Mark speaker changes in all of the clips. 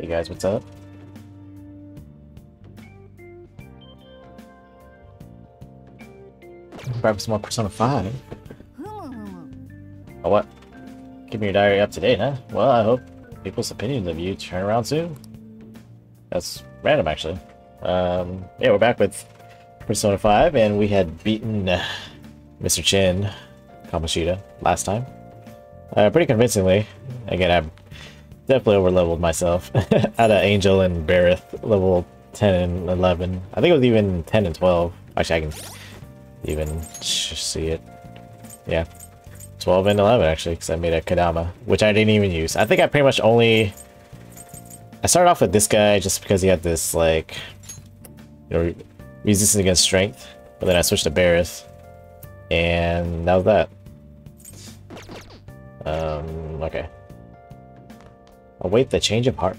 Speaker 1: Hey guys, what's up? Grab some more Persona 5. Oh, what? Keeping your diary up to date, huh? Well, I hope people's opinions of you turn around soon. That's random, actually. Um, yeah, we're back with Persona 5, and we had beaten uh, Mr. Chin, Kamoshida, last time. Uh, pretty convincingly. Again, I definitely over-leveled myself. Out of Angel and Berith, level 10 and 11. I think it was even 10 and 12. Actually, I can even see it. Yeah. 12 and 11 actually, because I made a Kodama, which I didn't even use. I think I pretty much only... I started off with this guy just because he had this, like, you know, resistance against strength, but then I switched to Berith, and that was that. Um, okay. Await the change of heart.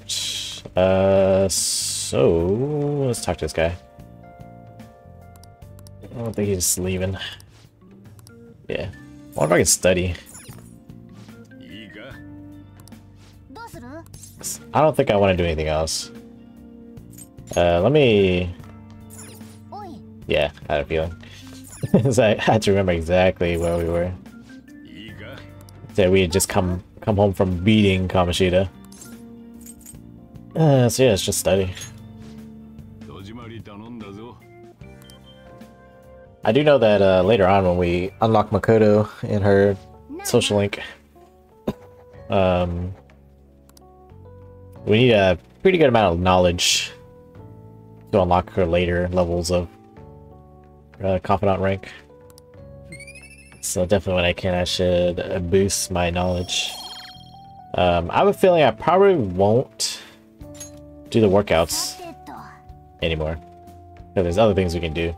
Speaker 1: Uh, so, let's talk to this guy. I don't think he's leaving. Yeah. I wonder if I can study. I don't think I want to do anything else. Uh, let me... Yeah, I had a feeling. I had to remember exactly where we were. So we had just come come home from beating Kamoshida. Uh, so yeah, it's just study. I do know that uh, later on when we unlock Makoto in her social link, um, we need a pretty good amount of knowledge to unlock her later levels of uh, confidant rank. So definitely when I can, I should boost my knowledge. Um, I have a feeling I probably won't do the workouts anymore. But there's other things we can do.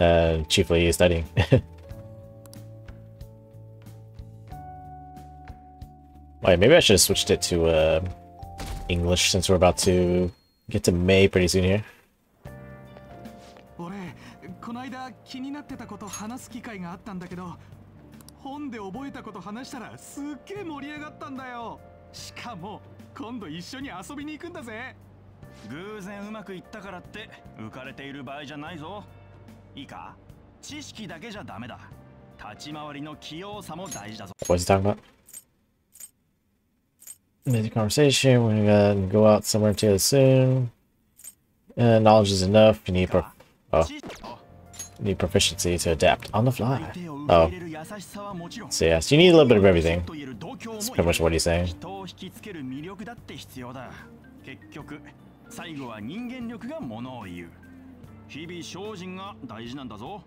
Speaker 1: Uh, chiefly studying. Wait, maybe I should have switched it to uh, English since we're about to get to May pretty soon here.
Speaker 2: この間気になってたこと話す機会があったんだけど本で覚えたこと話したらすっげえ盛り上がったんだよしかも今度一緒に遊びに行くんだぜ
Speaker 3: 偶然うまくいったからって浮かれている場合じゃないぞいいか知識だけじゃダメだ立ち回りの器用さも大事だぞ
Speaker 1: What's he talking about? Amazing conversation. We're gonna go out somewhere together soon. Uh, knowledge is enough. You need pro oh, need proficiency to adapt on the fly. Oh, so yes, you need a little bit of everything. That's pretty much what he's saying.
Speaker 3: 人を引きつける魅力だって必要だ結局最後は人間力がものを言う日々精進が大事なんだぞ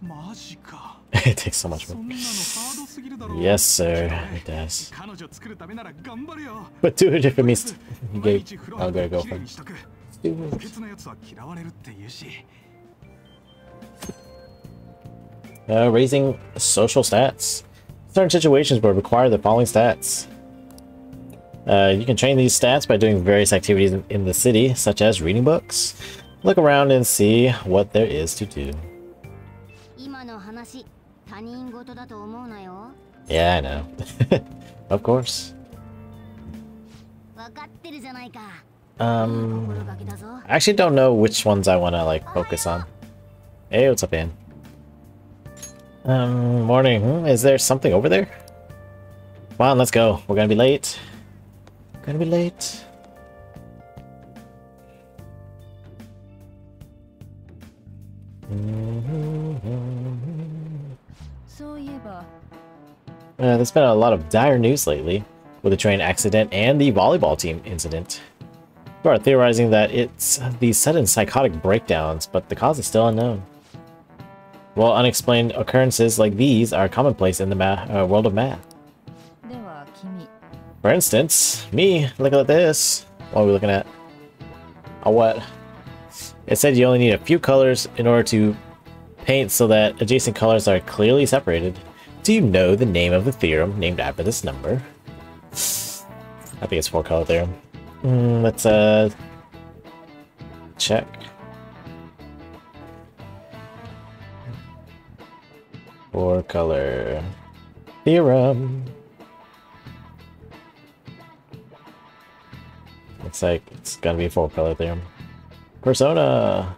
Speaker 2: マジか
Speaker 1: it takes so much
Speaker 2: そ
Speaker 1: more.
Speaker 2: んなのハードすぎるだろ
Speaker 1: Yes, sir. It does.
Speaker 2: 彼女作るためなら頑張るよ
Speaker 1: But do it if it means. You
Speaker 2: 毎
Speaker 1: gave.
Speaker 2: 日風呂
Speaker 1: I'll
Speaker 2: 入
Speaker 1: go
Speaker 2: って
Speaker 1: go
Speaker 2: きれ
Speaker 1: for
Speaker 2: いにしとく
Speaker 1: it.
Speaker 2: 不
Speaker 1: uh, raising social stats. Certain situations will require the following stats. Uh, you can train these stats by doing various activities in the city, such as reading books. Look around and see what there is to do. Yeah, I know. of course. Um, I actually don't know which ones I want to like focus on. Hey, what's up, Anne? Um, morning. Hmm, Is there something over there? Come on, let's go. We're gonna be late. Gonna be late. Uh, there's been a lot of dire news lately, with the train accident and the volleyball team incident. People are theorizing that it's these sudden psychotic breakdowns, but the cause is still unknown. Well, unexplained occurrences like these are commonplace in the uh, world of math. For instance, me, look at this. What are we looking at? A what? It said you only need a few colors in order to paint so that adjacent colors are clearly separated. Do you know the name of the theorem named after this number? I think it's four color theorem. Mm, let's uh check. Four color theorem. Looks like it's gonna be four color theorem. Persona!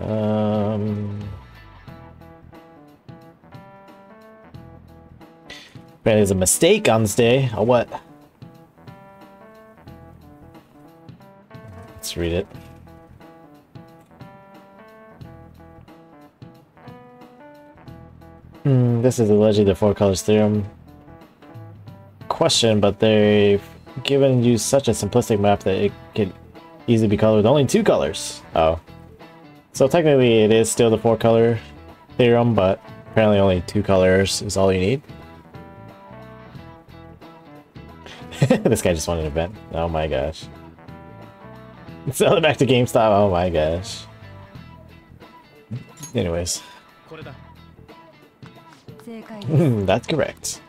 Speaker 1: Um... Apparently there's a mistake on this day. Oh, what? Let's read it. Hmm, this is allegedly the four colors theorem question, but they've given you such a simplistic map that it could easily be colored with only two colors. Oh. So technically it is still the four color theorem, but apparently only two colors is all you need. this guy just wanted a vent. Oh my gosh. Sell it back to GameStop. Oh my gosh. Anyways. Hmm, that's correct.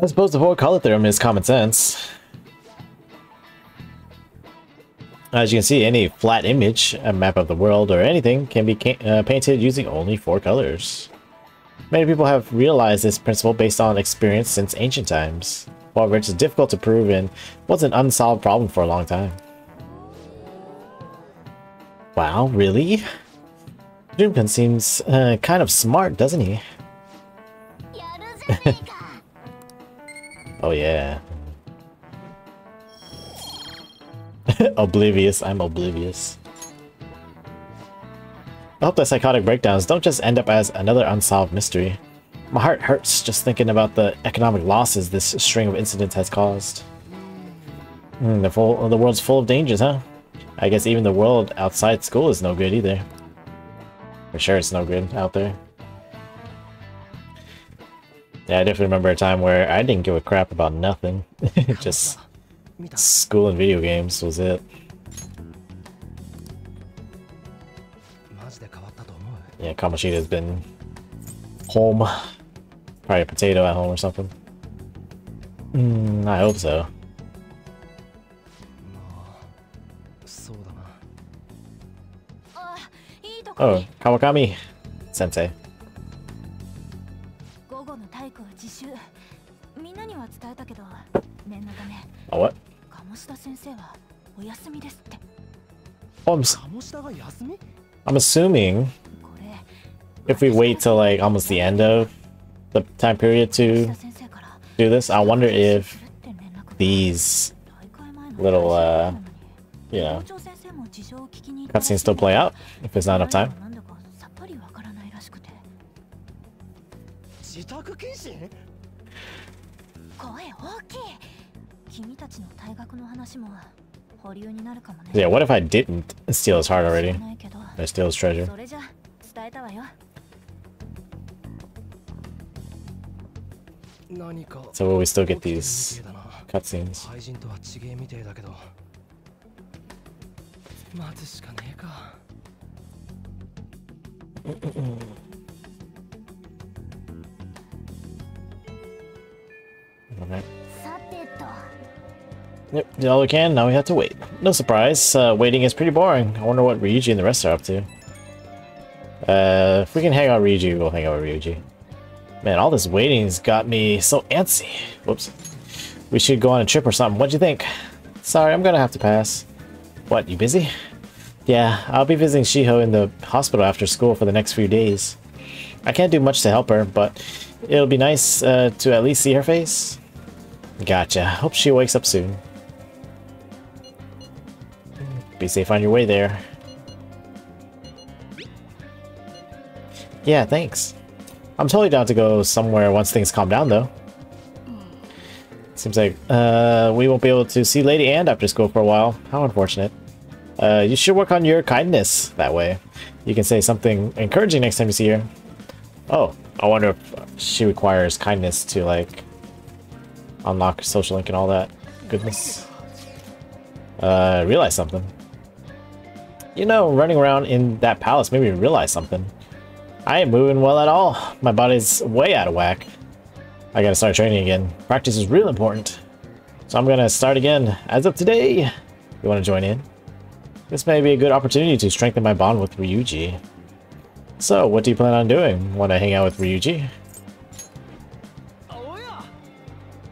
Speaker 1: I suppose the whole color theorem is common sense. As you can see, any flat image, a map of the world, or anything can be uh, painted using only four colors. Many people have realized this principle based on experience since ancient times. However, it's difficult to prove and was an unsolved problem for a long time. Wow, really? Doomkun seems uh, kind of smart, doesn't he? oh yeah. oblivious, I'm oblivious. I hope the psychotic breakdowns don't just end up as another unsolved mystery. My heart hurts just thinking about the economic losses this string of incidents has caused. Mm, the, full, the world's full of dangers, huh? I guess even the world outside school is no good either. For sure it's no good out there. Yeah, I definitely remember a time where I didn't give a crap about nothing. Just school and video games was it. Yeah, Kamoshida's been home. Probably a potato at home or something. Mm, I hope so. Oh, Kawakami. Sensei. Oh, what? Oh, I'm, I'm assuming if we wait till like almost the end of the time period to do this, I wonder if these little, uh, you know, cutscenes still play out if there's not enough time. Yeah, what if I didn't steal his heart already? I steal his treasure. So will we still get these cutscenes?
Speaker 4: 待つしかねえか
Speaker 1: Okay.
Speaker 5: さてと
Speaker 1: Yep, did all we can, now we have to wait. No surprise, uh, waiting is pretty boring. I wonder what Ryuji and the rest are up to. Uh, if we can hang out with Ryuji, we'll hang out with Ryuji. Man, all this waiting's got me so antsy. Whoops. We should go on a trip or something. What'd you think? Sorry, I'm gonna have to pass. What, you busy? Yeah, I'll be visiting Shiho in the hospital after school for the next few days. I can't do much to help her, but it'll be nice uh, to at least see her face. Gotcha. Hope she wakes up soon. Be safe on your way there. Yeah, thanks. I'm totally down to go somewhere once things calm down, though. Seems like uh, we won't be able to see Lady Anne after school for a while. How unfortunate. Uh, you should work on your kindness that way. You can say something encouraging next time you see her. Oh, I wonder if she requires kindness to, like, unlock social link and all that goodness. Uh, realize something. You know, running around in that palace made me realize something. I ain't moving well at all. My body's way out of whack. I gotta start training again. Practice is real important. So I'm gonna start again as of today. You wanna join in? This may be a good opportunity to strengthen my bond with Ryuji. So, what do you plan on doing? Wanna hang out with Ryuji?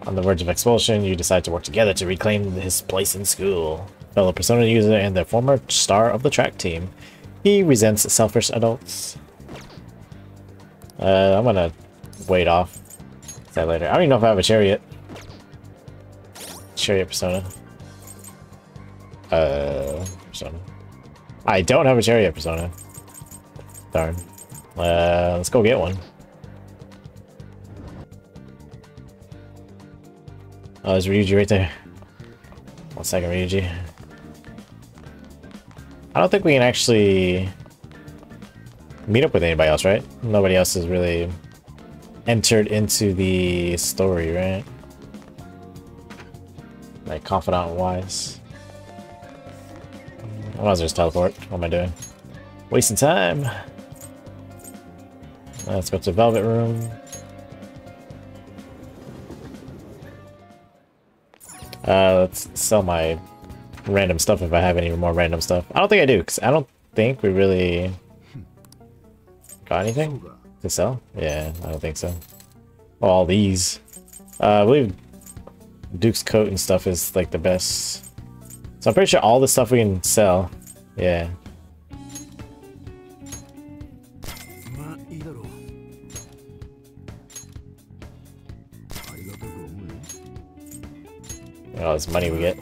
Speaker 1: On the verge of expulsion, you decide to work together to reclaim his place in school. Fellow Persona user and the former star of the track team. He resents selfish adults. Uh, I'm gonna wait off that later. I don't even know if I have a chariot. Chariot persona. Uh, persona. I don't have a chariot persona. Darn. Uh, let's go get one. Oh, there's Ryuji right there. One second, Ryuji. I don't think we can actually meet up with anybody else, right? Nobody else is really entered into the story, right? Like, confidant-wise. I might as well just teleport. What am I doing? Wasting time. Let's go to Velvet Room. Uh, let's sell my random stuff if I have any more random stuff. I don't think I do, because I don't think we really got anything to sell? Yeah, I don't think so. All these. Uh, I believe Duke's coat and stuff is like the best. So I'm pretty sure all the stuff we can sell. Yeah. all this money we get.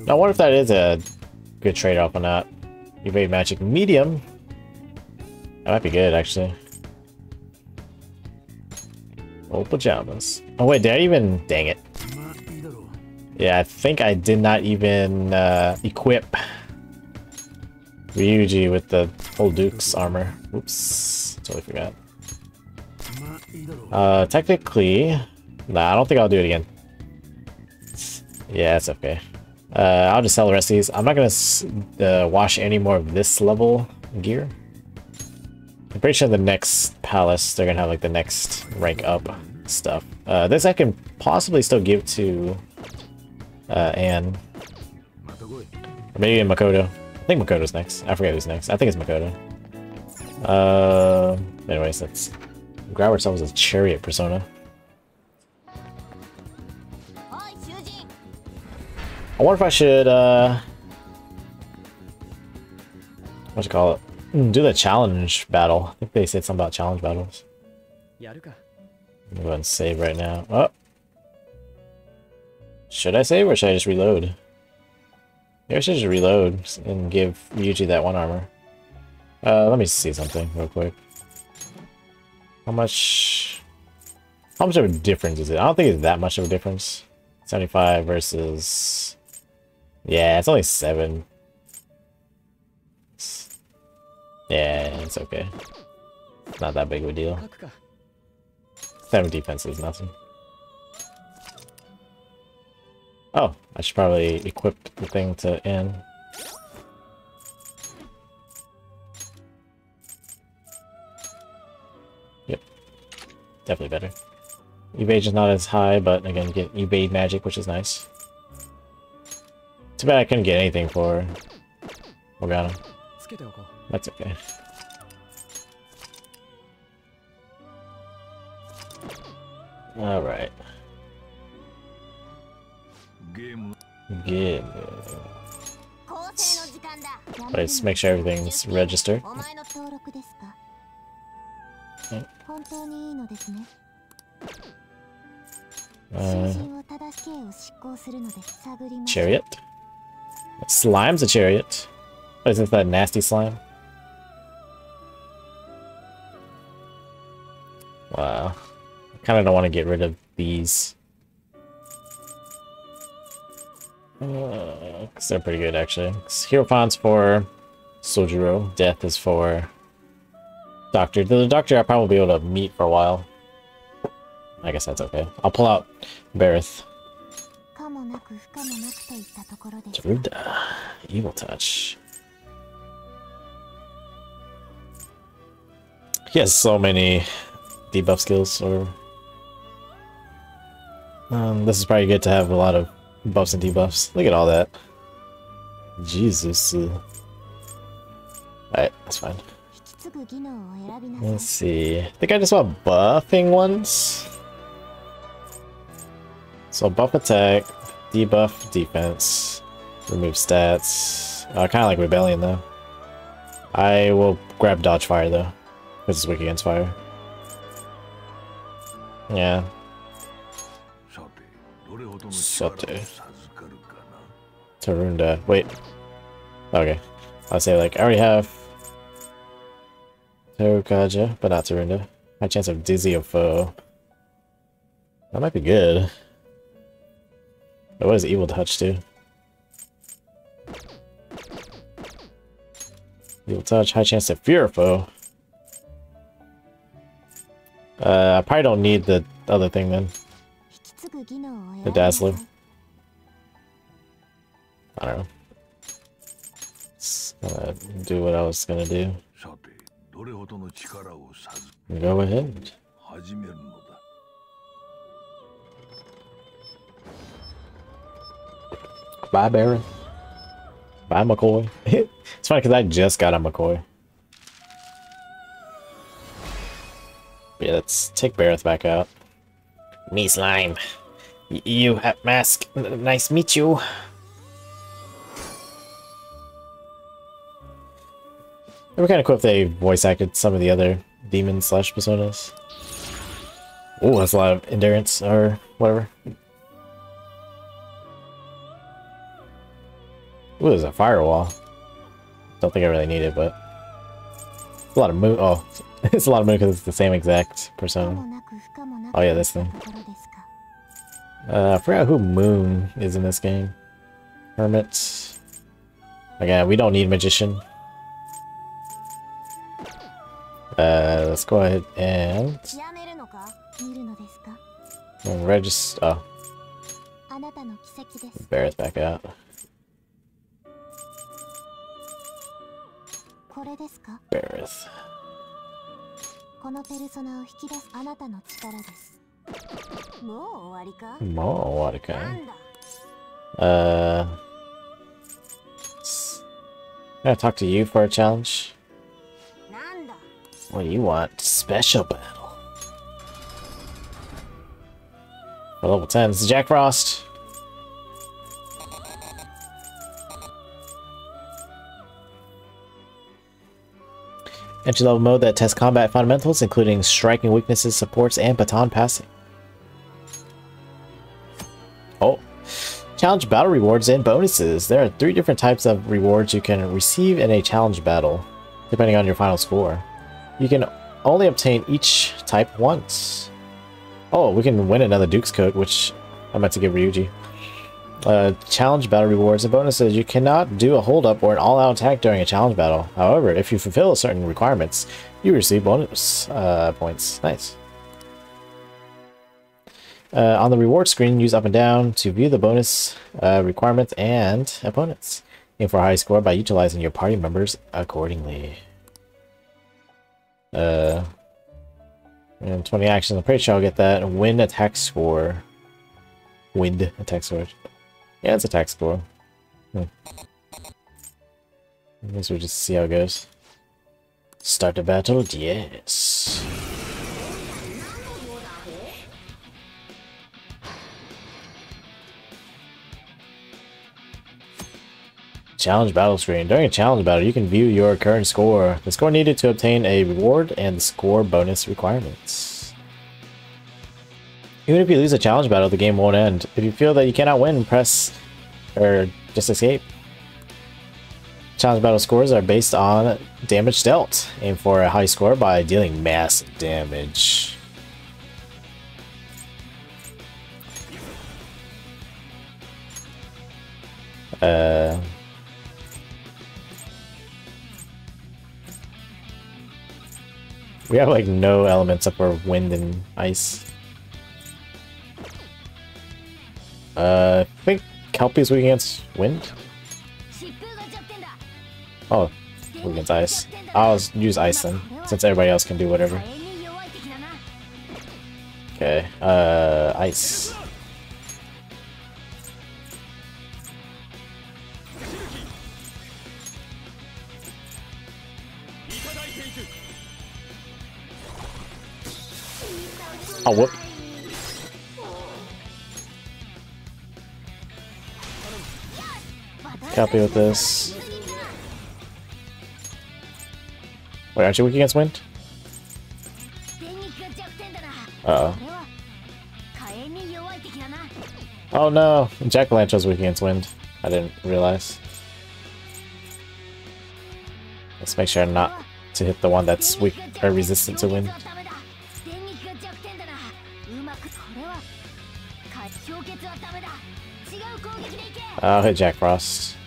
Speaker 1: Now, I wonder if that is a good trade-off or not. You made Magic Medium. That might be good, actually. Old pajamas. Oh wait, did I even... Dang it. Yeah, I think I did not even uh, equip Ryuji with the old Duke's armor. Oops, totally forgot. Uh, technically, nah, I don't think I'll do it again. Yeah, it's okay. Uh, I'll just sell the rest of these. I'm not gonna uh, wash any more of this level gear. I'm pretty sure the next palace, they're gonna have like the next rank up stuff. Uh, this I can possibly still give to uh, Anne. Or maybe Makoto. I think Makoto's next. I forget who's next. I think it's Makoto. Uh, anyways, let's grab ourselves a chariot persona. I wonder if I should, uh... What you call it? Hmm, do the challenge battle. I think they said something about challenge battles. I'm gonna go and save right now. Oh. Should I save or should I just reload? Maybe I should just reload and give Ryuji that one armor. Uh, let me see something real quick. How much... How much of a difference is it? I don't think it's that much of a difference. 75 versus... Yeah, it's only 7. Yeah, it's okay. Not that big of a deal. Seven defense is nothing. Oh, I should probably equip the thing to end. Yep. Definitely better. Evade is not as high, but again, get evade magic, which is nice. Too bad I couldn't get anything for Morgana. That's okay.
Speaker 5: All right. Game. Game.
Speaker 1: Let's make sure everything's registered. Uh, chariot? Slime's a chariot. Oh, isn't that nasty slime? Wow. I kind of don't want to get rid of these. Because uh, they're pretty good, actually. Hierophant's for Sojiro. Death is for Doctor. The Doctor I probably won't be able to meet for a while. I guess that's okay. I'll pull out
Speaker 5: Berith.
Speaker 1: Tarunda. Evil Touch. He has so many debuff skills or... Um, this is probably good to have a lot of buffs and debuffs. Look at all that. Jesus. Uh, alright, that's fine. Let's see. I think I just saw buffing once. So buff attack, debuff defense, remove stats. Uh, kind of like Rebellion though. I will grab dodge fire though, because it's weak against fire. Yeah.
Speaker 6: Sute.
Speaker 1: Tarunda. Wait. Okay. I'll say, like, I already have Tarukaja, but not Tarunda. High chance of Dizzy or foe. That might be good. But was Evil Touch do? Evil Touch, high chance of fear or foe. Uh, I probably don't need the other thing then. The Dazzler. I don't know. Do what I was gonna do. Go ahead. Bye, Baron. Bye, McCoy. it's funny because I just got a McCoy. Yeah, let's take Berith back out. Me slime. Y you have mask. N nice meet you. It would kind of cool if they voice acted some of the other demons slash personas. Oh, that's a lot of endurance or whatever. Ooh, there's a firewall. Don't think I really need it, but a lot of move. Oh, it's a lot of money because it's the same exact persona. Oh yeah, this thing. Uh, I forgot who Moon is in this game. Hermit. Again, we don't need Magician. Uh, let's go ahead and...
Speaker 5: and
Speaker 1: register... Oh. Berith back out. Berith.
Speaker 5: このペルソナを引き出すあなたの力ですもう終わりか
Speaker 1: Mo
Speaker 5: な
Speaker 1: Waterkai.
Speaker 5: んだ
Speaker 1: Uh, s- I'm gonna talk to you for a challenge.
Speaker 5: なんだ
Speaker 1: What do you want? Special battle. For level 10, this is Jack Frost. Entry level mode that tests combat fundamentals, including striking weaknesses, supports, and baton passing. Oh. Challenge battle rewards and bonuses. There are three different types of rewards you can receive in a challenge battle, depending on your final score. You can only obtain each type once. Oh, we can win another Duke's Coat, which I meant to give Ryuji. Uh, challenge battle rewards and bonuses. You cannot do a hold up or an all out attack during a challenge battle. However, if you fulfill certain requirements, you receive bonus uh, points. Nice. Uh, on the reward screen, use up and down to view the bonus uh, requirements and opponents. Aim for a high score by utilizing your party members accordingly. Uh, and 20 actions. I'm pretty sure I'll get that. Win attack score. Wind attack score. Yeah, it's attack score. Hmm. I guess we'll just see how it goes. Start the battle? Yes. Challenge battle screen. During a challenge battle, you can view your current score, the score needed to obtain a reward, and the score bonus requirements. Even if you lose a challenge battle, the game won't end. If you feel that you cannot win, press or just escape. Challenge battle scores are based on damage dealt. Aim for a high score by dealing massive damage. Uh, we have like no elements up for wind and ice. Uh, I think Kelpie's weak against wind. Oh, weak against ice. I'll use ice then, since everybody else can do whatever. Okay, uh, ice. Oh, whoop. Happy with this. Wait, aren't you weak against wind? Uh oh Oh no! Jack-o'-lantern's weak against wind. I didn't realize. Let's make sure not to hit the one that's weak or resistant to wind.
Speaker 7: Oh,
Speaker 1: I'll hit Jack Frost.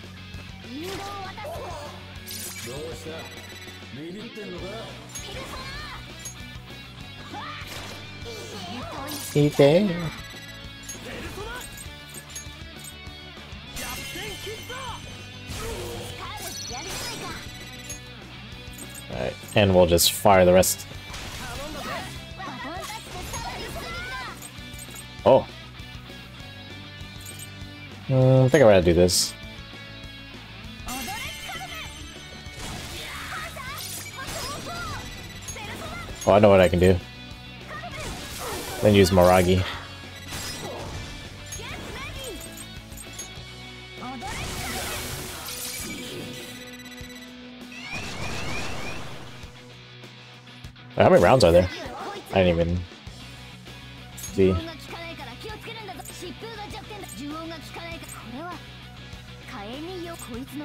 Speaker 7: いいね
Speaker 1: Eat it.
Speaker 7: やるじゃないか
Speaker 1: Alright, and we'll just fire the rest.
Speaker 7: バトンタッチでさらに進んだ
Speaker 1: Oh. Mm, I think I'm gonna do this.
Speaker 7: 踊れカルメハンターマスモークペルソナ
Speaker 1: Oh, I know what I can do. Then use Maragi. How many rounds are there? I didn't even see.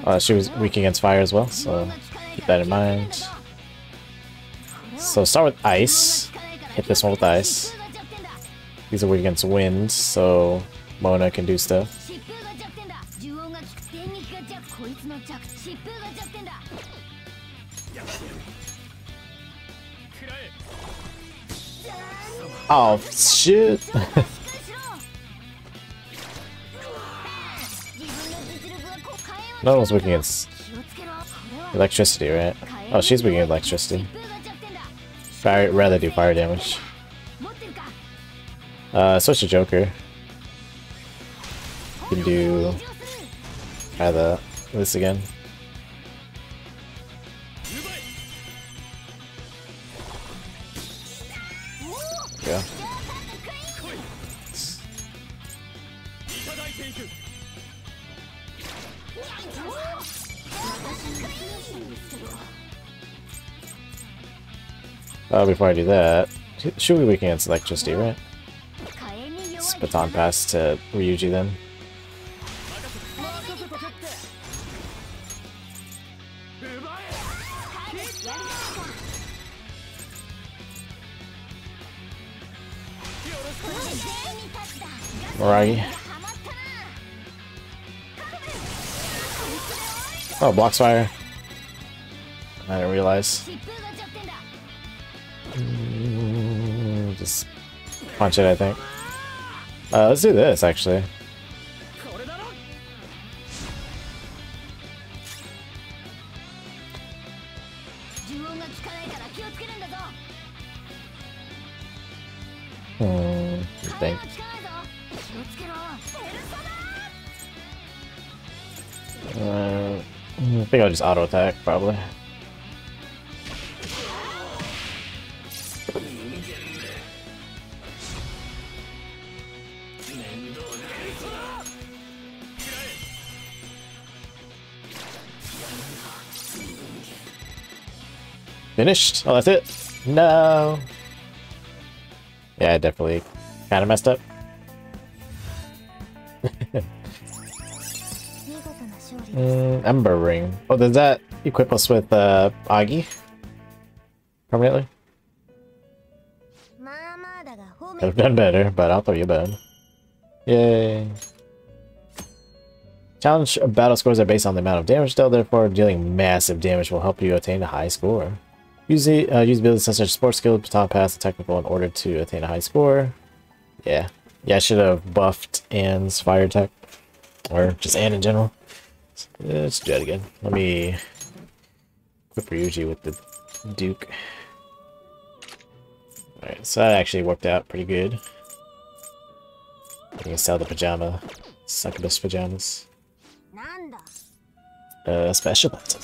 Speaker 1: Uh, she was weak against fire as well, so keep that in mind. So start with ice. Hit this one with ice. These are weak against wind, so Mona can do stuff. Oh, shit! no one's weak against electricity, right? Oh, she's weak against electricity. Fire, rather do fire damage. Uh, switch to Joker. You can do... Try the, this again. Yeah. Uh, before I do that, should we weaken can select right? Baton Pass to Ryuji then. Maragi. Oh, blocks fire. I didn't realize. Mm, just punch it, I think. Uh, let's do this, actually. Hmm, think. Uh, I think I'll just auto attack, probably. finished? Oh, that's it? No. Yeah, I definitely kind of messed up. mm, Ember Ring. Oh, does that equip us with uh, Agi? Permanently? I've done better, but I'll throw you a bone. Yay. Challenge battle scores are based on the amount of damage dealt, therefore dealing massive damage will help you attain a high score. Usually, uh, usability such as support skill, baton pass, and technical in order to attain a high score. Yeah. Yeah, I should have buffed Anne's fire attack. Or just Anne in general. Let's do that again. Let me equip Ryuji with the Duke. Alright, so that actually worked out pretty good. I can sell the pajama. Succubus pajamas. Uh, special button.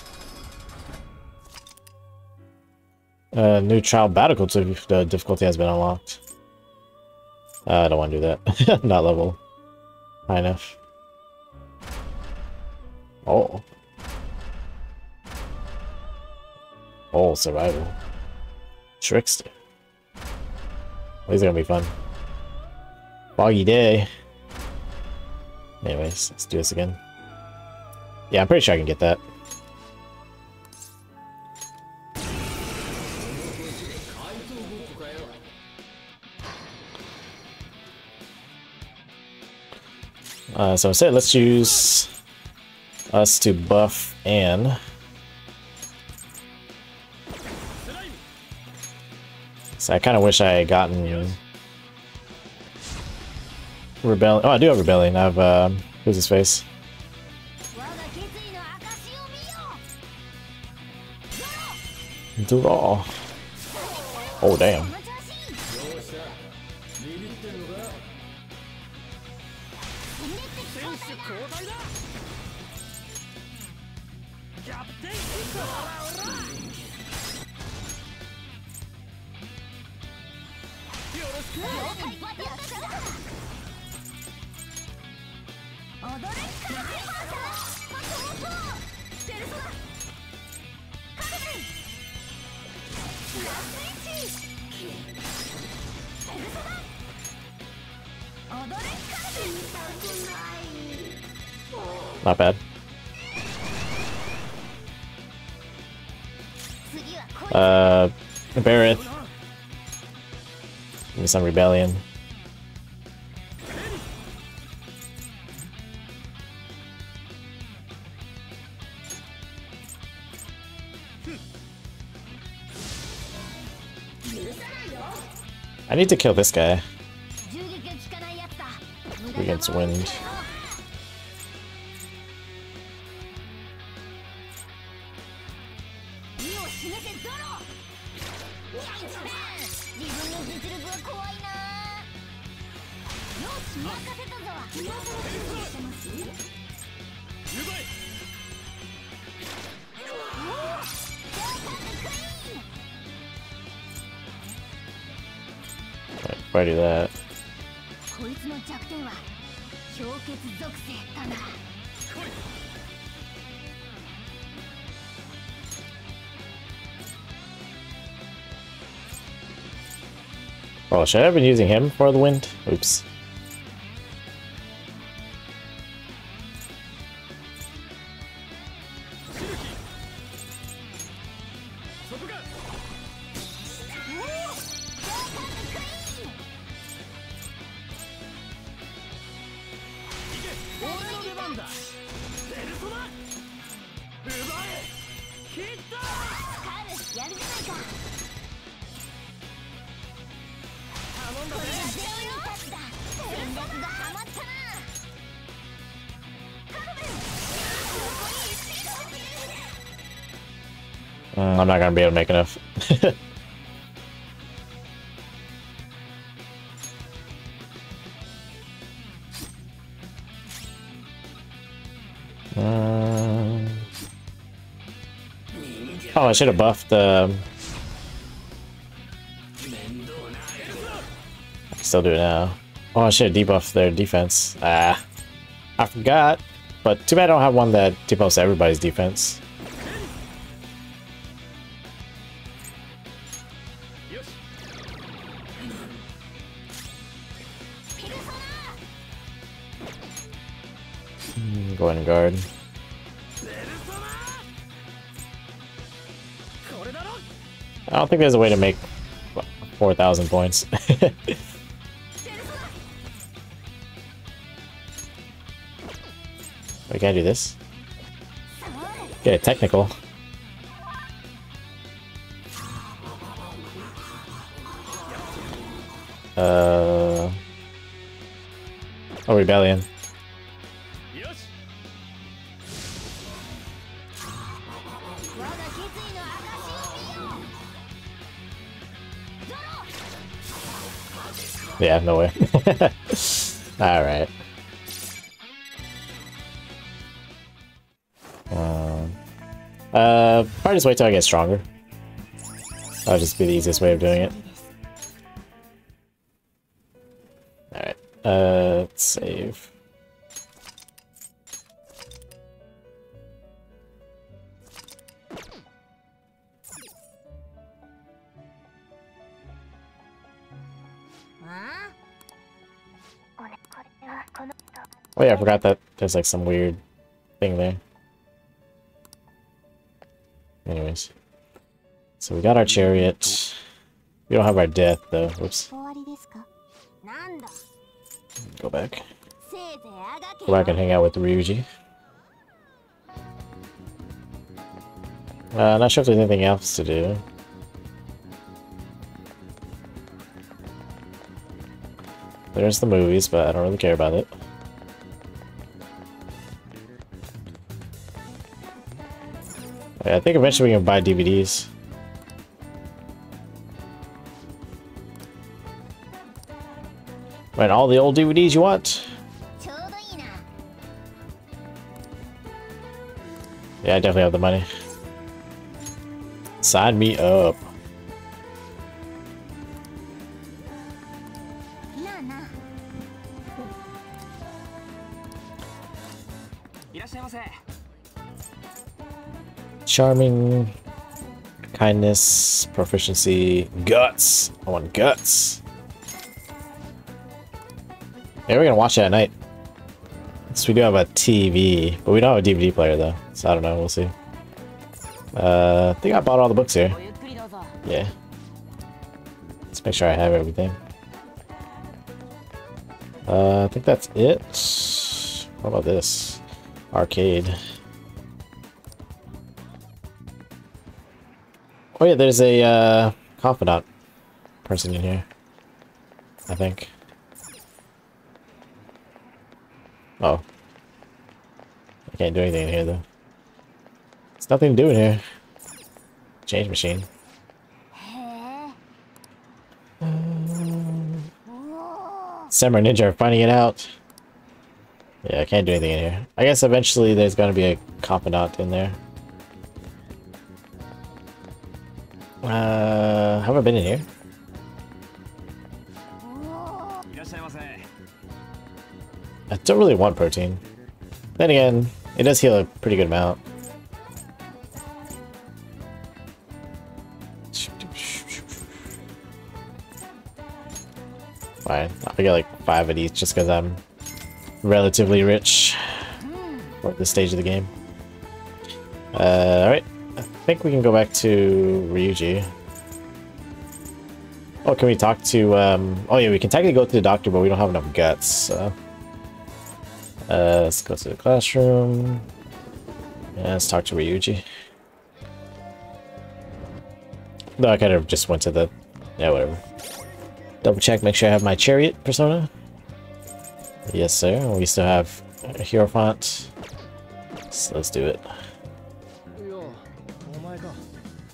Speaker 1: Uh, new trial battle to the difficulty has been unlocked. Uh, I don't want to do that. Not level high enough. Oh. Oh, survival. Trickster. These are gonna be fun. Foggy day. Anyways, let's do this again. Yeah, I'm pretty sure I can get that. Uh, so instead, let's use us to buff Anne. So I kind of wish I had gotten Rebellion. Oh, I do have Rebellion. I have, uh, who's his face? Draw. Oh, damn. Some on Rebellion. I need to kill this guy. Against wind. Should I have been using him for the wind? Oops. Gonna be able to make enough. Um, oh, I should have buffed. Um, I can still do it now. Oh, I should have debuffed their defense. Ah, I forgot. But too bad I don't have one that debuffs everybody's defense. Think there's a way to make 4,000 points. I can't do this. Get it technical. Uh. Oh, rebellion. Yeah, no way. Alright. Um, uh, probably just wait till I get stronger. That'll just be the easiest way of doing it. forgot that there's like some weird thing there. Anyways. So we got our chariot. We don't have our death though. Whoops. Go back. Go back and hang out with Ryuji. Uh, not sure if there's anything else to do. There's the movies, but I don't really care about it. think eventually we can buy DVDs. Right, all the old DVDs you want? Yeah, I definitely have the money. Sign me up. Charming, Kindness, Proficiency, Guts. I want Guts. Yeah, we're gonna watch it at night. So we do have a TV, but we don't have a DVD player though, so I don't know, we'll see. Uh, I think I bought all the books here. Yeah. Let's make sure I have everything. Uh, I think that's it. What about this? Arcade. Oh yeah, there's a uh, confidant person in here. I think. Oh. I can't do anything in here though. There's nothing to do in here. Change machine. Samurai Ninja are finding it out. Yeah, I can't do anything in here. I guess eventually there's gonna be a confidant in there. Uh, haven't been in here. I don't really want protein. Then again, it does heal a pretty good amount. Fine. I'll get like five of these just because I'm relatively rich for this stage of the game. Uh, alright think we can go back to Ryuji. Oh, can we talk to, um, oh yeah, we can technically go to the doctor, but we don't have enough guts, so. Uh, let's go to the classroom. Yeah, let's talk to Ryuji. No, I kind of just went to the, yeah, whatever. Double check, make sure I have my chariot persona. Yes, sir. We still have a Hierophant. So let's do it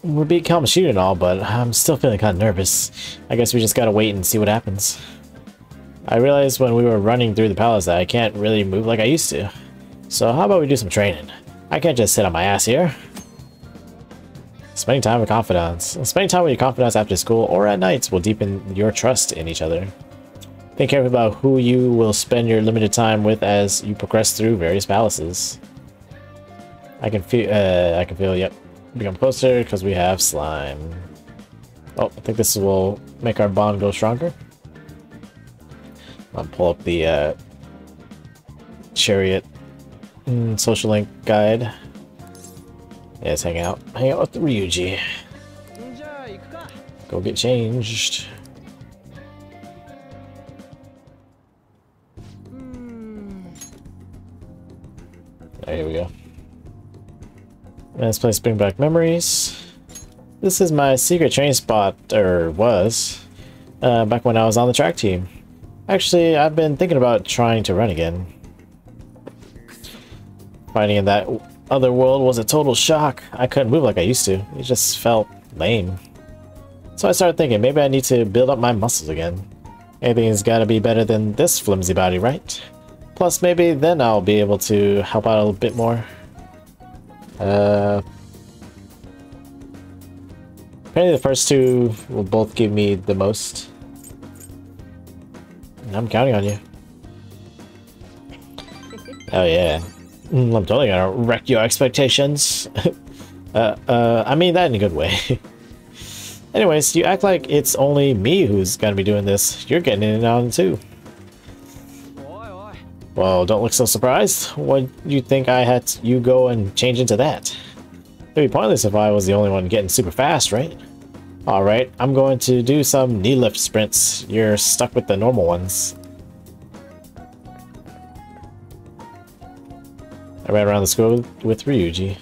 Speaker 1: we beat Kamoshida and all, but I'm still feeling kind of nervous. I guess we just gotta wait and see what happens. I realized when we were running through the palace that I can't really move like I used to. So how about we do some training? I can't just sit on my ass here. Spending time with confidants. Spending time with your confidants after school or at nights will deepen your trust in each other. Think carefully about who you will spend your limited time with as you progress through various palaces. I can feel, uh, I can feel, yep become closer because we have slime. Oh, I think this will make our bond go stronger. I'll pull up the uh, chariot mm, social link guide. Yeah, let's hang out. Hang out with the Ryuji. Go get changed. There we go. This place bring back memories. This is my secret training spot, or was, uh, back when I was on the track team. Actually, I've been thinking about trying to run again. Finding in that other world was a total shock. I couldn't move like I used to. It just felt lame. So I started thinking, maybe I need to build up my muscles again. Anything's gotta be better than this flimsy body, right? Plus, maybe then I'll be able to help out a little bit more. Uh, apparently the first two will both give me the most. And I'm counting on you. Oh yeah. Mm, I'm totally gonna wreck your expectations. uh, uh, I mean that in a good way. Anyways, you act like it's only me who's gonna be doing this. You're getting in on too. Well, don't look so surprised. What you think I had you go and change into that? It'd be pointless if I was the only one getting super fast, right? Alright, I'm going to do some knee lift sprints. You're stuck with the normal ones. I ran around the school with, with Ryuji.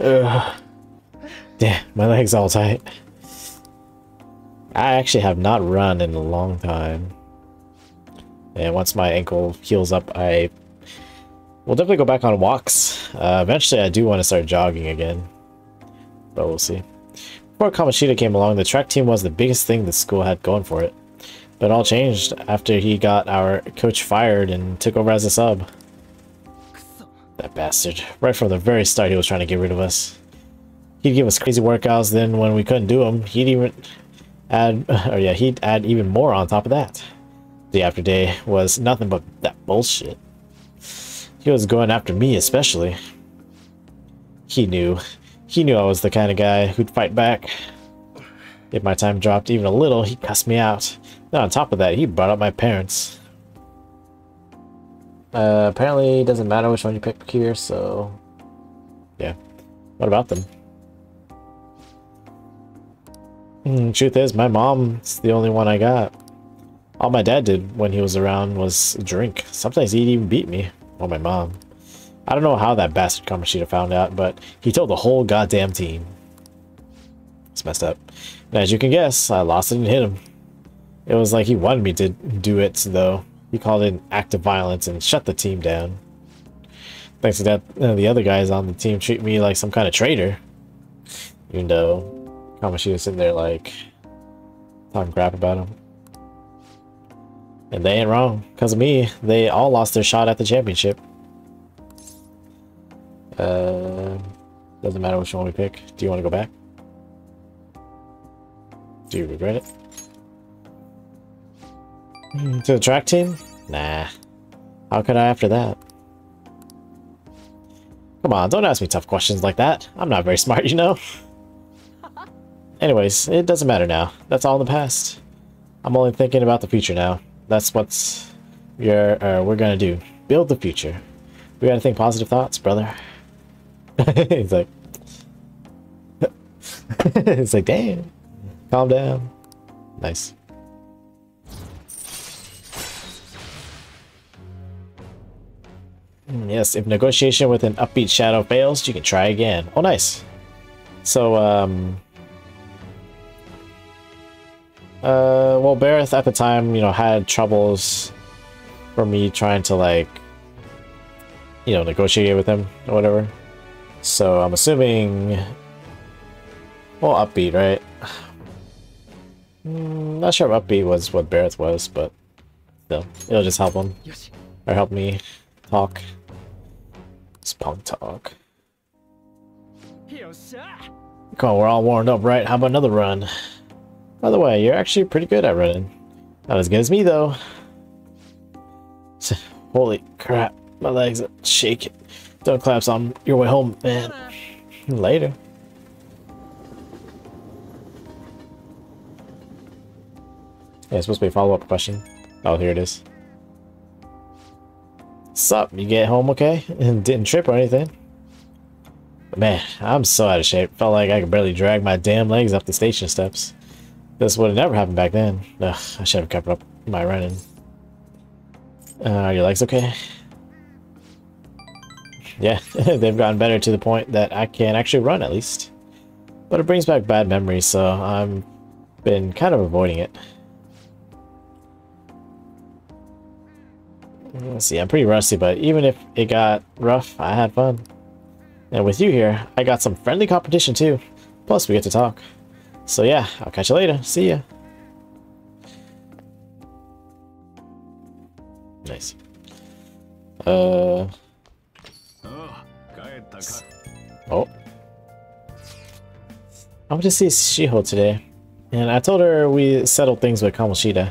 Speaker 1: Ugh. Damn, my leg's all tight. I actually have not run in a long time. And once my ankle heals up, I will definitely go back on walks. Uh, eventually, I do want to start jogging again. But we'll see. Before Kamoshida came along, the track team was the biggest thing the school had going for it. But it all changed after he got our coach fired and took over as a sub. That bastard. Right from the very start, he was trying to get rid of us. He'd give us crazy workouts, then when we couldn't do them, he'd even add, or yeah, he'd add even more on top of that. Day after day was nothing but that bullshit. He was going after me especially. He knew. He knew I was the kind of guy who'd fight back. If my time dropped even a little, he cussed me out. Then on top of that, he brought up my parents. Uh, apparently, it doesn't matter which one you pick here, so... Yeah. What about them? Mm, truth is, my mom's the only one I got. All my dad did when he was around was drink. Sometimes he'd even beat me. Or my mom. I don't know how that bastard Kamoshida found out, but he told the whole goddamn team. It's messed up. And as you can guess, I lost it and hit him. It was like he wanted me to do it, though. He called it an act of violence and shut the team down. Thanks to that, uh, the other guys on the team treat me like some kind of traitor. Even though Kamoshida's sitting there like talking crap about him. And they ain't wrong. Because of me, they all lost their shot at the championship. Uh, doesn't matter which one we pick. Do you want to go back? Do you regret it? Hmm, to the track team? Nah. How could I after that? Come on, don't ask me tough questions like that. I'm not very smart, you know? Anyways, it doesn't matter now. That's all in the past. I'm only thinking about the future now. That's what's we're, uh, we're gonna do. Build the future. We gotta think positive thoughts, brother. He's like... it's like, damn. Calm down. Nice. Mm, Yes, if negotiation with an upbeat shadow fails, you can try again. Oh, nice. So, um... Uh, well, Berith at the time, you know, had troubles for me trying to, like, you know, negotiate with him or whatever. So I'm assuming... Well, upbeat, right? Mm, not sure if upbeat was what Berith was, but still, it'll just help him. Or help me talk. Spunk talk. Come on, we're all warmed up, right? How about another run? By the way, you're actually pretty good at running. Not as good as me, though. Holy crap, my legs are shaking. Don't collapse on your way home, man. Later. Yeah, it's supposed to be a follow-up question. Oh, here it is. Sup, you get home okay? And didn't trip or anything? Man, I'm so out of shape. Felt like I could barely drag my damn legs up the station steps. This would have never happened back then. Ugh, I should have kept up my running. Uh, are your legs okay? Yeah, they've gotten better to the point that I can actually run at least. But it brings back bad memories, so I've been kind of avoiding it. Let's see, I'm pretty rusty, but even if it got rough, I had fun. And with you here, I got some friendly competition too. Plus, we get to talk. So yeah, I'll catch you later. See ya. Nice. Uh. Oh. I went to see Shiho today, and I told her we settled things with Kamoshida.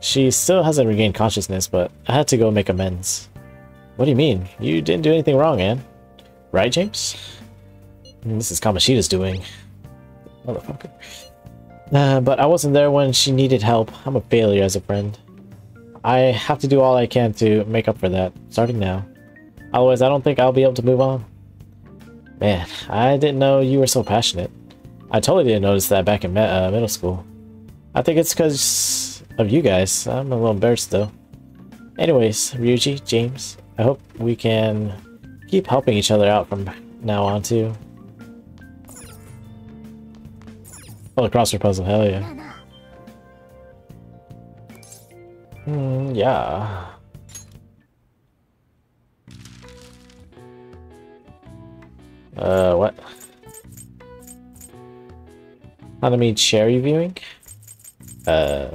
Speaker 1: She still hasn't regained consciousness, but I had to go make amends. What do you mean? You didn't do anything wrong, Ann. Right, James? This is Kamoshida's doing. Motherfucker. Uh, but I wasn't there when she needed help. I'm a failure as a friend. I have to do all I can to make up for that, starting now. Otherwise, I don't think I'll be able to move on. Man, I didn't know you were so passionate. I totally didn't notice that back in uh, middle school. I think it's because of you guys. I'm a little embarrassed though. Anyways, Ryuji, James, I hope we can keep helping each other out from now on too. Oh, the crossword puzzle, hell yeah.
Speaker 5: だな
Speaker 1: Hmm, yeah. Uh, what? Hanami cherry viewing? Uh...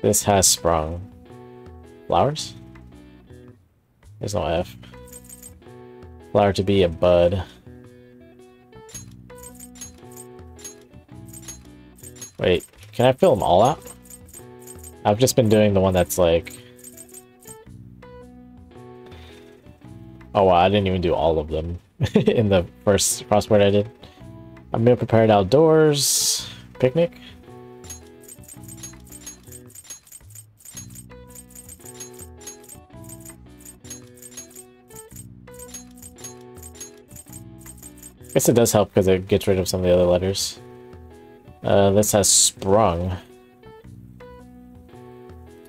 Speaker 1: This has sprung. Flowers? There's no F. Flower to be a bud. Wait, can I fill them all out? I've just been doing the one that's like... Oh wow, I didn't even do all of them in the first crossword I did. A meal prepared outdoors. Picnic? I guess it does help because it gets rid of some of the other letters. Uh, this has sprung.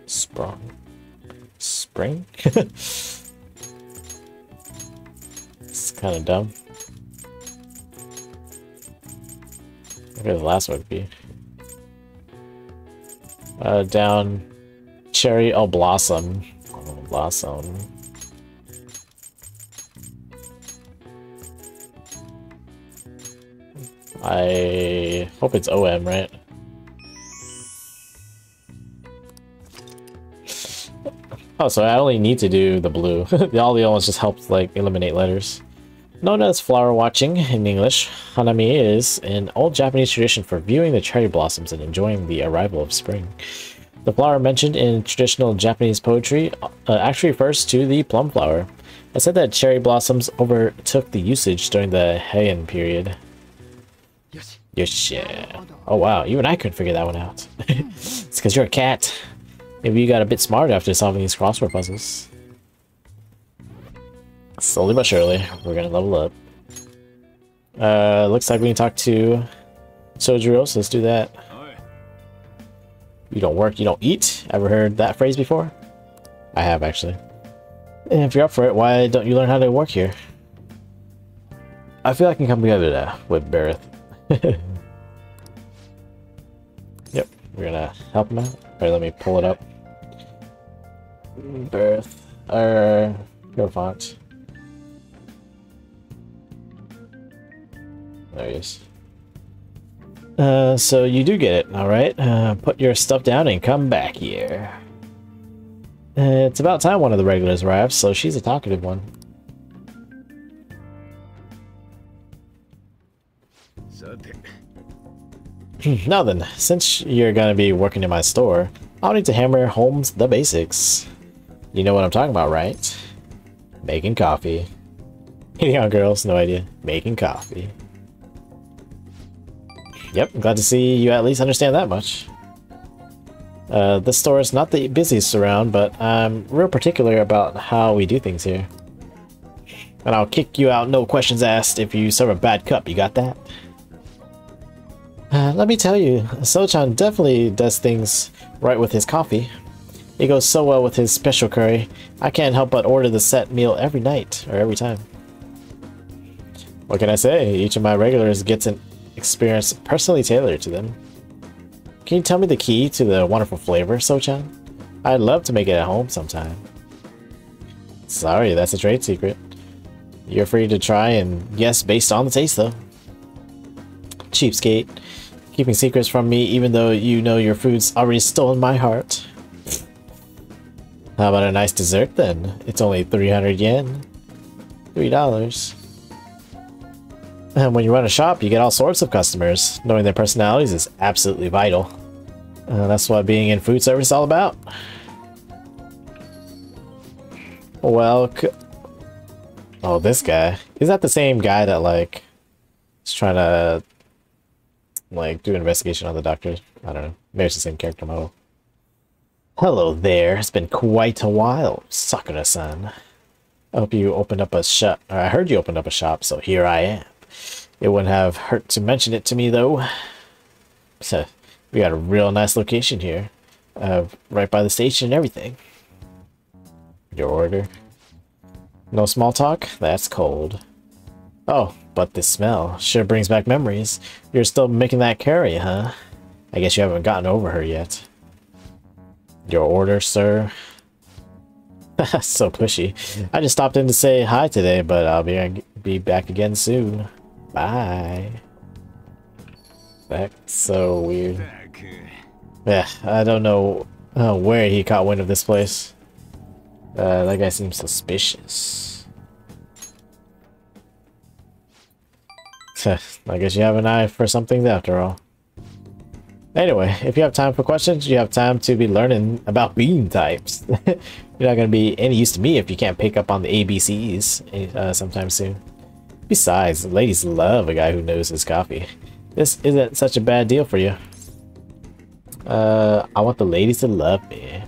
Speaker 1: Sprung. Spring? it's kind of dumb. Could the last one be? Uh, down. Cherry, oh, blossom. Oh, blossom. I hope it's OM, right? Oh, so I only need to do the blue. All the other ones just help like eliminate letters. Known as flower watching in English, Hanami is an old Japanese tradition for viewing the cherry blossoms and enjoying the arrival of spring. The flower mentioned in traditional Japanese poetry uh, actually refers to the plum flower. It said that cherry blossoms overtook the usage during the Heian period.
Speaker 4: よし
Speaker 1: Yes, yeah. Oh wow, even I couldn't figure that one out. it's because you're a cat. Maybe you got a bit smarter after solving these crossword puzzles. Slowly but surely, we're gonna level up. Uh, looks like we can talk to Sojiro, so let's do that. You don't work, you don't eat. Ever heard that phrase before? I have, actually. And if you're up for it, why don't you learn how to work here? I feel I can come together with Barrett. Yep, we're gonna help him out. Alright, let me pull it up. Birth. Uh, no font. There he is. Uh, so you do get it, alright. Uh, put your stuff down and come back here. Uh, it's about time one of the regulars arrives, so she's a talkative one. Now then, since you're gonna be working in my store, I'll need to hammer home the basics. You know what I'm talking about, right? Making coffee. Hitting on girls, no idea. Making coffee. Yep, glad to see you at least understand that much. Uh, this store is not the busiest around, but I'm real particular about how we do things here. And I'll kick you out, no questions asked, if you serve a bad cup, you got that? Uh, let me tell you, Sochan definitely does things right with his coffee. It goes so well with his special curry, I can't help but order the set meal every night, or every time. What can I say? Each of my regulars gets an experience personally tailored to them. Can you tell me the key to the wonderful flavor, Sochan? I'd love to make it at home sometime. Sorry, that's a trade secret. You're free to try and guess based on the taste, though. Cheapskate. Keeping secrets from me even though you know your food's already stolen my heart. How about a nice dessert then? It's only 300 yen. $3. And when you run a shop, you get all sorts of customers. Knowing their personalities is absolutely vital. Uh, that's what being in food service is all about. Well, oh, this guy. Is that the same guy that, like, is trying to like do an investigation on the doctor. I don't know. Maybe it's the same character model. Hello there. It's been quite a while, Sakura-san. I hope you opened up a shop. I heard you opened up a shop, so here I am. It wouldn't have hurt to mention it to me, though. So, we got a real nice location here. Uh, right by the station and everything. Your order. No small talk? That's cold. Oh, but the smell sure brings back memories. You're still making that curry, huh? I guess you haven't gotten over her yet. Your order, sir? so pushy. I just stopped in to say hi today, but I'll be be back again soon. Bye. That's so weird. Yeah, I don't know uh, where he caught wind of this place. Uh, that guy seems suspicious. I guess you have an eye for something after all. Anyway, if you have time for questions, you have time to be learning about bean types. You're not going to be any use to me if you can't pick up on the ABCs uh, sometime soon. Besides, ladies love a guy who knows his coffee. This isn't such a bad deal for you. Uh, I want the ladies to love me.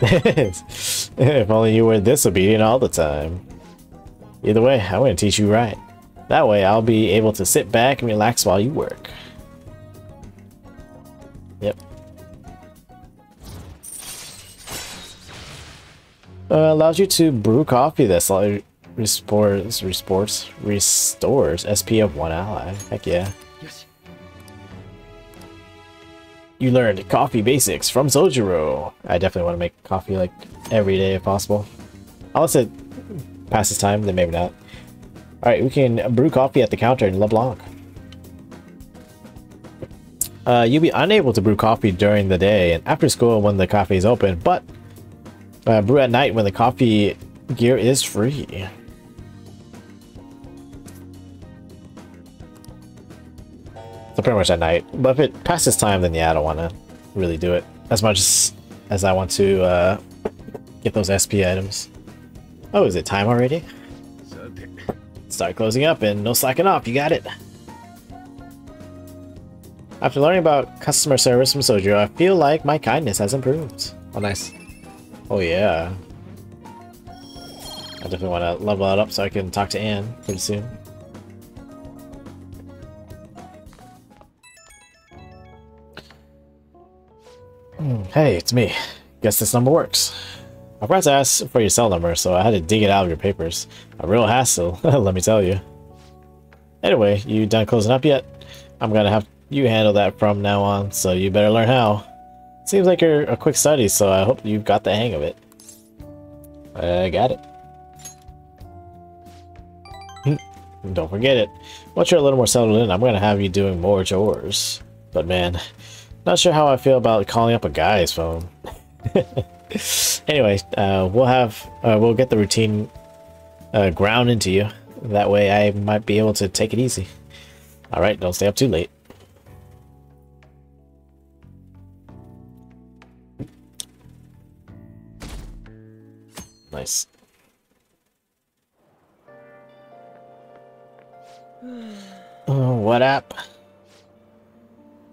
Speaker 1: if only you were this obedient all the time. Either way, I'm going to teach you right. That way I'll be able to sit back and relax while you work. Yep. Uh, allows you to brew coffee that slightly restores, restores, restores SP of one ally. Heck yeah. You learned coffee basics from Sojiro. I definitely want to make coffee like every day if possible. Unless it passes time, then maybe not. Alright, we can brew coffee at the counter in LeBlanc. Uh, you'll be unable to brew coffee during the day and after school when the coffee is open, but uh, brew at night when the coffee gear is free. So pretty much at night. But if it passes time, then yeah, I don't want to really do it as much as, as I want to uh, get those SP items. Oh, is it time already? Start closing up and no slacking off, you got it. After learning about customer service from Sojiro, I feel like my kindness has improved. Oh, nice. Oh, yeah. I definitely want to level that up so I can talk to Ann pretty soon. Hmm, hey, it's me. Guess this number works. I forgot to ask for your cell number, so I had to dig it out of your papers. A real hassle, let me tell you. Anyway, you done closing up yet? I'm gonna have you handle that from now on, so you better learn how. Seems like you're a quick study, so I hope you've got the hang of it. I got it. Hmm, don't forget it. Once you're a little more settled in, I'm gonna have you doing more chores. But man, not sure how I feel about calling up a guy's phone. anyway, uh, we'll have uh, we'll get the routine uh, ground into you. That way, I might be able to take it easy. All right, don't stay up too late. Nice. Oh, what up?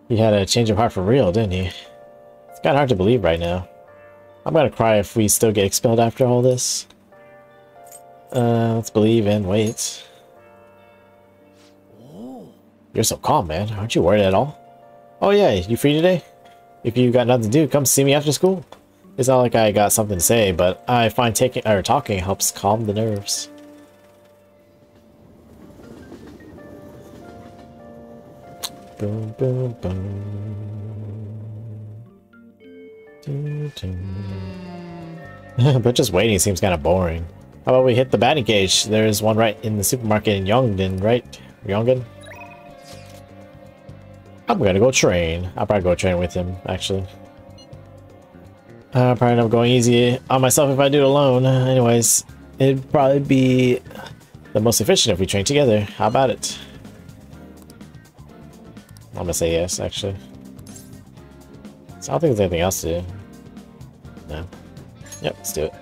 Speaker 1: He had a change of heart for real, didn't he? It's kind of hard to believe right now. I'm gonna cry if we still get expelled after all this. Uh, let's believe and wait. You're so calm, man. Aren't you worried at all? Oh yeah, you free today? If you got nothing to do, come see me after school. It's not like I got something to say, but I find taking or talking helps calm the nerves. Boom, boom, boom. But just waiting seems kind of boring. How about we hit the batting cage? There's one right in the supermarket in Yongen, right? Yongen? I'm gonna go train. I'll probably go train with him, actually. I'll probably end up going easy on myself if I do it alone. Anyways, it'd probably be the most efficient if we train together. How about it? I'm gonna say yes, actually. So I don't think there's anything else to do. No. Yep, let's do it.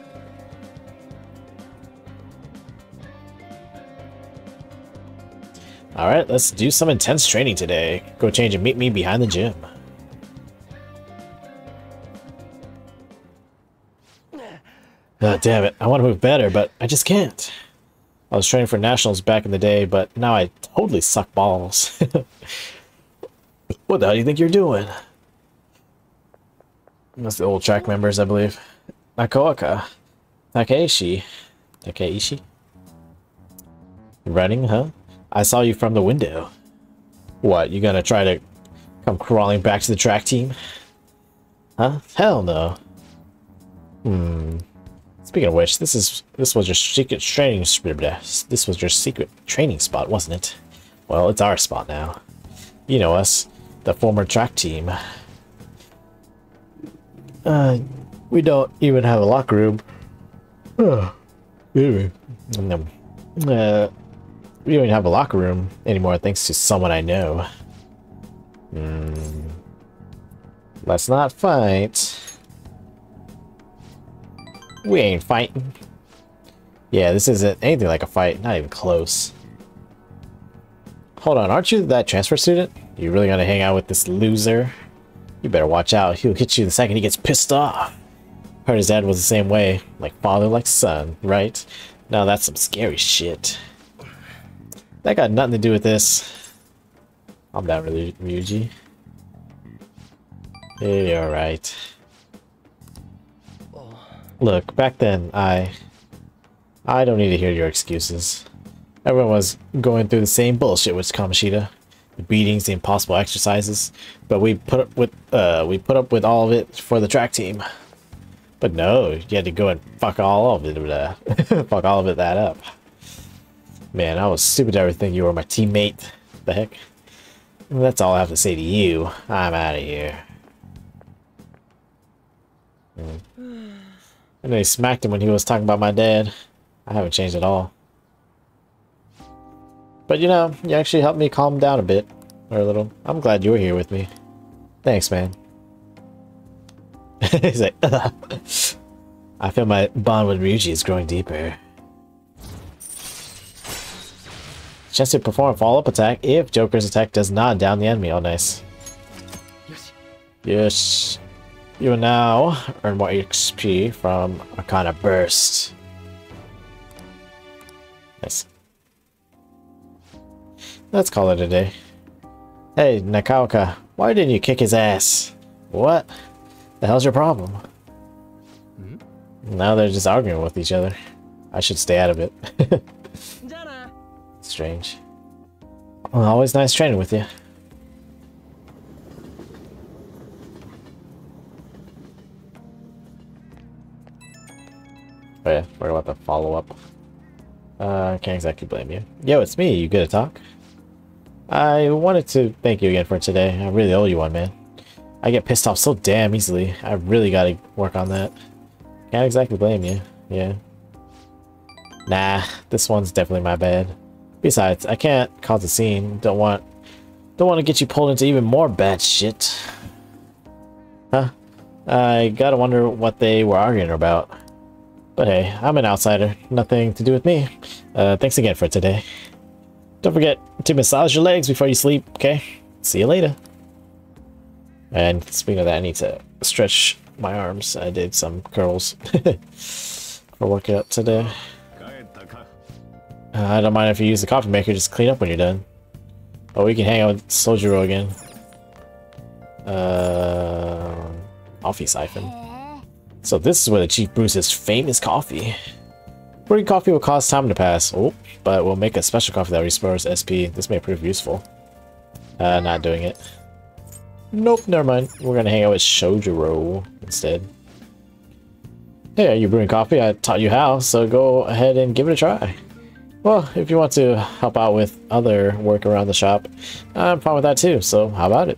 Speaker 1: Alright, let's do some intense training today. Go change and meet me behind the gym. Ah, damn it. I want to move better, but I just can't. I was training for nationals back in the day, but now I totally suck balls. what the hell do you think you're doing? That's the old track members, I believe. Nakaoka. Takeishi. Takeishi? Running, huh? I saw you from the window. What, you gonna try to come crawling back to the track team? Huh? Hell no. Hmm. Speaking of which, this is this was your secret training this was your secret training spot, wasn't it? Well, it's our spot now. You know us, the former track team. Uh, we don't even have a locker room. Uh, uh, we don't even have a locker room anymore thanks to someone I know. Hmm. Let's not fight. We ain't fighting. Yeah, this isn't anything like a fight. Not even close. Hold on, aren't you that transfer student? You really gonna hang out with this loser? You better watch out. He'll hit you the second he gets pissed off. Heard his dad was the same way. Like father, like son, right? Now that's some scary shit. That got nothing to do with this. I'm down with Ryuji. Hey, alright. Look, back then, I... I don't need to hear your excuses. Everyone was going through the same bullshit with Kamoshida. The beatings, the impossible exercises. But we put up with, uh, we put up with all of it for the track team. But no, you had to go and fuck all of it, uh, fuck all of it that up. Man, I was stupid to ever think you were my teammate. The heck? That's all I have to say to you. I'm out of here. Hmm. And they smacked him when he was talking about my dad. I haven't changed at all. But you know, you actually helped me calm down a bit. Or a little. I'm glad you were here with me. Thanks, man. He's like, I feel my bond with Ryuji is growing deeper. Chance to perform a follow-up attack if Joker's attack does not down the enemy. Oh, nice. Yes. Yes. You will now earn more XP from Arcana Burst. Nice. Let's call it a day. Hey, Nakaoka, why didn't you kick his ass? What? The hell's your problem? Mm -hmm. Now they're just arguing with each other. I should stay out of it. Strange. Well, always nice training with you. Oh yeah, worry about the follow-up. Uh, can't exactly blame you. Yo, it's me, you good to talk? I wanted to thank you again for today. I really owe you one, man. I get pissed off so damn easily. I really gotta work on that. Can't exactly blame you. Yeah. Nah, this one's definitely my bad. Besides, I can't cause a scene. Don't want don't want to get you pulled into even more bad shit. Huh? I gotta wonder what they were arguing about. But hey, I'm an outsider. Nothing to do with me. Uh, thanks again for today. Don't forget to massage your legs before you sleep, okay? See you later. And speaking of that, I need to stretch my arms. I did some curls for workout today. Uh, I don't mind if you use the coffee maker, just clean up when you're done. Oh, we can hang out with Sojiro again. Uh, coffee siphon. So this is where the Chief brews his famous coffee. Brewing coffee will cause time to pass, oh, but we'll make a special coffee that restores SP. This may prove useful. Uh, not doing it. Nope, never mind. We're gonna hang out with Sojiro instead. Hey, are you brewing coffee? I taught you how, so go ahead and give it a try. Well, if you want to help out with other work around the shop, I'm fine with that too, so how about it?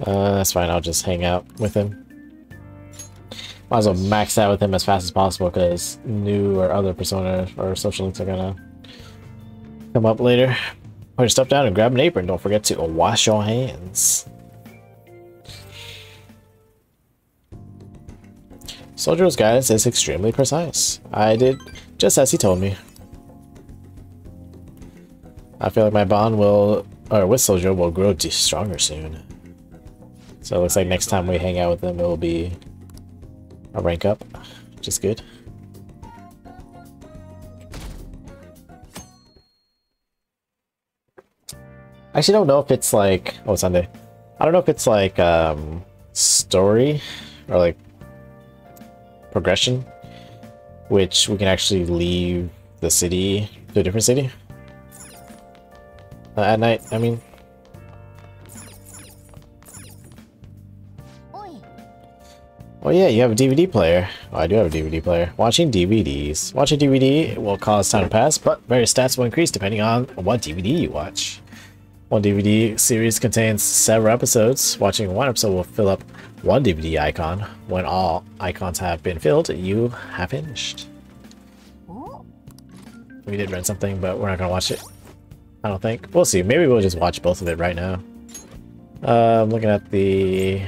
Speaker 1: Uh, that's fine, I'll just hang out with him. Might as well max out with him as fast as possible because new or other persona or social links are gonna come up later. Put your stuff down and grab an apron. Don't forget to wash your hands. Sojiro's guidance is extremely precise. I did just as he told me. I feel like my bond will, or with Soldier will grow stronger soon. So it looks like next time we hang out with them, it will be a rank up, which is good. I actually don't know if it's like, oh, Sunday. I don't know if it's like um, story or like progression, which we can actually leave the city to a different city uh, at night. I mean, oh yeah, you have a DVD player. Oh, I do have a DVD player. Watching DVDs. Watching DVD will cause time to pass, but various stats will increase depending on what DVD you watch. One DVD series contains several episodes. Watching one episode will fill up one DVD icon. When all icons have been filled, you have finished. We did rent something, but we're not gonna watch it. I don't think. We'll see. Maybe we'll just watch both of it right now. Uh, I'm looking at the...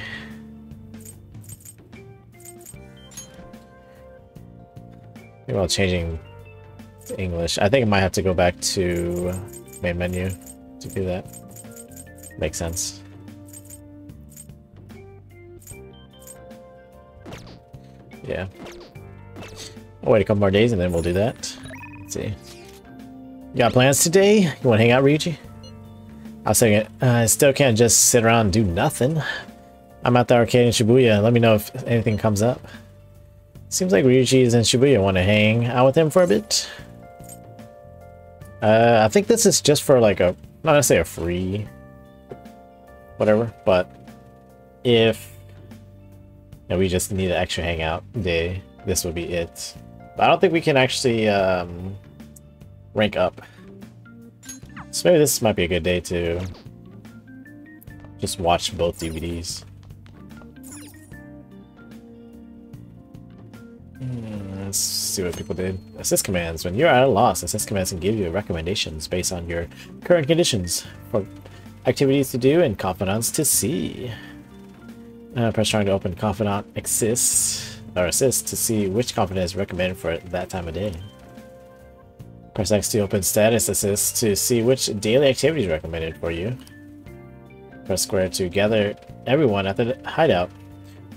Speaker 1: Maybe while changing English. I think I might have to go back to main menu to do that. Makes sense. Yeah. I'll wait a couple more days and then we'll do that. Let's see. You got plans today? You want to hang out, Ryuji? I was thinking, uh, I still can't just sit around and do nothing. I'm at the arcade in Shibuya. Let me know if anything comes up. Seems like Ryuji is in Shibuya. Want to hang out with him for a bit? Uh, I think this is just for like a, not to say a free, whatever, but if you know, we just need an extra hangout day, this would be it. But I don't think we can actually um, rank up. So maybe this might be a good day to just watch both DVDs. Hmm, Let's see what people did. Assist commands. When you're at a loss, assist commands can give you recommendations based on your current conditions for activities to do and confidants to see. Uh, press triangle to open confidant assist or assist to see which confidant is recommended for that time of day. Press X to open status assist to see which daily activity is recommended for you. Press square to gather everyone at the hideout.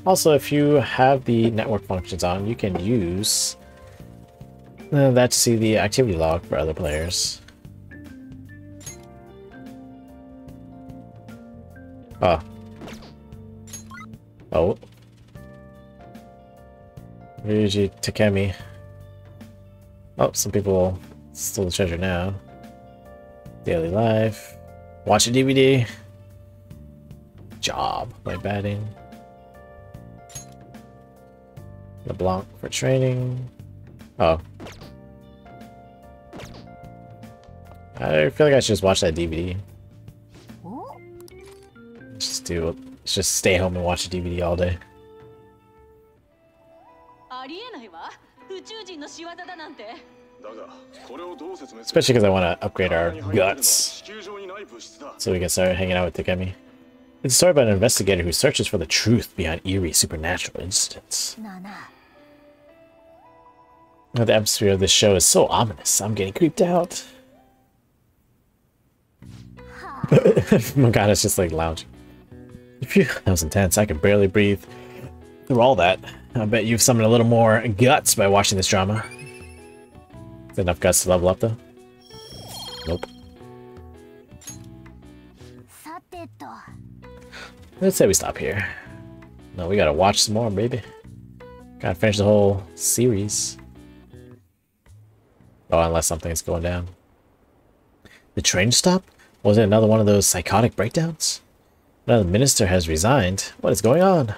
Speaker 1: Also, if you have the network functions on, you can use uh, that to see the activity log for other players. Oh. Oh. Ryuji Takemi. Oh, some people stole the treasure now. Daily life. Watch a DVD. Job. Play batting. LeBlanc for training. Oh. I feel like I should just watch that DVD. Just do. Let's just stay home and watch a DVD all day. Especially because I want to upgrade our guts. So we can start hanging out with Takemi. It's a story about an investigator who searches for the truth behind eerie supernatural incidents. Oh, the atmosphere of this show is so ominous. I'm getting creeped out. Morgana's just like lounging. Phew, that was intense. I can barely breathe through all that. I bet you've summoned a little more guts by watching this drama. Enough guts to level up, though? Nope. Let's say we stop here. No, we gotta watch some more, baby. Gotta finish the whole series. Oh, unless something's going down. The train stop? Was it another one of those psychotic breakdowns? Another minister has resigned. What is going on?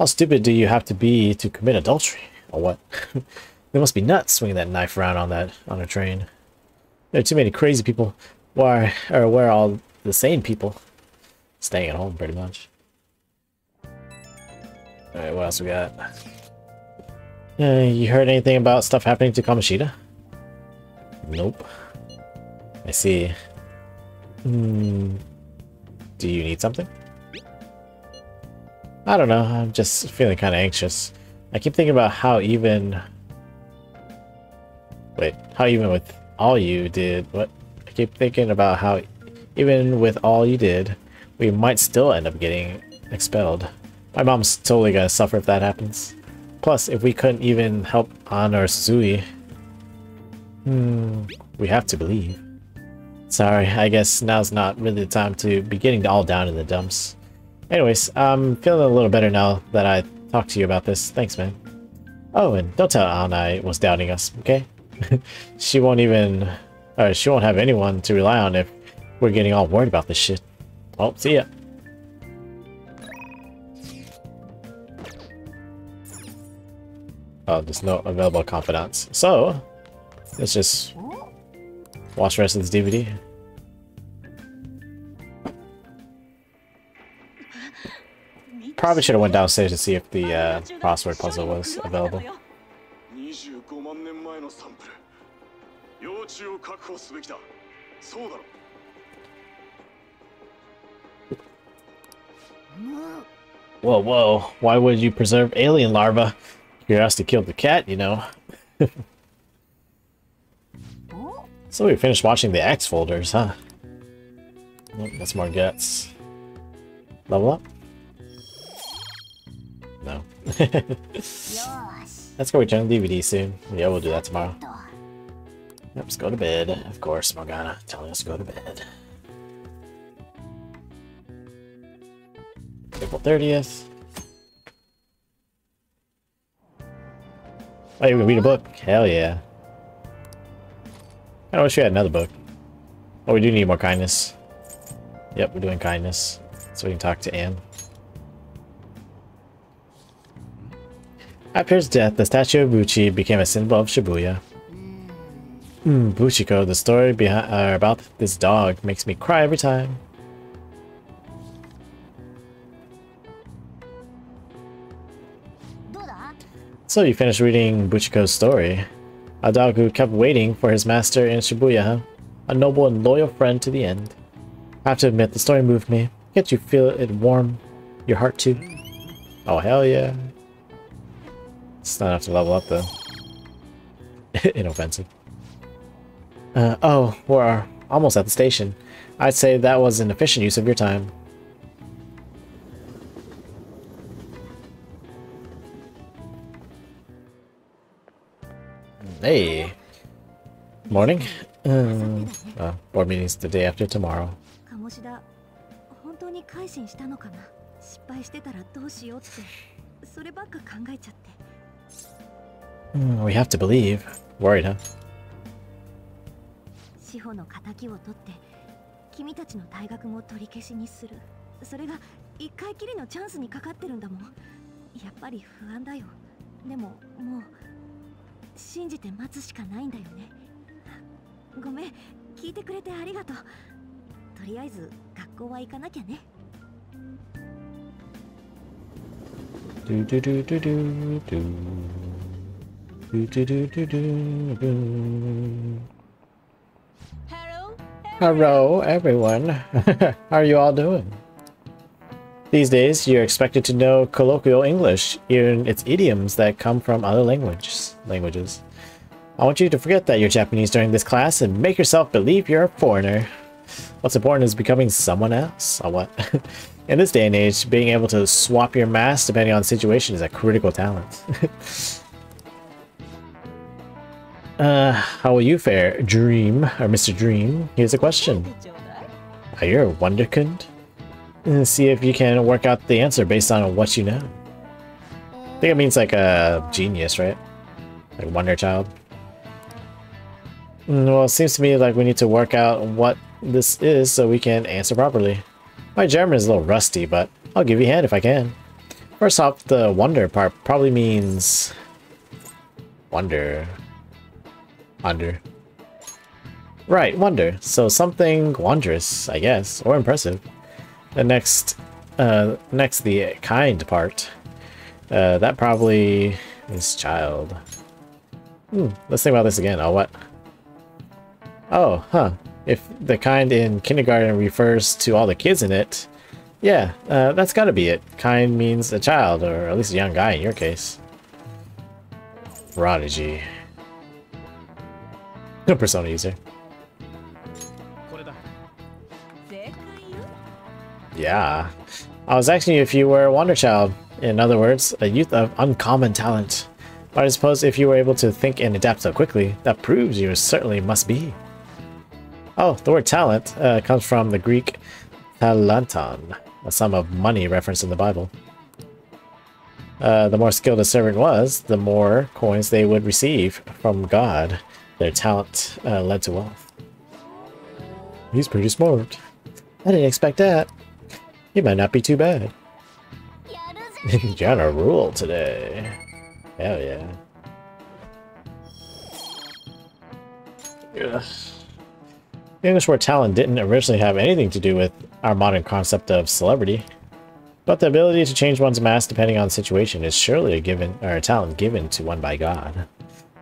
Speaker 1: How stupid do you have to be to commit adultery? Or what? they must be nuts swinging that knife around on that on a train. There are too many crazy people. Why, or where are all the sane people? Staying at home, pretty much. Alright, what else we got? Uh, you heard anything about stuff happening to Kamoshida? Nope. I see. Hmm. Do you need something? I don't know. I'm just feeling kind of anxious. I keep thinking about how even... Wait, how even with all you did... What? I keep keep thinking about how even with all you did, we might still end up getting expelled. My mom's totally gonna suffer if that happens. Plus, if we couldn't even help Ann or Suzui, hmm, we have to believe. Sorry, I guess now's not really the time to be getting all down in the dumps. Anyways, I'm feeling a little better now that I talked to you about this. Thanks, man. Oh, and don't tell Ann I was doubting us, okay? she won't even... Or she won't have anyone to rely on if we're getting all worried about this shit. Well, see ya. Oh, there's no available confidants. So, let's just watch the rest of this DVD. Probably should have went downstairs to see if the uh, crossword puzzle was available. Whoa, whoa. Why would you preserve alien larva? You're asked to kill the cat, you know. so we finished watching the X folders, huh? Oh, that's more guts. Level up? No. Let's go return the DVD soon. Yeah, we'll do that tomorrow. Yep, let's go to bed. Of course, Morgana telling us to go to bed. April 30th. Oh, you can read a book? Hell yeah. I wish we had another book. Oh, we do need more kindness. Yep, we're doing kindness. So we can talk to Ann. After his death, the statue of Buchi became a symbol of Shibuya. Hmm, Buchiko, the story behind, uh, about this dog makes me cry every time. So you finished reading Buchiko's story. A dog who kept waiting for his master in Shibuya? A noble and loyal friend to the end. I have to admit, the story moved me. Can't you feel it warm your heart too? Oh, hell yeah. It's not enough to level up, though. Inoffensive. Uh, oh, we're almost at the station. I'd say that was an efficient use of your time. Hey. Morning. Uh, uh, board meeting's the day after tomorrow.
Speaker 7: 鴨志田本当に改心したのかな失敗してたらどうしようってそればっか考えちゃって
Speaker 1: Hmm, we have to believe. Worried, huh?
Speaker 7: 志保の敵を取って君たちの退学も取り消しにするそれが一回きりのチャンスにかかってるんだもんやっぱり不安だよでももう 信じて待つしかないんだよねごめん聞いてくれてありがとうとりあえず学校は行かなきゃね
Speaker 1: ドゥドゥドゥドゥドゥドゥドゥドゥドゥドゥドゥドゥ Hello, everyone. How are you all doing? These days, you're expected to know colloquial English, even its idioms that come from other languages. Languages. I want you to forget that you're Japanese during this class and make yourself believe you're a foreigner. What's important is becoming someone else. Or what? In this day and age, being able to swap your mask depending on the situation is a critical talent. uh, how will you fare, Dream, or Mr. Dream? Here's a question. Are you a wonderkind? And see if you can work out the answer based on what you know. I think it means like a genius, right? Like wonder child. Mm, Well, it seems to me like we need to work out what this is so we can answer properly. My German is a little rusty, but I'll give you a hand if I can. First off, the wonder part probably means... Wonder. Under. Right, wonder. So something wondrous, I guess, or impressive. The next, uh, next the kind part. Uh, that probably is child. Hmm, let's think about this again. Oh, what? Oh, huh. If the kind in kindergarten refers to all the kids in it, yeah, uh, that's gotta be it. Kind means a child, or at least a young guy in your case. Prodigy. No persona user. Yeah. I was asking you if you were a wonder child. In other words, a youth of uncommon talent. But I suppose if you were able to think and adapt so quickly, that proves you certainly must be. Oh, the word talent uh, comes from the Greek talenton, a sum of money referenced in the Bible. Uh, the more skilled a servant was, the more coins they would receive from God. Their talent uh, led to wealth. He's pretty smart. I didn't expect that. He might not be too bad.
Speaker 7: John
Speaker 1: a rule today. Hell yeah. Yes. The English word talent didn't originally have anything to do with our modern concept of celebrity. But the ability to change one's mass depending on the situation is surely a given or a talent given to one by God.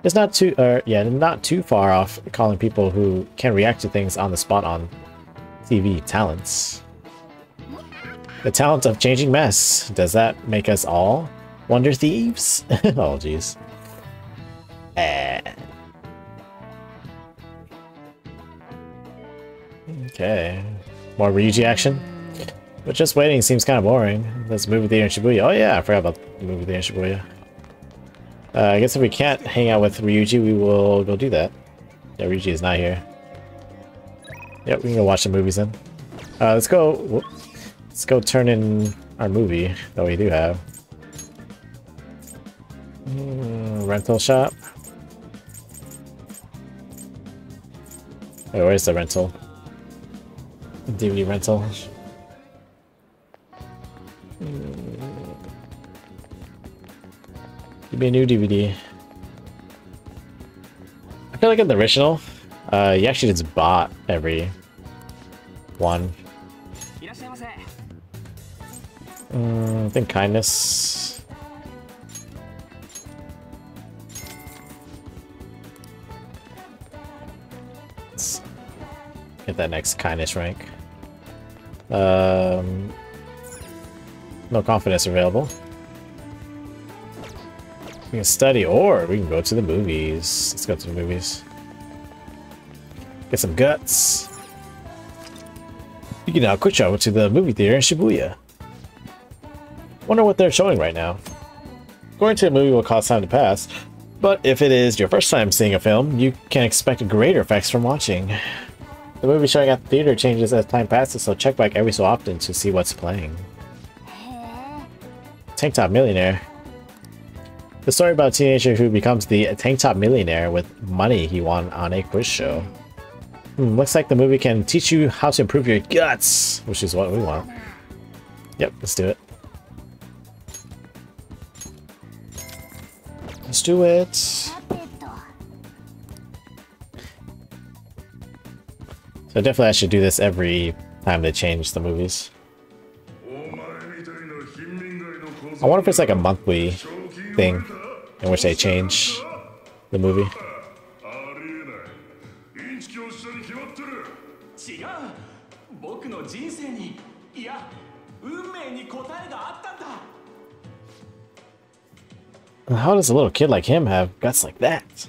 Speaker 1: It's not too yeah, not too far off calling people who can react to things on the spot on TV talents. The talent of changing mess. Does that make us all wonder thieves? oh jeez. Eh. Okay. More Ryuji action? But just waiting seems kind of boring. Let's movie theater in Shibuya. Oh yeah, I forgot about the movie in Shibuya. Uh, I guess if we can't hang out with Ryuji, we will go do that. Yeah, Ryuji is not here. Yep, we can go watch the movies then. Uh, let's go. whoop. Let's go turn in our movie that we do have. Mm, rental shop. Wait, where's the rental? DVD rental. Mm. Give me a new DVD. I feel like in the original, uh, you actually just bought every one. Mm, I think kindness. Let's get that next kindness rank. Um, no confidence available. We can study or we can go to the movies. Let's go to the movies. Get some guts. You can now quick travel to the movie theater in Shibuya. Wonder what they're showing right now. Going to a movie will cause time to pass, but if it is your first time seeing a film, you can expect greater effects from watching. The movie showing at the theater changes as time passes, so check back every so often to see what's playing. Tank Top Millionaire. The story about a teenager who becomes the Tank Top Millionaire with money he won on a quiz show. Hmm, looks like the movie can teach you how to improve your guts, which is what we want. Yep, let's do it. Let's do it. So definitely I should do this every time they change the movies. I wonder if it's like a monthly thing in which they change the movie. How does a little kid like him have guts like that?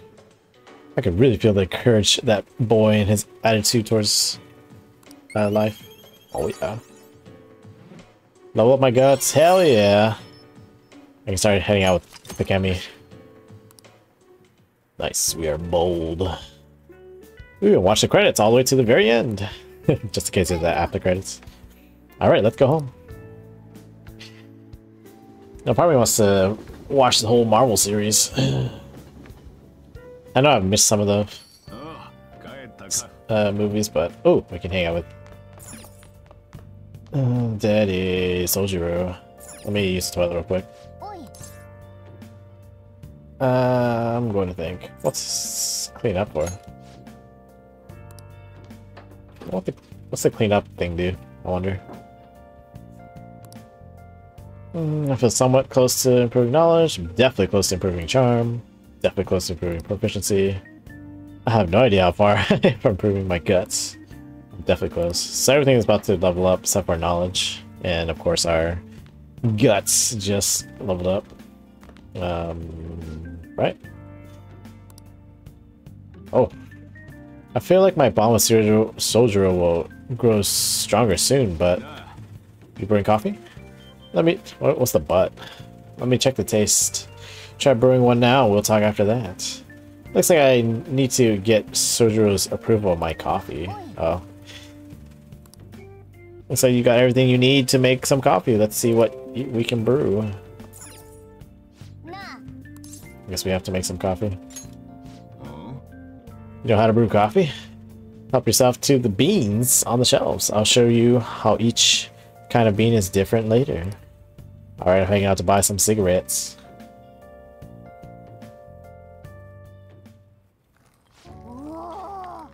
Speaker 1: I could really feel the courage that boy and his attitude towards uh, life. Oh yeah. Level up my guts, hell yeah. I can start heading out with Takemi. Nice, we are bold. We can watch the credits all the way to the very end. Just in case there's that after credits. Alright, let's go home. No, part of me wants to Watch the whole Marvel series. I know I've missed some of the uh, movies, but oh, we can hang out with uh, Daddy Sojiro. Let me use the toilet real quick. Uh, I'm going to think. What's clean up for? What the, what's the clean up thing do? I wonder. Hmm, I feel somewhat close to improving knowledge. Definitely close to improving charm. Definitely close to improving proficiency. I have no idea how far from improving my guts. I'm definitely close. So everything is about to level up except for knowledge. And of course our guts just leveled up. Um, right? Oh. I feel like my Soldier, Soldier will grow stronger soon, but You bring coffee? Let me. What, what's the butt? Let me check the taste. Try brewing one now. We'll talk after that. Looks like I need to get Sojiro's approval of my coffee. Oh. Looks like you got everything you need to make some coffee. Let's see what we can brew. I guess we have to make some coffee. You know how to brew coffee? Help yourself to the beans on the shelves. I'll show you how each kind of bean is different later. Alright, I'm hanging out to buy some cigarettes.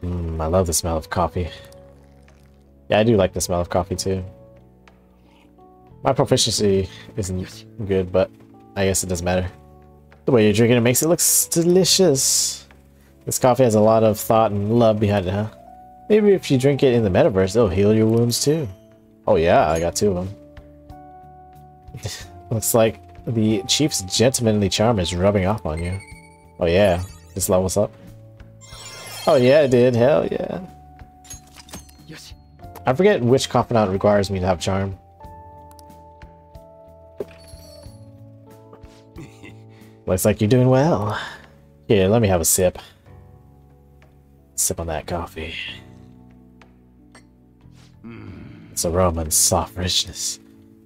Speaker 1: Mmm, I love the smell of coffee. Yeah, I do like the smell of coffee too. My proficiency isn't good, but I guess it doesn't matter. The way you're drinking it makes it look delicious. This coffee has a lot of thought and love behind it, huh? Maybe if you drink it in the metaverse, it'll heal your wounds too. Oh yeah, I got two of them. Looks like the chief's gentlemanly charm is rubbing off on you. Oh yeah, this levels up. Oh yeah, it did. Hell yeah. Yes. I forget which confidant requires me to have charm. Looks like you're doing well. Here, let me have a sip. Sip on that coffee. It's a Roman soft richness.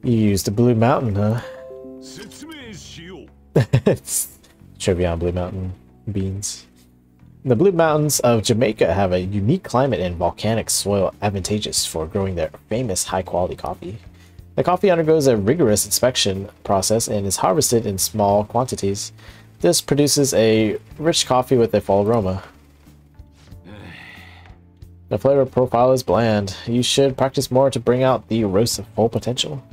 Speaker 1: You used a Blue Mountain, huh? it's on Blue Mountain beans. The Blue Mountains of Jamaica have a unique climate and volcanic soil advantageous for growing their famous high-quality coffee. The coffee undergoes a rigorous inspection process and is harvested in small quantities. This produces a rich coffee with a full aroma. The flavor profile is bland. You should practice more to bring out the roast's full potential.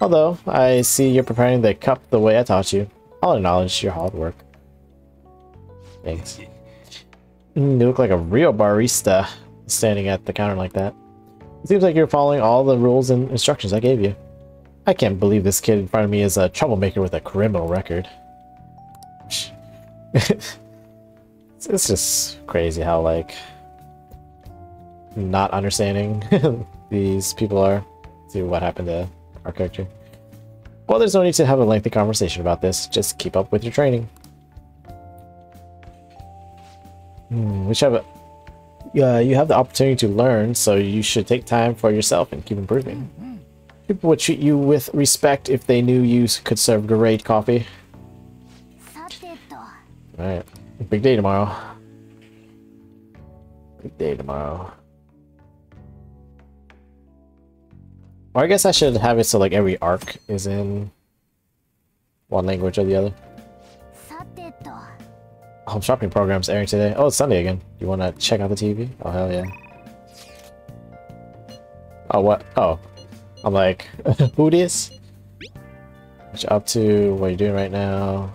Speaker 1: Although, I see you're preparing the cup the way I taught you. I'll acknowledge your hard work. Thanks. You look like a real barista standing at the counter like that. It seems like you're following all the rules and instructions I gave you. I can't believe this kid in front of me is a troublemaker with a criminal record. it's just crazy how, like, not understanding these people are See what happened to our character. Well, there's no need to have a lengthy conversation about this. Just keep up with your training. Hmm, we should have a, uh, you have the opportunity to learn, so you should take time for yourself and keep improving. Mm-hmm. People would treat you with respect if they knew you could serve great coffee. Alright, big day tomorrow. Big day tomorrow. Or I guess I should have it so like every arc is in one language or the other. Home oh, shopping program's airing today. Oh, it's Sunday again. You want to check out the TV? Oh, hell yeah. Oh, what? Oh. I'm like, who this? What you up to? What are you doing right now?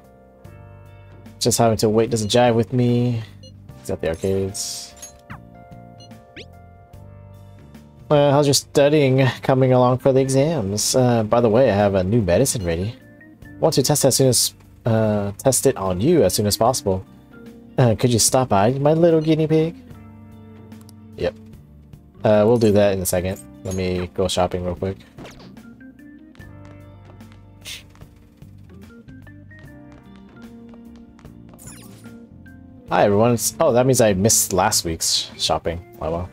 Speaker 1: Just having to wait doesn't jive with me. Is that the arcades. Uh, how's your studying coming along for the exams? Uh, by the way, I have a new medicine ready. Want to test as soon as uh, test it on you as soon as possible. Uh, could you stop by, my little guinea pig? Yep. Uh, we'll do that in a second. Let me go shopping real quick. Hi everyone. It's, oh, that means I missed last week's shopping. Oh well.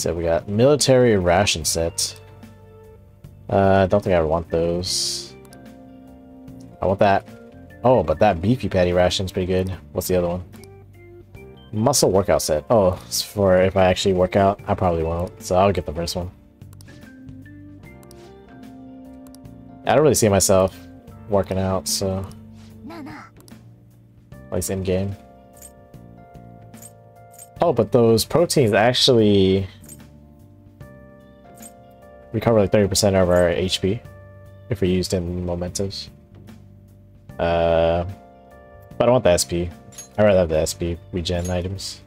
Speaker 1: So we got military ration set. Uh, I don't think I want those. I want that. Oh, but that beefy patty ration is pretty good. What's the other one? Muscle workout set. Oh, it's for if I actually work out. I probably won't, so I'll get the first one. I don't really see myself working out, so... At least in-game. Oh, but those proteins actually recover like 30% of our HP if we used in mementos. Uh, but I want the SP. I'd rather have the SP regen items.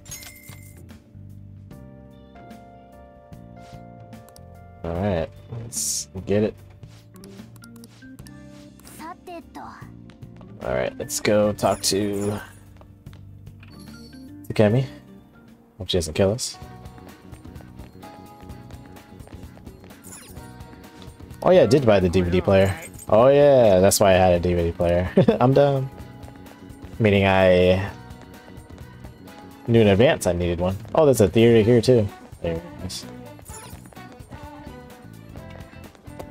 Speaker 1: Alright, let's get it. Alright, let's go talk to... to Kemi. Hope she doesn't kill us. Oh yeah, I did buy the DVD player. Oh yeah, that's why I had a DVD player. I'm dumb. Meaning I knew in advance I needed one. Oh, there's a theater here too. Very nice.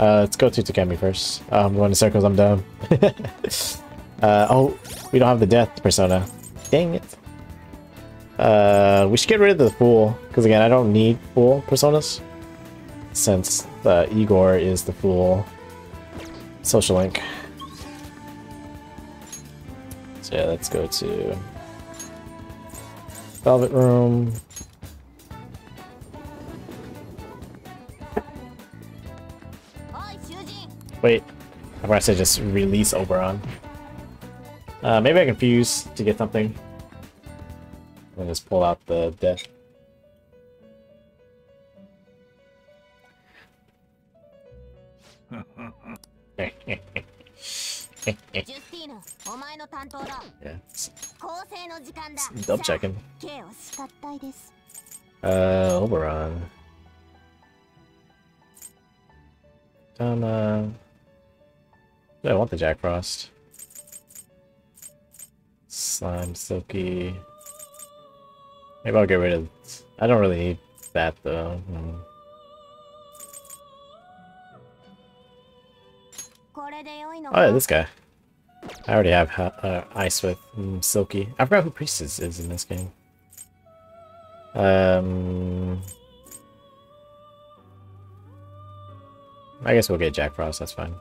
Speaker 1: Uh, let's go to Takemi first. Uh, I'm going in circles, I'm dumb. uh, oh, we don't have the death persona. Dang it. Uh, we should get rid of the fool, because again, I don't need fool personas. Since uh, Igor is the fool social link. So yeah, let's go to Velvet Room. Wait, I forgot to just release Oberon. Uh, maybe I can fuse to get something. And just pull out the death. Yeah. Double checking. Uh, Oberon. Um, uh... I want the Jack Frost. Slime, Silky... Maybe I'll get rid of... I don't really need that, though. Hmm. Oh yeah, this guy. I already have uh, Ice with mm, Silky. I forgot who Priestess is in this game. Um... I guess we'll get Jack Frost, that's fine.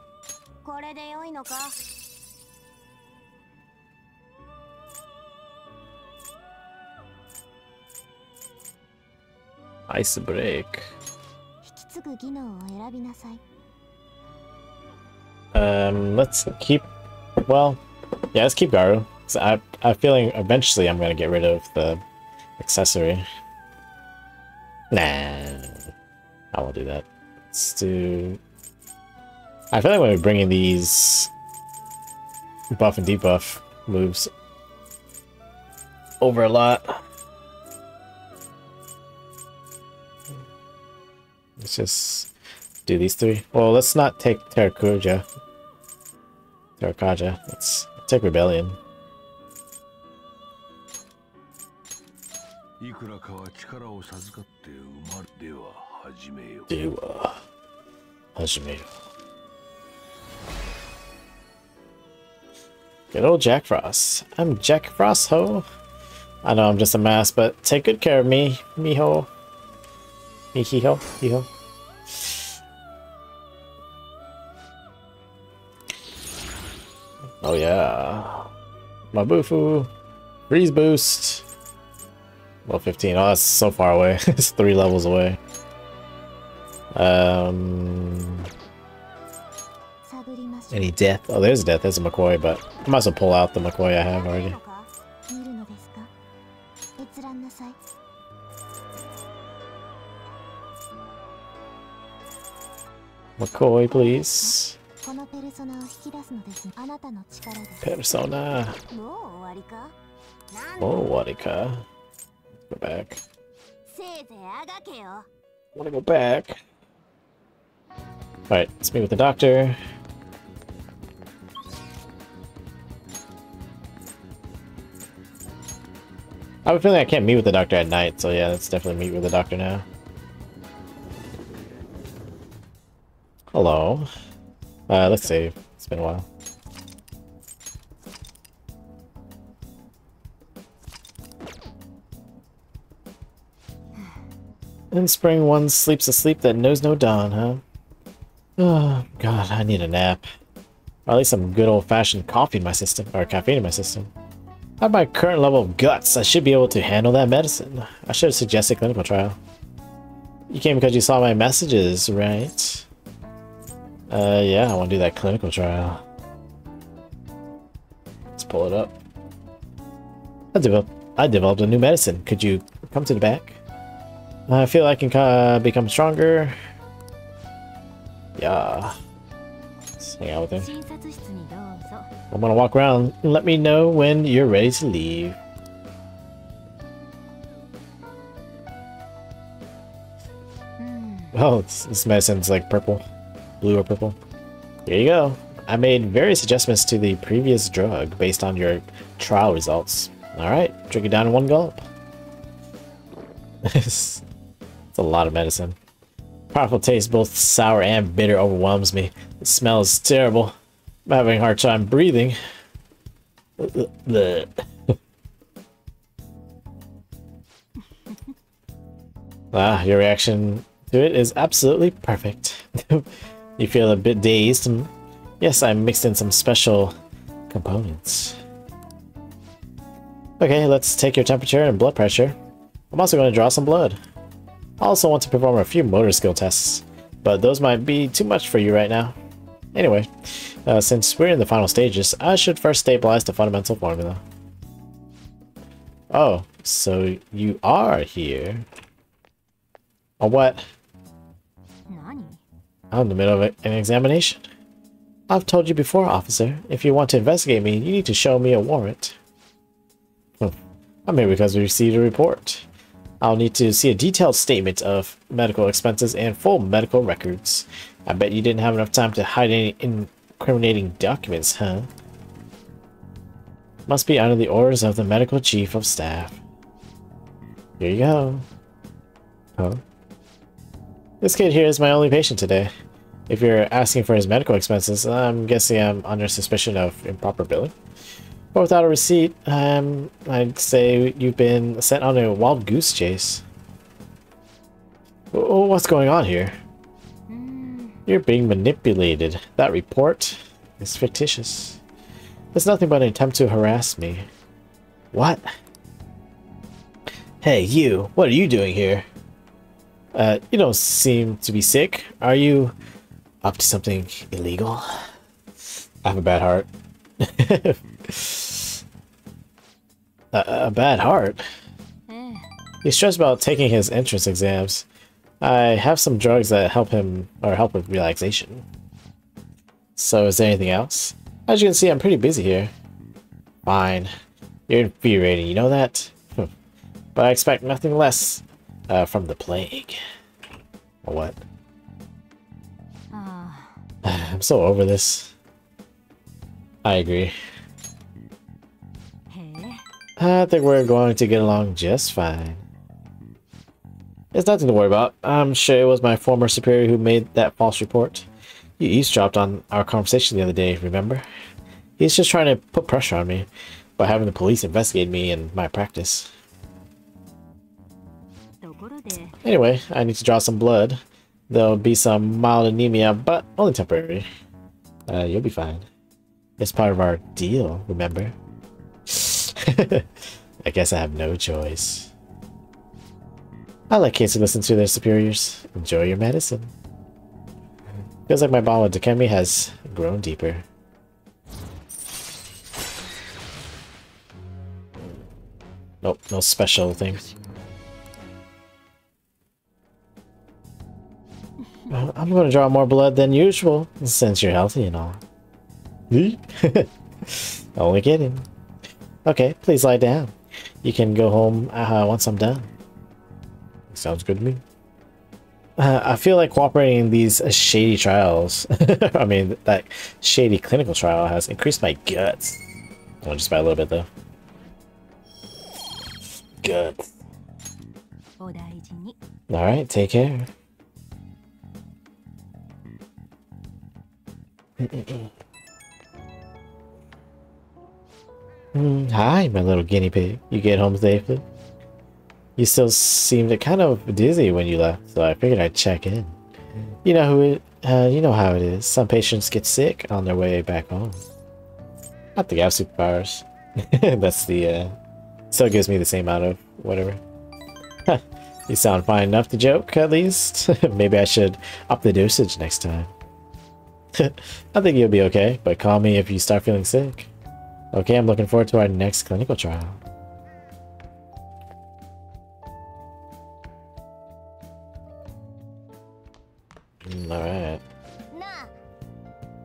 Speaker 1: Ice break. Um, let's keep. Well, yeah, let's keep Garu. I I'm feeling eventually I'm gonna get rid of the accessory. Nah, I won't do that. Let's do I feel like when we're bringing these buff and debuff moves over a lot. Let's just do these three. Well, let's not take Terrakuja. Tarukaja. Let's take Rebellion. Dewa. Hajimeyo. Good old Jack Frost. I'm Jack Frost, ho! I know I'm just a mask, but take good care of me, miho. Mihiho, hiho. Oh yeah. my Mabufu. Freeze boost. Level 15. Oh, that's so far away. it's three levels away. Um... Any death? Oh, there's death. There's a Mokoi, but I might as well pull out the Mokoi I have already. Mokoi, please. Persona. Oh, Warika. Go back. Wanna go back? Alright, let's meet with the doctor. I have a feeling I can't meet with the doctor at night, so yeah, let's definitely meet with the doctor now. Hello. Uh, let's save. It's been a while. In spring, one sleeps a sleep that knows no dawn, huh? Oh, God, I need a nap. Or at least some good old-fashioned coffee in my system, or caffeine in my system. At my current level of guts, I should be able to handle that medicine. I should have suggested clinical trial. You came because you saw my messages, right? Uh, yeah, I want to do that clinical trial. Let's pull it up. I developed, I developed a new medicine. Could you come to the back? I feel I can uh, become stronger. Yeah. Let's hang out with him. I'm gonna walk around and let me know when you're ready to leave. Oh, this medicine's like purple. Blue or purple. Here you go. I made various adjustments to the previous drug based on your trial results. Alright, drink it down in one gulp. it's a lot of medicine. Powerful taste, both sour and bitter, overwhelms me. The smell is terrible. I'm having a hard time breathing. Ah, your reaction to it is absolutely perfect. you feel a bit dazed, and yes, I mixed in some special components. Okay, let's take your temperature and blood pressure. I'm also going to draw some blood. I also want to perform a few motor skill tests, but those might be too much for you right now. Anyway, uh, since we're in the final stages, I should first stabilize the fundamental formula. Oh, so you are here. Or what?
Speaker 5: 何
Speaker 1: I'm in the middle of an examination. I've told you before, officer. If you want to investigate me, you need to show me a warrant. I'm here because we received a report. I'll need to see a detailed statement of medical expenses and full medical records. I bet you didn't have enough time to hide any incriminating documents, huh? Must be under the orders of the medical chief of staff. Here you go. Huh? This kid here is my only patient today. If you're asking for his medical expenses, I'm guessing I'm under suspicion of improper billing. But without a receipt, um, I'd say you've been sent on a wild goose chase. What's going on here? You're being manipulated. That report is fictitious. It's nothing but an attempt to harass me. What? Hey, you, what are you doing here? Uh, you don't seem to be sick. Are you up to something illegal? I have a bad heart. a, a bad heart?
Speaker 5: ええ
Speaker 1: He's stressed about taking his entrance exams. I have some drugs that help him, or help with relaxation. So is there anything else? As you can see, I'm pretty busy here. Fine. You're infuriating, you know that? Hmm. but I expect nothing less uh, from the plague. What?
Speaker 5: Uh.
Speaker 1: I'm so over this. I agree.
Speaker 5: Hey.
Speaker 1: I think we're going to get along just fine. It's nothing to worry about. I'm sure it was my former superior who made that false report. You eavesdropped on our conversation the other day, remember? He's just trying to put pressure on me by having the police investigate me and my practice. Anyway, I need to draw some blood. There'll be some mild anemia, but only temporary. Uh, you'll be fine. It's part of our deal, remember? I guess I have no choice. I like kids who listen to their superiors. Enjoy your medicine. Feels like my bond with Takemi has grown deeper. Nope, no special things. I'm gonna draw more blood than usual, since you're healthy and all. Only kidding. Okay, please lie down. You can go home uh, once I'm done. Sounds good to me. Uh, I feel like cooperating in these shady trials, I mean, that shady clinical trial has increased my guts. Only just by a little bit, though. Guts. Alright, take care. Hmm, Hi, my little guinea pig. You get home safely? You still seemed kind of dizzy when you left, so I figured I'd check in. You know who it, uh, you know how it is. Some patients get sick on their way back home. Not the gas superpowers. That's the, uh, still gives me the same amount of whatever. You sound fine enough to joke, at least. Maybe I should up the dosage next time. I think you'll be okay, but call me if you start feeling sick. Okay, I'm looking forward to our next clinical trial. Alright.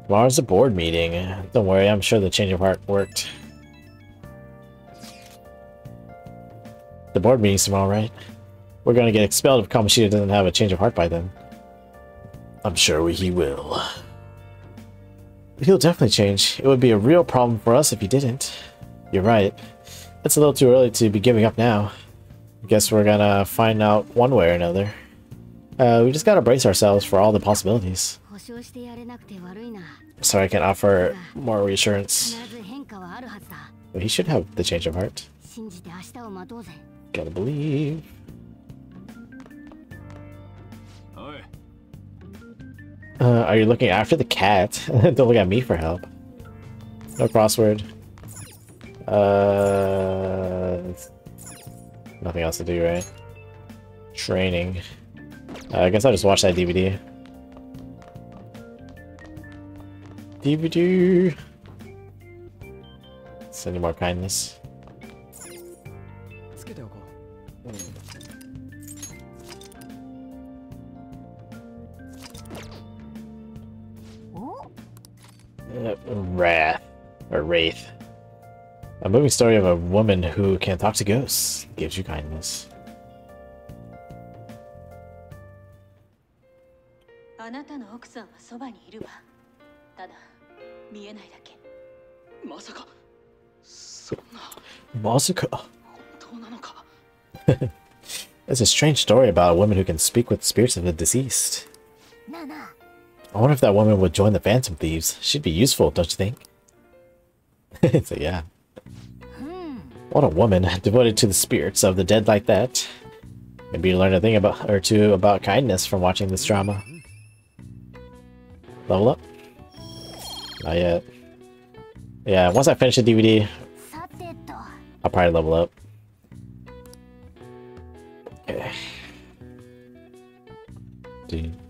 Speaker 1: Tomorrow's a board meeting. Don't worry, I'm sure the change of heart worked. The board meeting's tomorrow, right? We're gonna get expelled if Kamoshida doesn't have a change of heart by then. I'm sure he will. He'll definitely change. It would be a real problem for us if he didn't. You're right. It's a little too early to be giving up now. I guess we're gonna find out one way or another. Uh, we just gotta brace ourselves for all the possibilities. So I can offer more reassurance. But he should have the change of heart. Gotta believe. Uh, are you looking after the cat? Don't look at me for help. No crossword. Uh, nothing else to do, right? Training. Uh, I guess I'll just watch that DVD. DVD. Send you more kindness. Wrath. Or Wraith. A moving story of a woman who can talk to ghosts. Gives you kindness.
Speaker 8: Masako.
Speaker 1: It's a strange story about a woman who can speak with spirits of the deceased.
Speaker 5: Nana.
Speaker 1: I wonder if that woman would join the Phantom Thieves. She'd be useful, don't you think? so yeah. What a woman, devoted to the spirits of the dead like that. Maybe you learned a thing about or two about kindness from watching this drama. Level up? Not yet. Yeah, once I finish the DVD, I'll probably level up. Okay. Dude.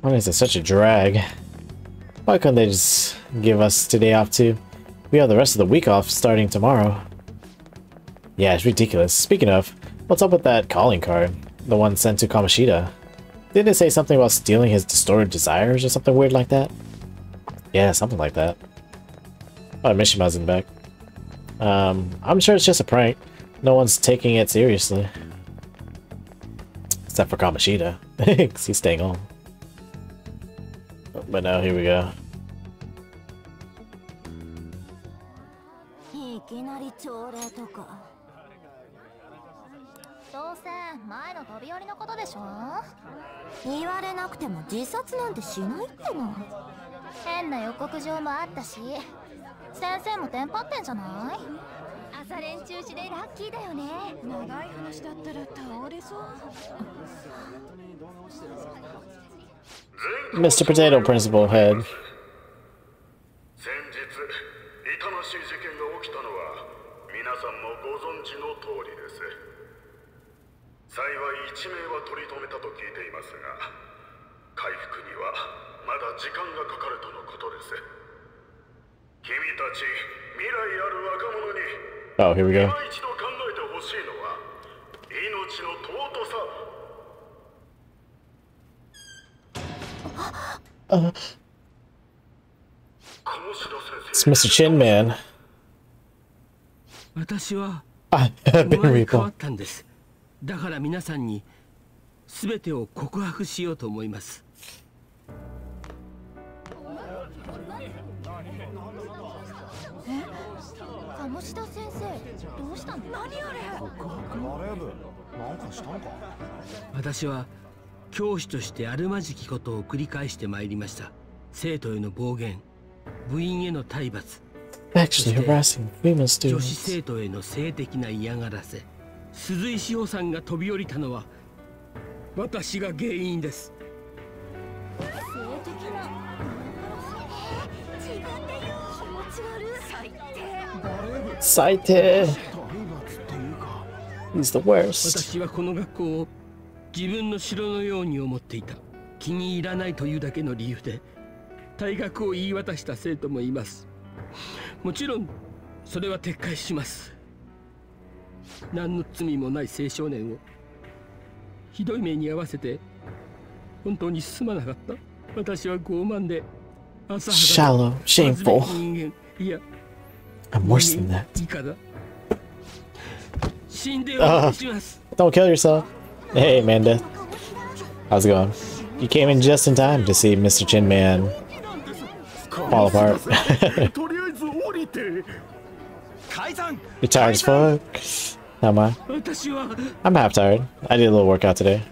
Speaker 1: Why is it such a drag? Why couldn't they just give us today off too? We have the rest of the week off starting tomorrow. Yeah, it's ridiculous. Speaking of, what's up with that calling card? The one sent to Kamoshida? Didn't it say something about stealing his distorted desires or something weird like that? Yeah, something like that. Oh, Mishima's in back. Um, I'm sure it's just a prank. No one's taking it seriously. Except for Kamoshida, because he's staying home. But now, here we go.
Speaker 5: 先生もテンパってんじゃない？朝練中止でラッキーだよね長い話だったら倒れそう
Speaker 1: Mr. Potato Principal Head.
Speaker 6: 先日痛ましい事件が起きたのは皆さんもご存知の通りです幸い一命は取り留めたと聞いていますが回復にはまだ時間がかかるとのことです
Speaker 1: Oh, here we go. Uh, it's Mr. Chin Man. I have been
Speaker 9: recalled. だから皆さんに全てを告白しようと思います。
Speaker 5: 鴨志田先生どうしたの？何あれ？
Speaker 4: バレー部なんかしたんか？
Speaker 9: 私は教師としてあるまじきことを繰り返してまいりました。生徒への暴言部員への体罰。
Speaker 1: Actually harassing female
Speaker 9: 女子.生徒への性的な嫌がらせ。鈴井志保さんが飛び降りたのは私が原因です
Speaker 5: 最低。
Speaker 1: He's the worst.
Speaker 9: 私はこの学校を自分の城のように思っていた。気に入らないというだけの理由で退学を言い渡した生徒もいます。もちろんそれは撤回します。何の罪もない青少年をひどい目に遭わせて本当にすまなかった。私は傲慢で浅はかで人間。いや
Speaker 1: I'm worse than that.
Speaker 9: Uh,
Speaker 1: don't kill yourself. Hey, Amanda. How's it going? You came in just in time to see Mr. Chin Man fall apart. You're tired as fuck. How am I? I'm half tired. I did a little workout today.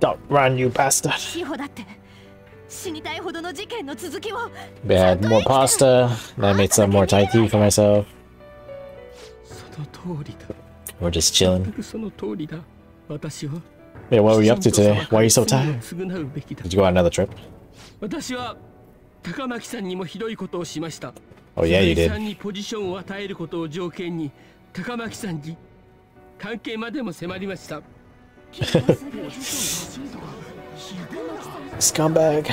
Speaker 1: Don't run, you bastard. We had more pasta, and I made some more Thai tea for myself.
Speaker 9: その通りだ。
Speaker 1: We're just chilling.
Speaker 9: その通りだ。私は
Speaker 1: Yeah, what were you up to today? Why are you so tired? Did you go on another trip?
Speaker 9: 私は高巻さんにもひどいことをしました。
Speaker 1: Oh, yeah, you did.
Speaker 9: んにポジションを与えることを条件に高巻さんに関係までも迫りました。
Speaker 1: Scumbag.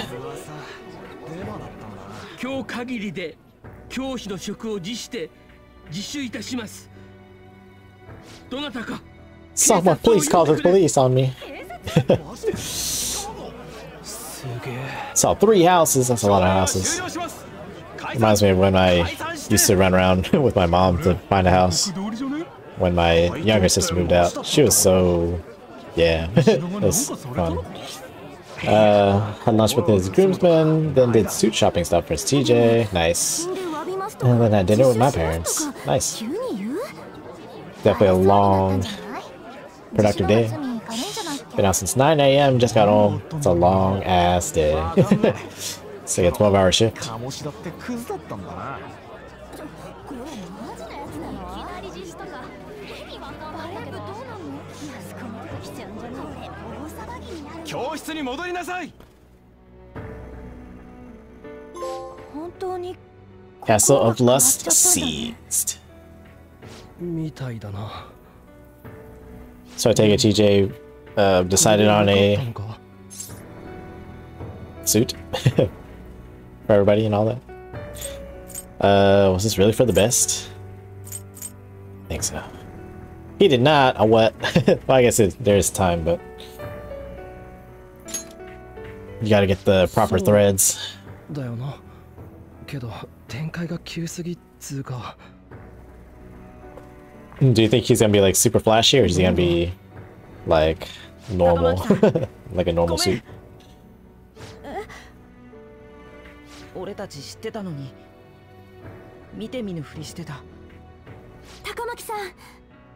Speaker 9: 今日限りで教師の職を辞して自首いたします。どなたか
Speaker 1: Someone please call the police on me. Saw three houses. That's a lot of houses.
Speaker 3: 終了します
Speaker 1: Reminds me of when I used to run around with my mom to find a house.
Speaker 3: 通りじゃね
Speaker 1: When my younger sister moved out, she was so yeah, it was fun. Uh, had lunch with his groomsmen, then did suit shopping stuff for his TJ. Nice. And then had dinner with my parents. Nice. Definitely a long, productive day. Been out since 9 a.m., just got home. It's a long ass day. it's like a 12 hour shift.
Speaker 3: 教室に戻りなさい
Speaker 5: 本当に
Speaker 1: Castle of Lust seized.
Speaker 4: みたいだな
Speaker 1: So I take it TJ uh, decided on
Speaker 4: わかった
Speaker 1: a
Speaker 4: のか
Speaker 1: suit for everybody and all that. Uh, was this really for the best? I think so. He did not. A what? well, I guess it, there's time, but you gotta get the proper
Speaker 4: So-
Speaker 1: threads.
Speaker 4: だよなけど展開が急すぎっつうか
Speaker 1: Do you think he's gonna be like super flashy, or is he gonna be like normal, like a normal suit?
Speaker 10: 俺たち知ってたのに見て見ぬふりしてた
Speaker 5: 高巻さん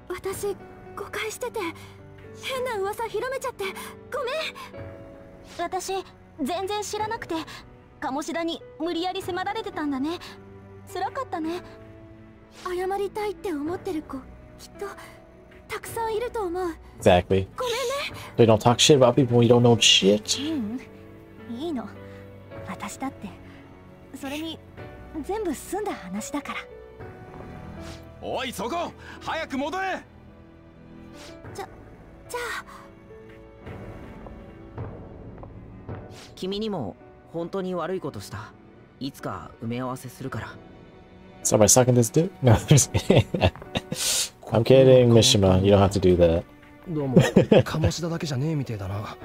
Speaker 5: 私誤解してて変な噂広めちゃってごめん
Speaker 7: 私全然知らなくて鴨志田に無理やり迫られてたんだね。辛かったね。
Speaker 5: 謝りたいって思ってる子きっとたくさんいると思う。
Speaker 1: Exactly.
Speaker 5: ごめんね。
Speaker 1: They don't talk shit about people when you don't know shit.
Speaker 7: うん。いいの。私だってそれに全部済んだ話だから。
Speaker 3: おいそこ！早く戻れ！
Speaker 5: じゃじゃあ
Speaker 10: 君にも本当に悪いことしたいつか埋め合わせするから
Speaker 1: So by sucking this dick? No, I'm just kidding. I'm kidding, Mishima. You don't have to do that.
Speaker 4: どうも鴨志田だけじゃねえみてえだな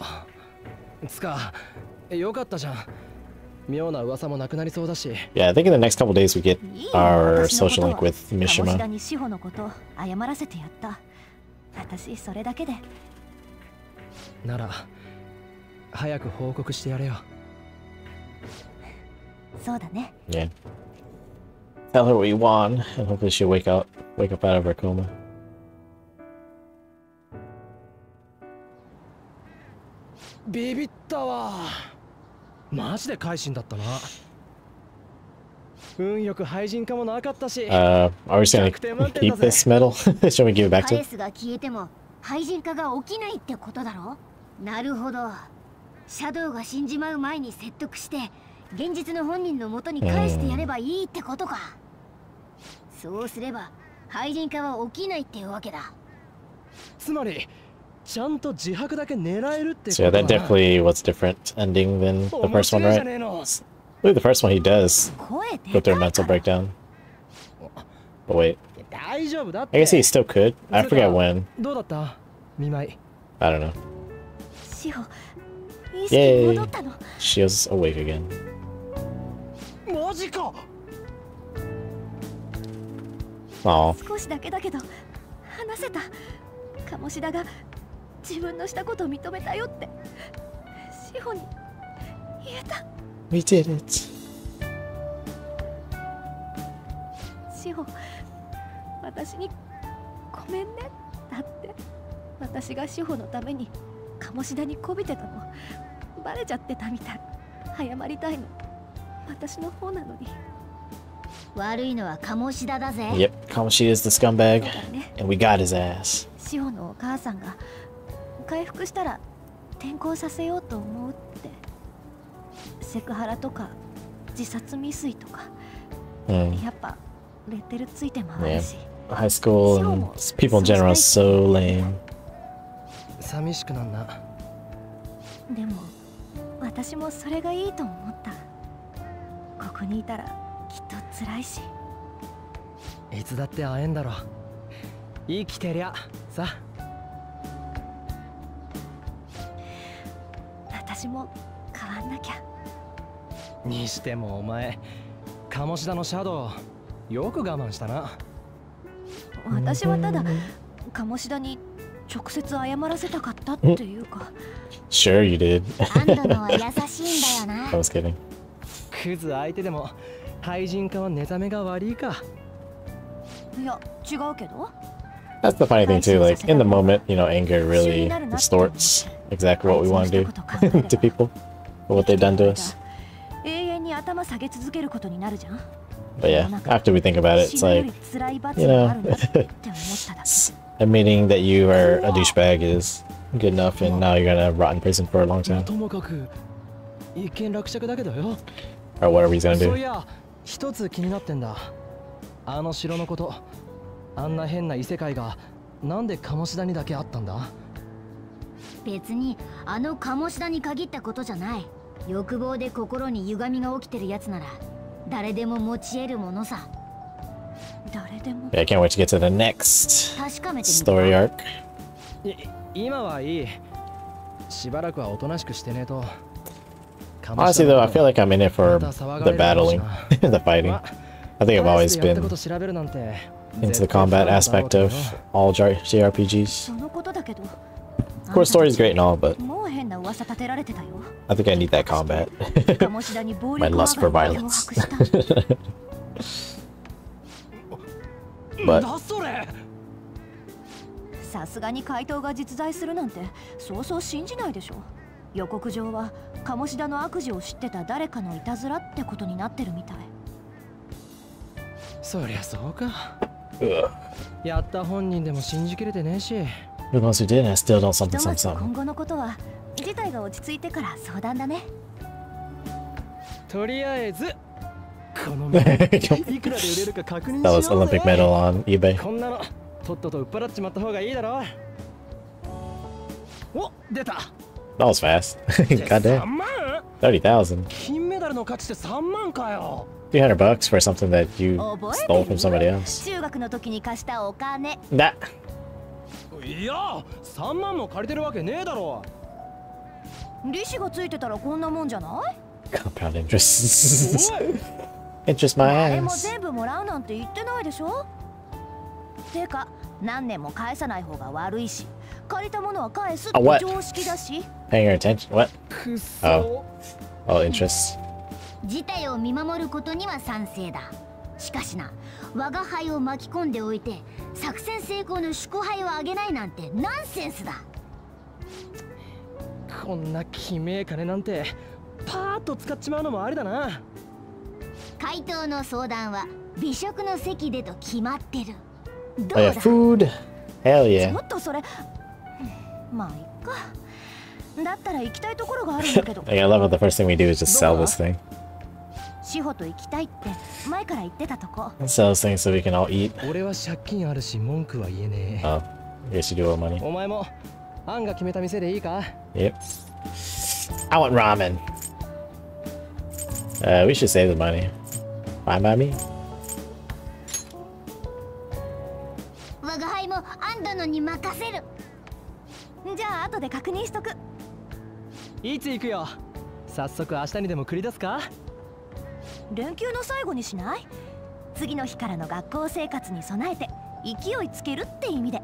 Speaker 4: あつかよかったじゃん妙な噂もなくなりそうだし
Speaker 1: Yeah, I think in the next couple days we get
Speaker 7: いいよ
Speaker 1: our social
Speaker 7: は
Speaker 1: link with
Speaker 7: 鴨志田
Speaker 1: Mishima.
Speaker 7: に志保のこと謝らせてやった私それだけで
Speaker 4: なら早く報告してやれよ
Speaker 7: そうだね
Speaker 1: Yeah. Tell her what you want, and hopefully she'll wake up, wake up out of her coma.
Speaker 4: ビビったわマジで改心だったな運よく廃人化もなかったし
Speaker 1: Uh, are we gonna keep this medal? Should we give it back to
Speaker 5: が消えても廃人化が起きないってことだろなるほどシャドウが死んじまう前に説得して現実の本人の元に返してやればいいってことかそうすれば廃人化は起きないっていうわけだ
Speaker 4: つまりちゃんと自白だけ狙えるってこ
Speaker 1: So yeah,
Speaker 4: とだ
Speaker 1: that
Speaker 4: な
Speaker 1: definitely was different ending than the first one, right? I believe the first one he does
Speaker 5: 声
Speaker 1: go through a mental breakdown. But wait,
Speaker 4: 大丈夫だって
Speaker 1: I guess he still could. I forget when.
Speaker 4: どうだった見舞い
Speaker 1: I don't know.
Speaker 5: 志保
Speaker 1: Yay!
Speaker 5: 戻ったの
Speaker 1: She was awake again. Aw.
Speaker 7: 少しだけだけど話せた鴨志田が自分のしたことを認めたよって志保に言えた
Speaker 1: We did it.
Speaker 7: 志保私にごめんねだって私が志保のために鴨志田にこびてたのバレちゃってたみたい。謝りたいの。私の方なのに。
Speaker 5: 悪いのは鴨志田だぜ。
Speaker 1: Yep, the scumbag, and we got his ass.
Speaker 7: 志保のお母さんが回復したら転校させようと思うって。セクハラとか自殺未遂とか。
Speaker 1: Mm.
Speaker 7: やっぱレッテルついて回るし。
Speaker 1: High school and people in general is so lame.
Speaker 4: 寂しくなんな
Speaker 7: でも私もそれがいいと思った。ここにいたらきっと辛いし。
Speaker 4: いつだって会えんだろ生きてりゃさ。
Speaker 7: 私も変わんなきゃ。
Speaker 4: にしてもお前鴨志田のシャドウよく我慢したな。
Speaker 7: 私はただ鴨志田に 直接謝らせたかったっていうか
Speaker 1: Sure, you did.
Speaker 5: 安堵のは優しいんだよ
Speaker 1: I
Speaker 5: な
Speaker 1: was kidding.
Speaker 4: クズ相手でも廃人化は寝覚めが悪いか
Speaker 7: いや違うけど
Speaker 1: That's the funny thing too. Like in the moment, you know, anger really distorts exactly what we want to do to people, or what they've done to us.
Speaker 7: 永遠に頭下げ続けることになるじゃん
Speaker 1: But yeah, after we think about it,
Speaker 7: 死
Speaker 1: it's
Speaker 7: ぬよ
Speaker 1: like
Speaker 7: り辛い罰
Speaker 1: you
Speaker 7: があ
Speaker 1: know, admitting that you are a douchebag is good enough, and now you're gonna rot in prison for a long time,
Speaker 4: ともかく一見落着だけどよ
Speaker 1: or whatever he's gonna do?
Speaker 4: や一つ気になってんだ。あの城のこと。あんな変な異世界が。なんで鴨志田にだけあったんだ？
Speaker 5: 別にあの鴨志田に限ったことじゃない。欲望で心に歪みが起きてるやつなら誰でも持ち得るものさ
Speaker 1: Yeah, I can't wait to get to the next
Speaker 5: 確かめてみて
Speaker 1: story arc.
Speaker 4: い今はいいしばらくはおとなしくしてねえと
Speaker 1: Honestly, though, I feel like I'm in it for the battling, the fighting. I think I've always
Speaker 4: やった
Speaker 1: been
Speaker 4: こと調べるなんて
Speaker 1: into the combat aspect of all J- JRPGs.
Speaker 7: そのことだけど
Speaker 1: Of course, story is great and all, but
Speaker 7: もう変な噂立てられてたよ
Speaker 1: I think I need that combat.
Speaker 7: 鴨志田に暴
Speaker 1: My
Speaker 7: 力
Speaker 1: lust for
Speaker 7: 上がりを
Speaker 1: violence. but
Speaker 4: だそれ。
Speaker 7: さすがに回答が実在するなんてそうそう信じないでしょ。予告上は鴨志田の悪事を知ってた誰かのいたずらってことになってるみたい。
Speaker 4: そりゃそうか。
Speaker 1: ugh.
Speaker 4: やった本人でも信じきれてねえし。
Speaker 1: the ones who did, I still don't
Speaker 7: ひ
Speaker 1: something something.
Speaker 7: 今後のことは事態が落ち着いてから相談だね。
Speaker 4: とりあえず
Speaker 1: That
Speaker 4: し
Speaker 1: was
Speaker 4: ようぜ
Speaker 1: Olympic medal on eBay.
Speaker 4: こんなのとっとと売っ払っちまった方がいいだろお出た
Speaker 1: That was fast. God
Speaker 4: 3
Speaker 1: damn.
Speaker 4: 万
Speaker 1: 30,000.
Speaker 4: 金メダルの価値って3万かよ
Speaker 1: 300 bucks for something that you
Speaker 7: 覚え
Speaker 1: stole
Speaker 7: て
Speaker 1: from
Speaker 7: る
Speaker 1: somebody else.
Speaker 7: 中学の時に貸したお金
Speaker 1: That.
Speaker 4: いや3万も借りてるわけねえだろ
Speaker 7: 利子がついてたらこんなもんじゃない
Speaker 1: Compound interest.
Speaker 4: おい
Speaker 1: interest my
Speaker 7: 誰も
Speaker 1: ass.
Speaker 7: 全部もらうなんて言ってないでしょ？てか何年も返さない方が悪いし借りたものは返すって?常識だし
Speaker 1: Paying your attention? What?
Speaker 4: くっそ
Speaker 1: Oh. Oh, interest.
Speaker 5: 事態を見守ることには賛成だしかしな我が輩を巻き込んでおいて作戦成功の祝杯をあげないなんてナンセンスだ
Speaker 4: こんなきめえ金なんてパーッと使っちまうのもありだな
Speaker 5: 回答の相談は美食の席でと決まってるど
Speaker 1: Oh
Speaker 5: う
Speaker 1: yeah,
Speaker 5: だ
Speaker 1: food. Hell
Speaker 7: ち
Speaker 1: yeah.
Speaker 7: ょっとそれまあいっかだったら行きたいところがあるんだけど
Speaker 1: I love how the first thing we do is just sell this thing.
Speaker 7: 志保と行きたいって前から言ってたとこ
Speaker 1: Sell this thing so we can all eat.
Speaker 4: 俺は借金あるし文句は言えねえ
Speaker 1: Oh, I guess you do owe money.
Speaker 4: お前もアンが決めた店でいいか
Speaker 1: Yep. I want ramen. Uh, we should save the money. Fine by me.
Speaker 5: 我が輩もアン殿に任せる
Speaker 7: じゃあ後で確認しとく
Speaker 4: いつ行くよ早速明日にでも繰り出すか
Speaker 7: 連休の最後にしない次の日からの学校生活に備えて勢いつけるって意味で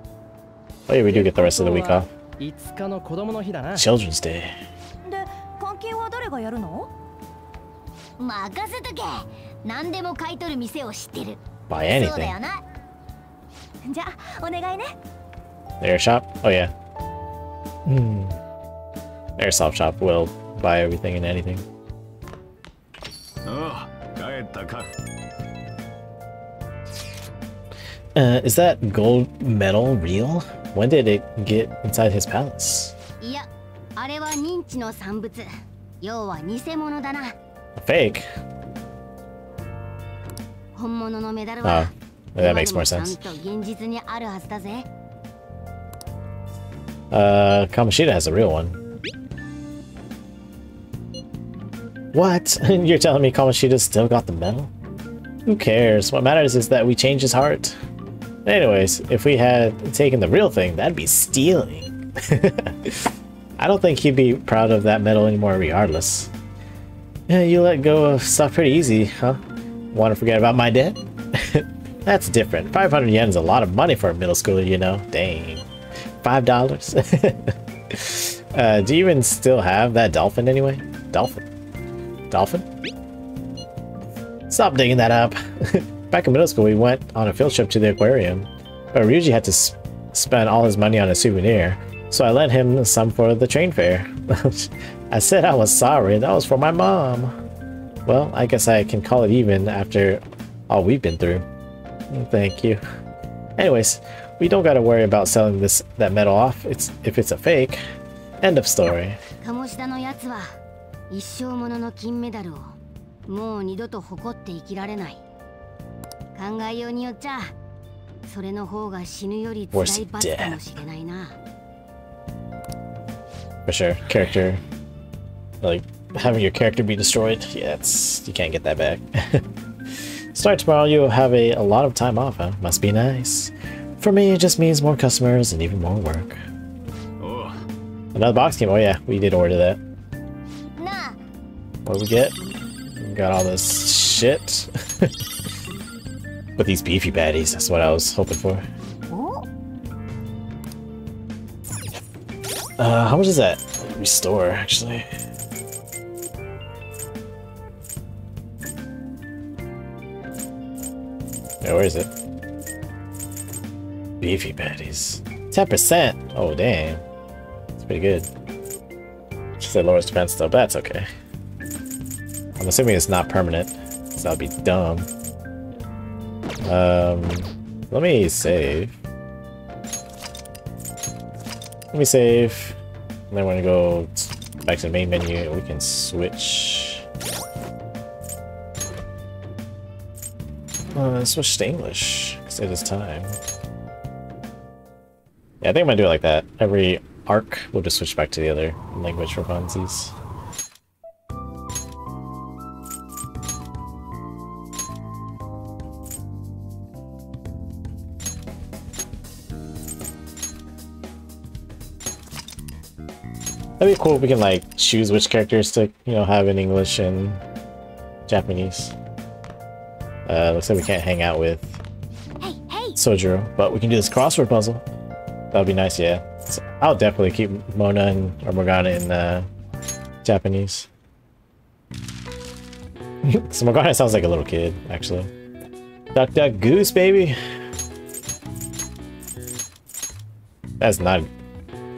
Speaker 1: Oh yeah, we do get the rest of the week off.
Speaker 4: 5日の子供の日だな
Speaker 1: Children's Day.
Speaker 7: で関係は誰がやるの
Speaker 5: 任せとけ何でも買い取る店を知ってる
Speaker 1: Buy
Speaker 5: そうだ
Speaker 1: anything.
Speaker 5: よな
Speaker 7: じゃあお願いね
Speaker 1: Air shop? Oh yeah. Hmm. Airsoft shop will buy everything and anything.
Speaker 3: ああ帰ったか
Speaker 1: Uh, is that gold medal real? When did it get inside his palace?
Speaker 5: いやあれは認知の産物要は偽物だな
Speaker 1: Fake? Oh, that makes more sense. Uh, Kamoshida has a real one. What? You're telling me Kamoshida's still got the medal? Who cares? What matters is that we change his heart. Anyways, if we had taken the real thing, that'd be stealing. I don't think he'd be proud of that medal anymore regardless. Yeah, you let go of stuff pretty easy, huh? Want to forget about my debt? That's different. 500 yen is a lot of money for a middle schooler, you know. Dang. Five dollars. uh, do you even still have that dolphin anyway? Dolphin? Dolphin? Stop digging that up. Back in middle school, we went on a field trip to the aquarium, but Ryuji had to spend all his money on a souvenir, so I lent him some for the train fare. I said I was sorry, that was for my mom. Well, I guess I can call it even after all we've been through. Thank you. Anyways, we don't gotta worry about selling this that metal off. It's if it's a fake. End of story.
Speaker 5: 鴨志田のやつは一生ものの金メダルをもう二度と誇って生きられない考えようによっちゃそれの方が死ぬより辛い罰かもしれないな
Speaker 1: For sure. Character like, having your character be destroyed, yeah, it's, you can't get that back. Start tomorrow, you'll have a, a lot of time off, huh? Must be nice. For me, it just means more customers and even more work.
Speaker 3: Oh.
Speaker 1: Another box came. Oh yeah, we did order that.
Speaker 5: Nah.
Speaker 1: What do we get? We got all this shit. With these beefy baddies, that's what I was hoping for. Uh, how much is that? Restore, actually. Yeah, where is it? Beefy patties. 10%! Oh, damn. It's pretty good. She said lowers defense though, but that's okay. I'm assuming it's not permanent, so that'd be dumb. Um, let me save. Let me save. And then we're gonna go back to the main menu. We can switch. Uh, switch to English. Cause it is time. Yeah, I think I'm gonna do it like that. Every arc, we'll just switch back to the other language for funsies. That'd be cool if we can like choose which characters to, you know, have in English and Japanese. Uh, looks like we can't hang out with
Speaker 5: hey hey
Speaker 1: Sojiro, but we can do this crossword puzzle. That would be nice, yeah. So I'll definitely keep Mona and or Morgana in uh, Japanese. so Morgana sounds like a little kid, actually. Duck Duck Goose, baby! That's not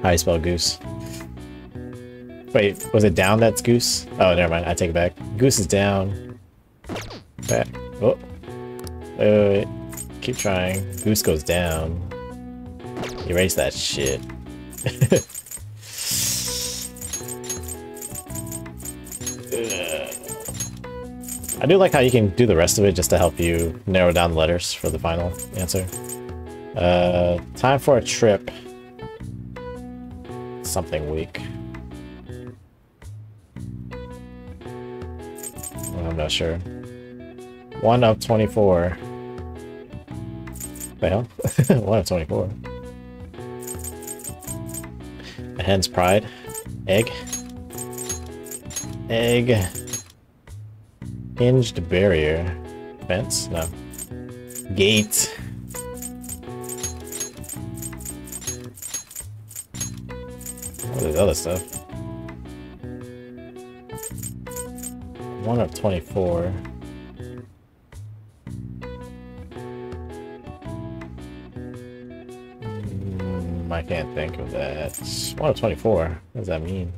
Speaker 1: how you spell goose. Wait, was it down that's goose? Oh, never mind, I take it back. Goose is down. Back. Oh. Wait, wait, wait. Keep trying. Goose goes down. Erase that shit. I do like how you can do the rest of it just to help you narrow down the letters for the final answer. Uh, time for a trip. Something weak. I'm not sure. One of 24. The hell? One of 24. A hen's pride. Egg. Egg. Hinged barrier. Fence? No. Gate. What is other stuff? One of 24. I can't think of that. Of 24. What does that mean?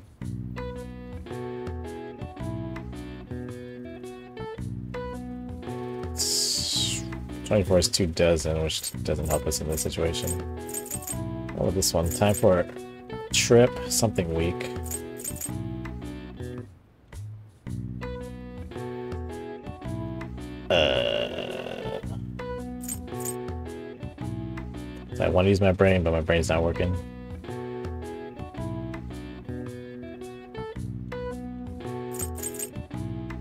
Speaker 1: It's- 24 is two dozen, which doesn't help us in this situation. What was this one? Time for a trip, something week. Want to use my brain, but my brain's not working.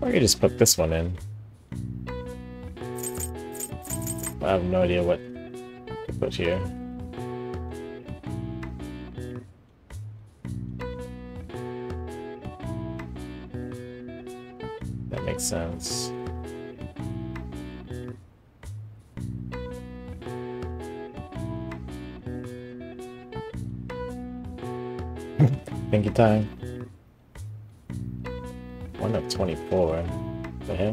Speaker 1: Or I could just put this one in. I have no idea what to put here. That makes sense. Time. One of 24. The hell?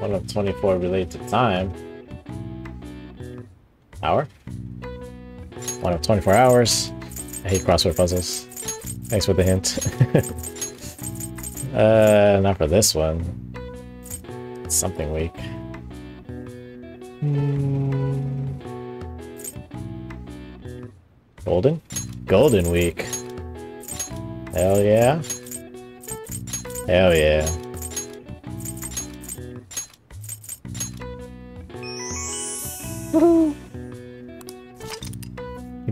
Speaker 1: One of 24 related to time. Hour? One of 24 hours. I hate crossword puzzles. Thanks for the hint. uh, not for this one. Something weak. Hmm. Golden? Golden week. Hell yeah. Hell yeah.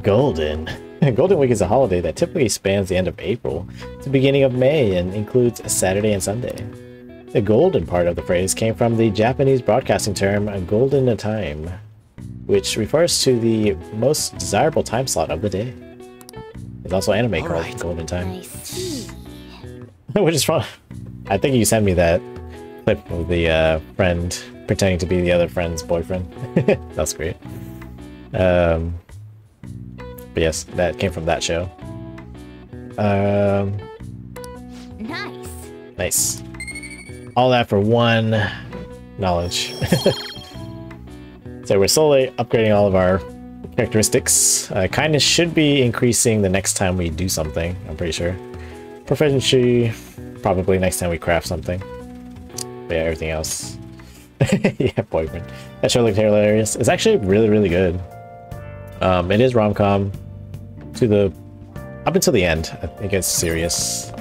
Speaker 1: Golden. Golden Week is a holiday that typically spans the end of April to the beginning of May and includes a Saturday and Sunday. The golden part of the phrase came from the Japanese broadcasting term golden time, which refers to the most desirable time slot of the day. There's also anime called Golden Time, which is fun. I think you sent me that clip of the uh, friend pretending to be the other friend's boyfriend. That's great. Um, but yes, that came from that show. Um,
Speaker 5: Nice.
Speaker 1: nice. All that for one knowledge. so we're slowly upgrading all of our characteristics. Uh, kindness should be increasing the next time we do something, I'm pretty sure. Proficiency, probably next time we craft something. But yeah, everything else. yeah, boyfriend. That show looked hilarious. It's actually really, really good. Um, it is rom-com to the up until the end. I think it's serious,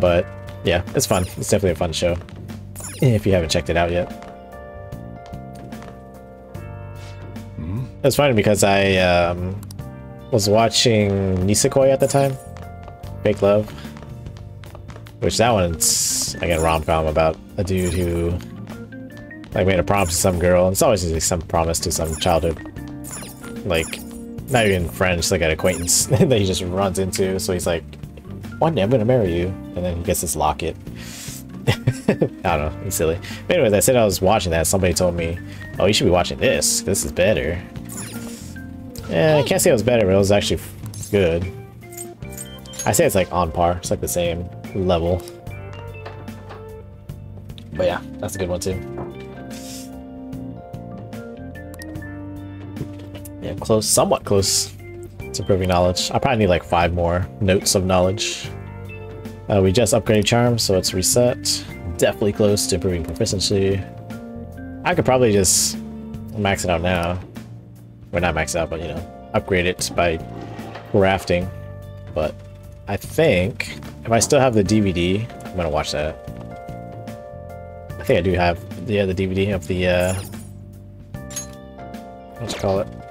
Speaker 1: but yeah, it's fun. It's definitely a fun show. If you haven't checked it out yet, it's funny because I um, was watching Nisekoi at the time, Fake Love, which that one's again rom-com about a dude who like made a promise to some girl. It's always like some promise to some childhood like not even friend, just like an acquaintance that he just runs into. So he's like, one day I'm gonna marry you, and then he gets this locket. I don't know, it's silly. But anyways, I said I was watching that. Somebody told me, "Oh, you should be watching this. This is better." Yeah, I can't say it was better, but it was actually good. I say it's like on par. It's like the same level. But yeah, that's a good one too. Yeah, close, somewhat close to improving knowledge. I probably need like five more notes of knowledge. Uh, we just upgraded charm, so it's reset. Definitely close to improving proficiency. I could probably just max it out now. Well, not max it out, but you know, upgrade it by crafting. But I think if I still have the DVD, I'm gonna watch that. I think I do have yeah the DVD of the uh, what you call it?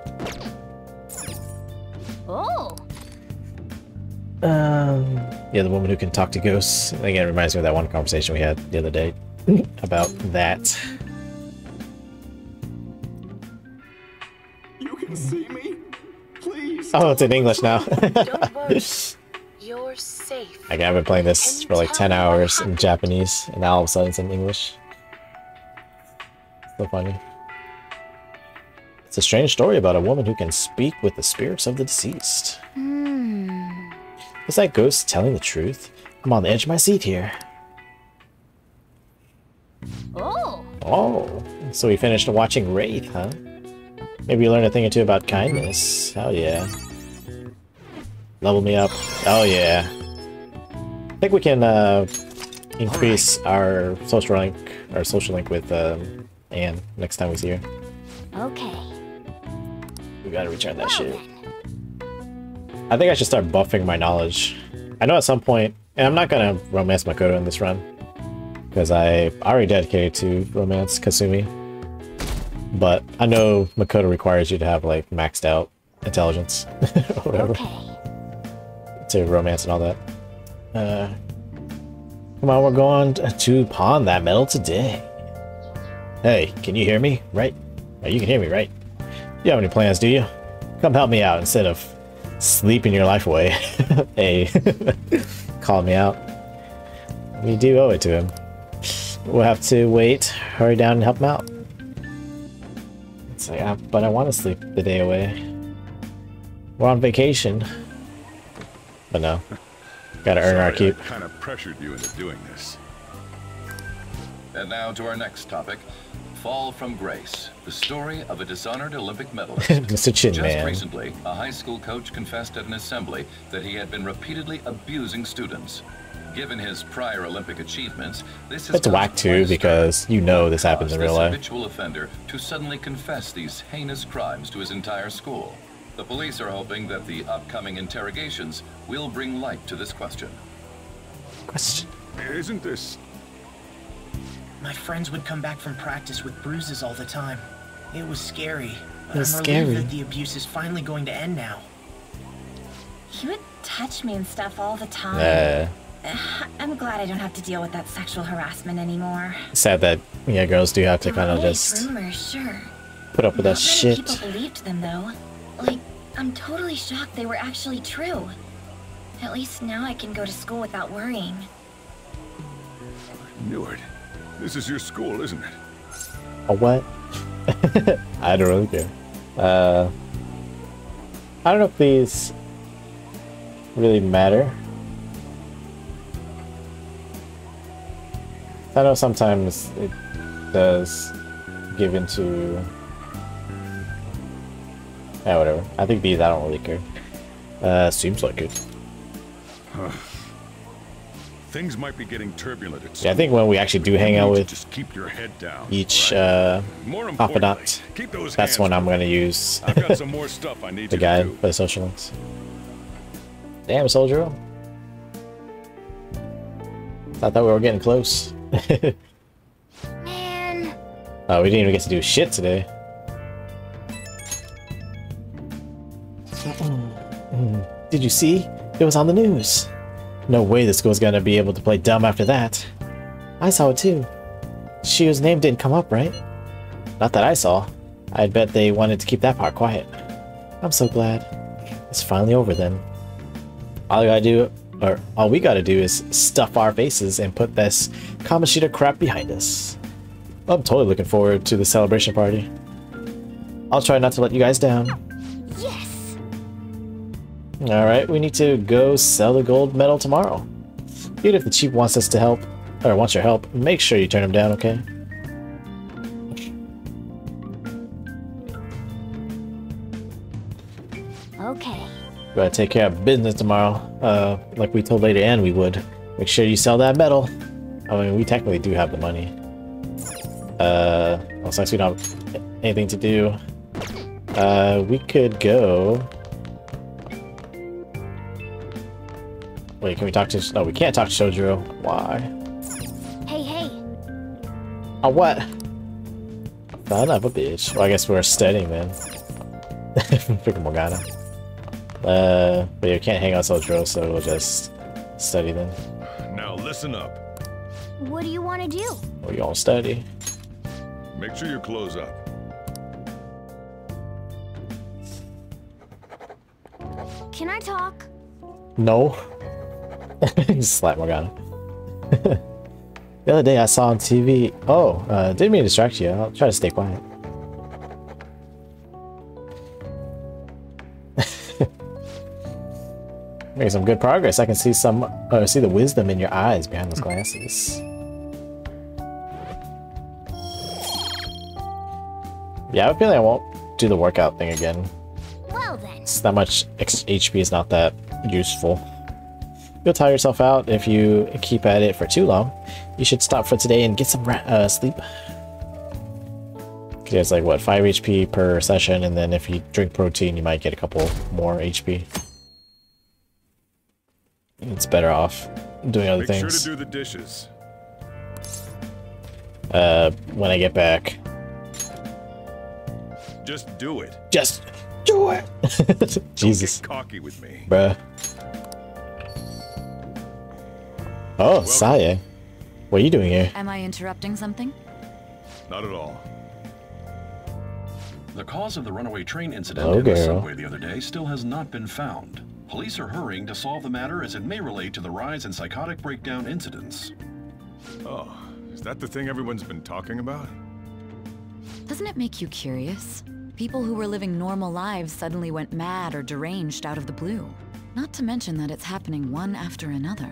Speaker 1: Um, yeah, the woman who can talk to ghosts. Again, it reminds me of that one conversation we had the other day about that.
Speaker 8: You can see me? Please.
Speaker 1: Oh, it's in English now.
Speaker 11: You're safe.
Speaker 1: Like, I've been playing this for like 10 hours in Japanese, and now all of a sudden it's in English. So funny. It's a strange story about a woman who can speak with the spirits of the deceased.
Speaker 5: Hmm.
Speaker 1: Was that ghost telling the truth? I'm on the edge of my seat here.
Speaker 5: Oh.
Speaker 1: Oh, so we finished watching Wraith, huh? Maybe you learned a thing or two about kindness. Hell yeah. Level me up. Oh yeah. I think we can uh, increase our social link, our social link with um, Ann next time we see her.
Speaker 5: Okay.
Speaker 1: We gotta return that shit. I think I should start buffing my knowledge. I know at some point, and I'm not gonna romance Makoto in this run, because I already dedicated to romance Kasumi. But I know Makoto requires you to have like maxed out intelligence or whatever to romance and all that. Uh, come on, we're going to pawn that medal today. Hey, can you hear me? Right? Oh, you can hear me, right? You have any plans, do you? Come help me out instead of sleeping your life away. hey, call me out. We do owe it to him. We'll have to wait, hurry down and help him out. It's like, ah, but I want to sleep the day away. We're on vacation. But no. Gotta earn our keep.
Speaker 12: kind of pressured you into doing this. And now to our next topic. Fall from Grace, the story of a dishonored Olympic medalist.
Speaker 1: Mr. Chin
Speaker 12: Just
Speaker 1: Man.
Speaker 12: recently, a high school coach confessed at an assembly that he had been repeatedly abusing students. Given his prior Olympic achievements, this has
Speaker 1: It's whack too because you know this happens in
Speaker 12: caused
Speaker 1: real
Speaker 12: this
Speaker 1: life.
Speaker 12: habitual offender to suddenly confess these heinous crimes to his entire school. The police are hoping that the upcoming interrogations will bring light to this question.
Speaker 1: Question.
Speaker 12: Isn't this
Speaker 13: My friends would come back from practice with bruises all the time. It was scary. But
Speaker 1: It
Speaker 13: I'm
Speaker 1: scary.
Speaker 13: relieved that the abuse is finally going to end now.
Speaker 14: He would touch me and stuff all the time.
Speaker 1: Yeah.
Speaker 14: Uh, I'm glad I don't have to deal with that sexual harassment anymore.
Speaker 1: Sad that yeah, girls do have to
Speaker 14: They were
Speaker 1: kind of
Speaker 14: always
Speaker 1: just
Speaker 14: rumors, sure.
Speaker 1: put up with that
Speaker 14: Not many
Speaker 1: shit.
Speaker 14: people believed them though. Like, I'm totally shocked they were actually true. At least now I can go to school without worrying.
Speaker 12: Neward? This is your school, isn't it?
Speaker 1: A what? I don't really care. Uh, I don't know if these really matter. I know sometimes it does give into. Yeah, whatever. I think these I don't really care. Uh, seems like it.
Speaker 12: Things might be getting turbulent at
Speaker 1: Yeah, I think when we actually do hang out with
Speaker 12: Just keep your head down.
Speaker 1: each uh, confidant,
Speaker 12: keep those
Speaker 1: that's
Speaker 12: hands
Speaker 1: when I'm gonna use
Speaker 12: I've got some more stuff I need
Speaker 1: the
Speaker 12: guy to
Speaker 1: for the social links. Damn, soldier. I thought that we were getting close.
Speaker 5: Man.
Speaker 1: Oh, we didn't even get to do shit today. Did you see? It was on the news. No way this girl's gonna be able to play dumb after that. I saw it too. Shiho's name didn't come up, right? Not that I saw. I'd bet they wanted to keep that part quiet. I'm so glad. It's finally over then. All I gotta do, or all we gotta do is stuff our faces and put this Kamoshida crap behind us. I'm totally looking forward to the celebration party. I'll try not to let you guys down.
Speaker 5: Yes.
Speaker 1: Alright, we need to go sell the gold medal tomorrow. Even if the chief wants us to help, or wants your help, make sure you turn him down, okay?
Speaker 5: Okay.
Speaker 1: We Gotta take care of business tomorrow, uh, like we told Lady Ann we would. Make sure you sell that medal. I mean, we technically do have the money. Uh, well, since we don't have anything to do, uh, we could go... Wait, can we talk to... No, we can't talk to Sojiro. Why?
Speaker 5: Hey, hey.
Speaker 1: Oh, what? Son of a bitch. Well, I guess we're studying then. Freaking Morgana. Uh, but you can't hang out Sojiro, so we'll just study then.
Speaker 12: Now listen up.
Speaker 5: What do you want to do?
Speaker 1: We all study.
Speaker 12: Make sure you close up.
Speaker 5: Can I talk?
Speaker 1: No. Slap Morgana. the other day I saw on TV. Oh, uh, didn't mean to distract you. I'll try to stay quiet. Making some good progress. I can see some, uh, see the wisdom in your eyes behind those glasses. Yeah, I have a feeling I won't do the workout thing again.
Speaker 5: Well then.
Speaker 1: It's not much HP is not that useful. You'll tire yourself out if you keep at it for too long. You should stop for today and get some uh, sleep. It's like what, 5 HP per session, and then if you drink protein, you might get a couple more HP. It's better off doing other
Speaker 8: Make
Speaker 1: things.
Speaker 8: sure to do the dishes.
Speaker 1: Uh, when I get back.
Speaker 8: Just do it.
Speaker 1: Just do it. Jesus,
Speaker 8: Get cocky with me.
Speaker 1: bruh. Oh, Saya. What are you doing here?
Speaker 11: Am I interrupting something?
Speaker 8: Not at all.
Speaker 12: The cause of the runaway train incident
Speaker 1: Hello,
Speaker 12: in the subway the other day still has not been found. Police are hurrying to solve the matter as it may relate to the rise in psychotic breakdown incidents.
Speaker 8: Oh, is that the thing everyone's been talking about?
Speaker 11: Doesn't it make you curious? People who were living normal lives suddenly went mad or deranged out of the blue. Not to mention that it's happening one after another.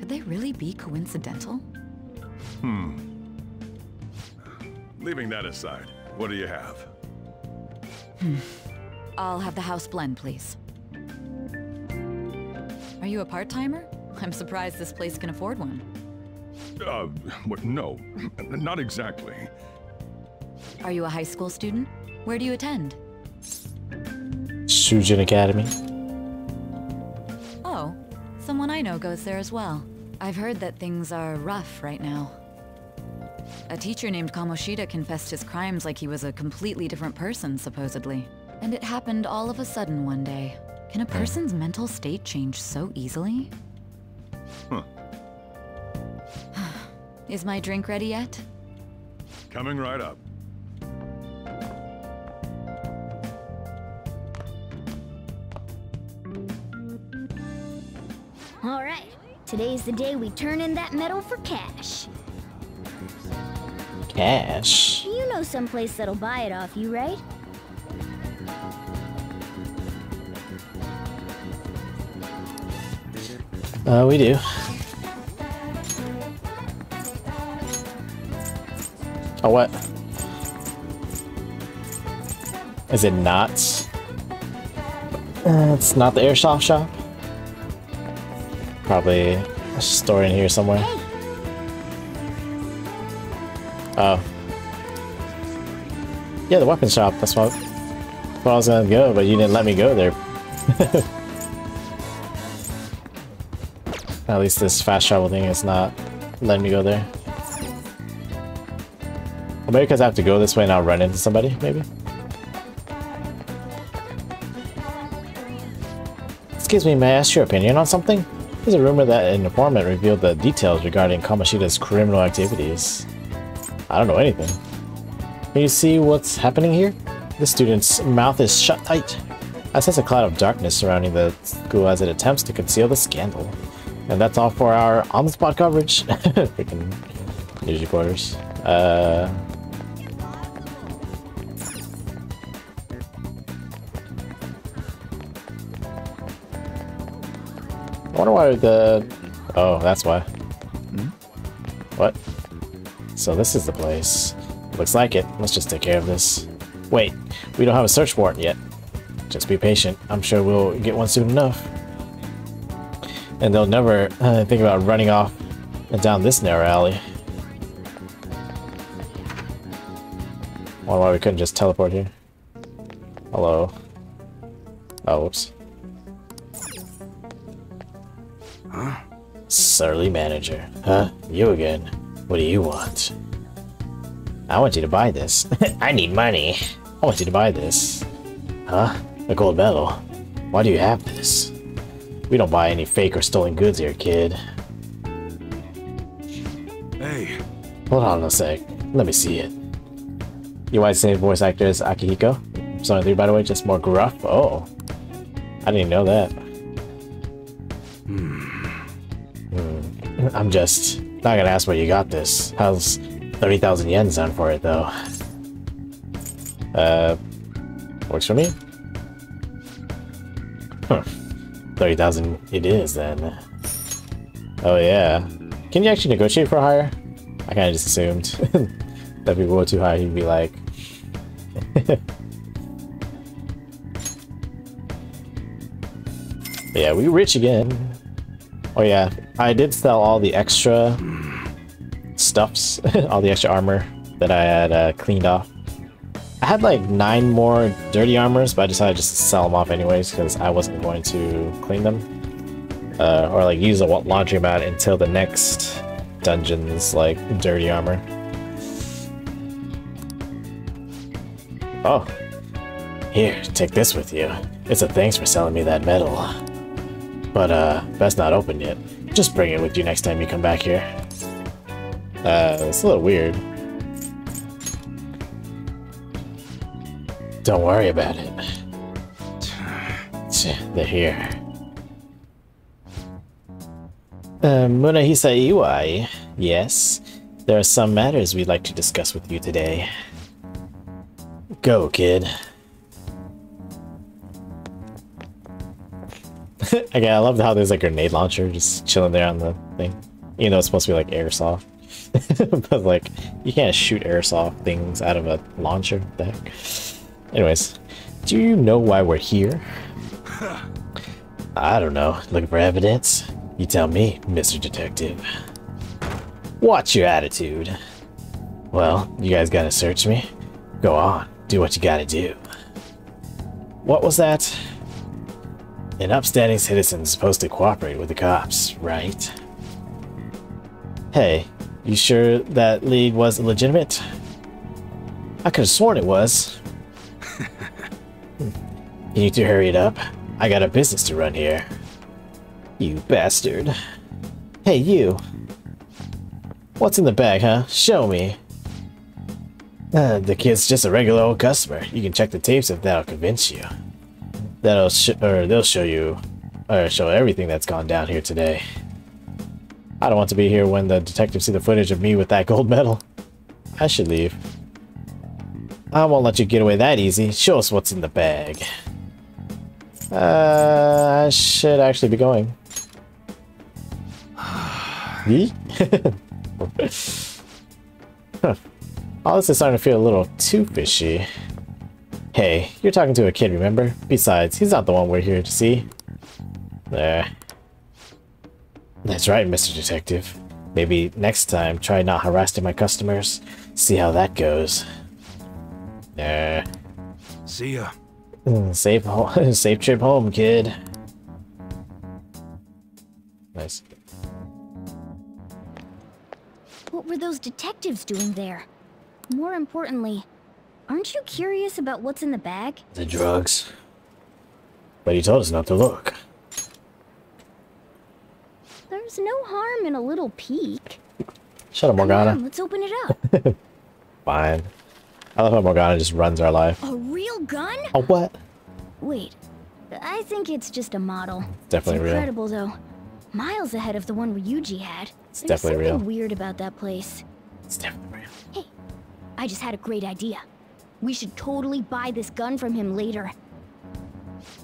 Speaker 11: Could they really be coincidental?
Speaker 8: Hmm. Leaving that aside, what do you have?
Speaker 11: Hmm. I'll have the house blend, please. Are you a part-timer? I'm surprised this place can afford one.
Speaker 8: Uh, what? No, not exactly.
Speaker 11: Are you a high school student? Where do you attend?
Speaker 1: Shujin Academy.
Speaker 11: Oh, someone I know goes there as well. I've heard that things are rough right now. A teacher named Kamoshida confessed his crimes like he was a completely different person, supposedly. And it happened all of a sudden one day. Can a hmm. person's mental state change so easily?
Speaker 8: Huh.
Speaker 11: Is my drink ready yet?
Speaker 8: Coming right up.
Speaker 15: Today's the day we turn in that medal for cash.
Speaker 1: Cash.
Speaker 15: You know someplace that'll buy it off you, right?
Speaker 1: Uh, we do. Oh, what? Is it not? Uh, it's not the airsoft shop? Probably a store in here somewhere. Oh. Yeah, the weapon shop. That's what, where I was gonna go, but you didn't let me go there. At least this fast travel thing is not letting me go there. Or maybe because I have to go this way and I'll run into somebody, maybe? Excuse me, may I ask your opinion on something? There's a rumor that an informant revealed the details regarding Kamoshida's criminal activities. I don't know anything. Can you see what's happening here? The student's mouth is shut tight. I sense a cloud of darkness surrounding the school as it attempts to conceal the scandal. And that's all for our on-the-spot coverage. Freaking news reporters. Uh... wonder why the... Oh, that's why. What? So this is the place. Looks like it. Let's just take care of this. Wait, we don't have a search warrant yet. Just be patient. I'm sure we'll get one soon enough. And they'll never uh, think about running off and down this narrow alley. Wonder why we couldn't just teleport here. Hello. Oh, whoops. Surly manager. Huh? You again. What do you want? I want you to buy this. I need money. I want you to buy this. Huh? A gold medal. Why do you have this? We don't buy any fake or stolen goods here, kid.
Speaker 8: Hey.
Speaker 1: Hold on a sec. Let me see it. Your white same voice actor as Akihiko. Persona 3, by the way, just more gruff. Oh. I didn't know that. I'm just not gonna ask where you got this. How's 30,000 yen sound for it, though? Uh, works for me. Huh. 30,000 it is, then. Oh, yeah. Can you actually negotiate for higher? I kind of just assumed that if we go too high, he'd be like... yeah, we rich again. Oh yeah, I did sell all the extra stuffs, all the extra armor that I had uh, cleaned off. I had like nine more dirty armors, but I decided just to sell them off anyways because I wasn't going to clean them. Uh, or like use a laundry mat until the next dungeon's like dirty armor. Oh. Here, take this with you. It's a thanks for selling me that metal. But, uh, best not open yet. Just bring it with you next time you come back here. Uh, it's a little weird. Don't worry about it. They're here. Uh, Munehisa Iwai. Yes, there are some matters we'd like to discuss with you today. Go, kid. Again, I love how there's a grenade launcher just chilling there on the thing. Even though it's supposed to be like airsoft. but like, you can't shoot airsoft things out of a launcher. Heck? Anyways, do you know why we're here? I don't know. Looking for evidence? You tell me, Mr. Detective. Watch your attitude. Well, you guys gotta search me? Go on, do what you gotta do. What was that? An upstanding citizen supposed to cooperate with the cops, right? Hey, you sure that lead was legitimate? I could have sworn it was. you need to hurry it up. I got a business to run here. You bastard. Hey, you. What's in the bag, huh? Show me. Uh, the kid's just a regular old customer. You can check the tapes if that'll convince you. That'll or they'll show you, or show everything that's gone down here today. I don't want to be here when the detectives see the footage of me with that gold medal. I should leave. I won't let you get away that easy. Show us what's in the bag. Uh, I should actually be going. All this is starting to feel a little too fishy. Hey, you're talking to a kid, remember? Besides, he's not the one we're here to see. There. That's right, Mr. Detective. Maybe next time, try not harassing my customers. See how that goes. There.
Speaker 16: See ya.
Speaker 1: Mm, safe, safe trip home, kid. Nice.
Speaker 15: What were those detectives doing there? More importantly, aren't you curious about what's in the bag?
Speaker 1: The drugs. But he told us not to look.
Speaker 15: There's no harm in a little peek.
Speaker 1: Shut up, Morgana.
Speaker 15: on, let's open it up.
Speaker 1: Fine. I love how Morgana just runs our life.
Speaker 15: a real gun?
Speaker 1: A what?
Speaker 15: Wait, I think it's just a model.
Speaker 1: Definitely
Speaker 15: it's
Speaker 1: real.
Speaker 15: incredible though. Miles ahead of the one Ryuji had.
Speaker 1: It's
Speaker 15: There's
Speaker 1: definitely
Speaker 15: something
Speaker 1: real.
Speaker 15: weird about that place.
Speaker 1: It's definitely real.
Speaker 15: Hey, I just had a great idea. We should totally buy this gun from him later.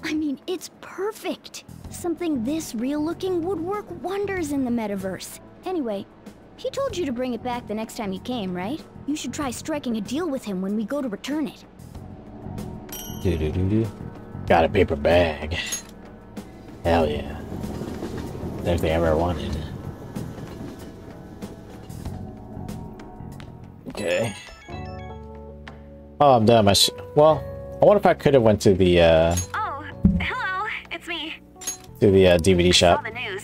Speaker 15: I mean, it's perfect. Something this real looking would work wonders in the metaverse. Anyway, he told you to bring it back the next time you came, right? You should try striking a deal with him when we go to return it.
Speaker 1: Do do do do. Got a paper bag. Hell yeah. Everything I ever wanted. Okay. Oh, I'm done. My sh well, I wonder if I could have went to the uh,
Speaker 7: Oh, hello, it's me.
Speaker 1: to the uh, DVD
Speaker 7: Saw
Speaker 1: shop.
Speaker 7: the news.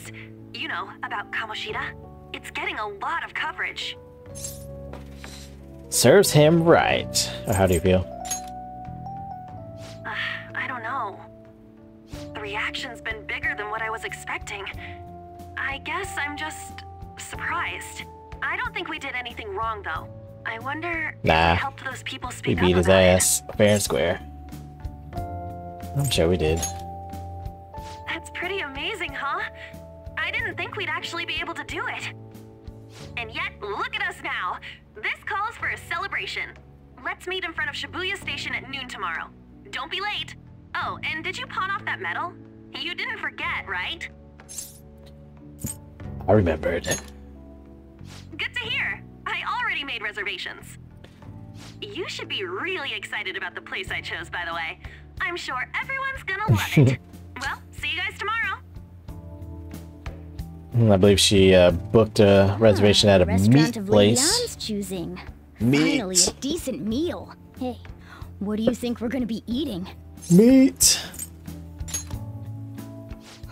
Speaker 7: You know, about Kamoshida. It's getting a lot of coverage.
Speaker 1: Serves him right. Or how do you feel?
Speaker 7: Uh, I don't know. The reaction's been bigger than what I was expecting. I guess I'm just surprised. I don't think we did anything wrong, though. I wonder
Speaker 1: Nah.
Speaker 7: we helped those people
Speaker 1: We beat his
Speaker 7: it.
Speaker 1: ass fair and square. I'm sure we did.
Speaker 7: That's pretty amazing, huh? I didn't
Speaker 17: think we'd actually be able to do it. And yet, look at us now. This calls for a celebration. Let's meet in front of Shibuya Station at noon tomorrow. Don't be late. Oh, and did you pawn off that medal? You didn't forget, right?
Speaker 1: I remembered. It.
Speaker 17: Good to hear. I already made reservations. You should be really excited about the place I chose, by the way. I'm sure everyone's gonna love it. well, see you guys tomorrow.
Speaker 1: Hmm, I believe she uh, booked a reservation at a
Speaker 15: Restaurant
Speaker 1: meat
Speaker 15: of Lady
Speaker 1: place.
Speaker 15: Ann's choosing.
Speaker 1: Meat.
Speaker 15: Finally, a decent meal. Hey, what do you think we're gonna be eating?
Speaker 1: Meat.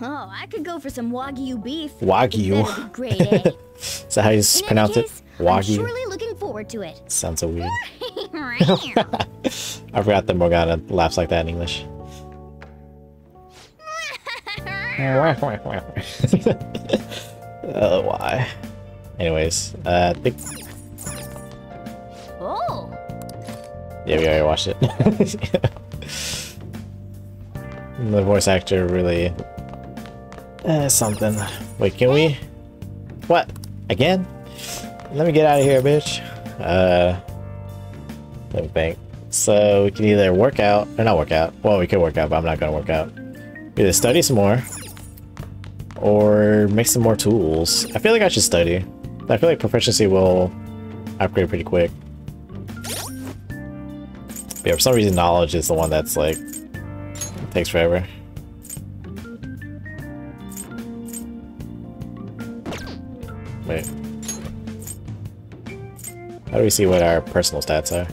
Speaker 15: Oh, I could go for some wagyu beef.
Speaker 1: Wagyu.
Speaker 15: Great, eh?
Speaker 1: Is that how you s-
Speaker 15: In any
Speaker 1: pronounce it?
Speaker 15: Case, I'm
Speaker 1: Wagyu.
Speaker 15: surely looking forward to it.
Speaker 1: Sounds so weird. I forgot that Morgana laughs like that in English. oh, why? Anyways, uh, I think
Speaker 15: oh,
Speaker 1: yeah, we already watched it. the voice actor really uh, something. Wait, can we? What? Again? Let me get out of here, bitch. Uh, let me think. So we can either work out or not work out. Well, we could work out, but I'm not gonna work out. Either study some more or make some more tools. I feel like I should study. I feel like proficiency will upgrade pretty quick. Yeah, for some reason, knowledge is the one that's like takes forever. How do we see what our personal stats are?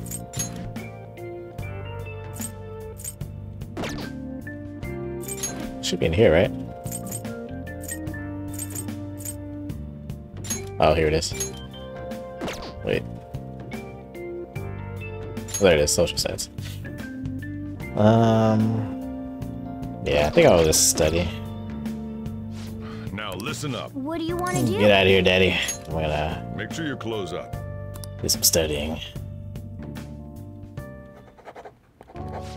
Speaker 1: Should be in here, right? Oh, here it is. Wait. There it is, social stats. Um. Yeah, I think I'll just study.
Speaker 18: Now listen up.
Speaker 15: what do you want to do?
Speaker 1: Get out of here, Daddy. I'm gonna
Speaker 18: Make sure your clothes up.
Speaker 1: Do some studying.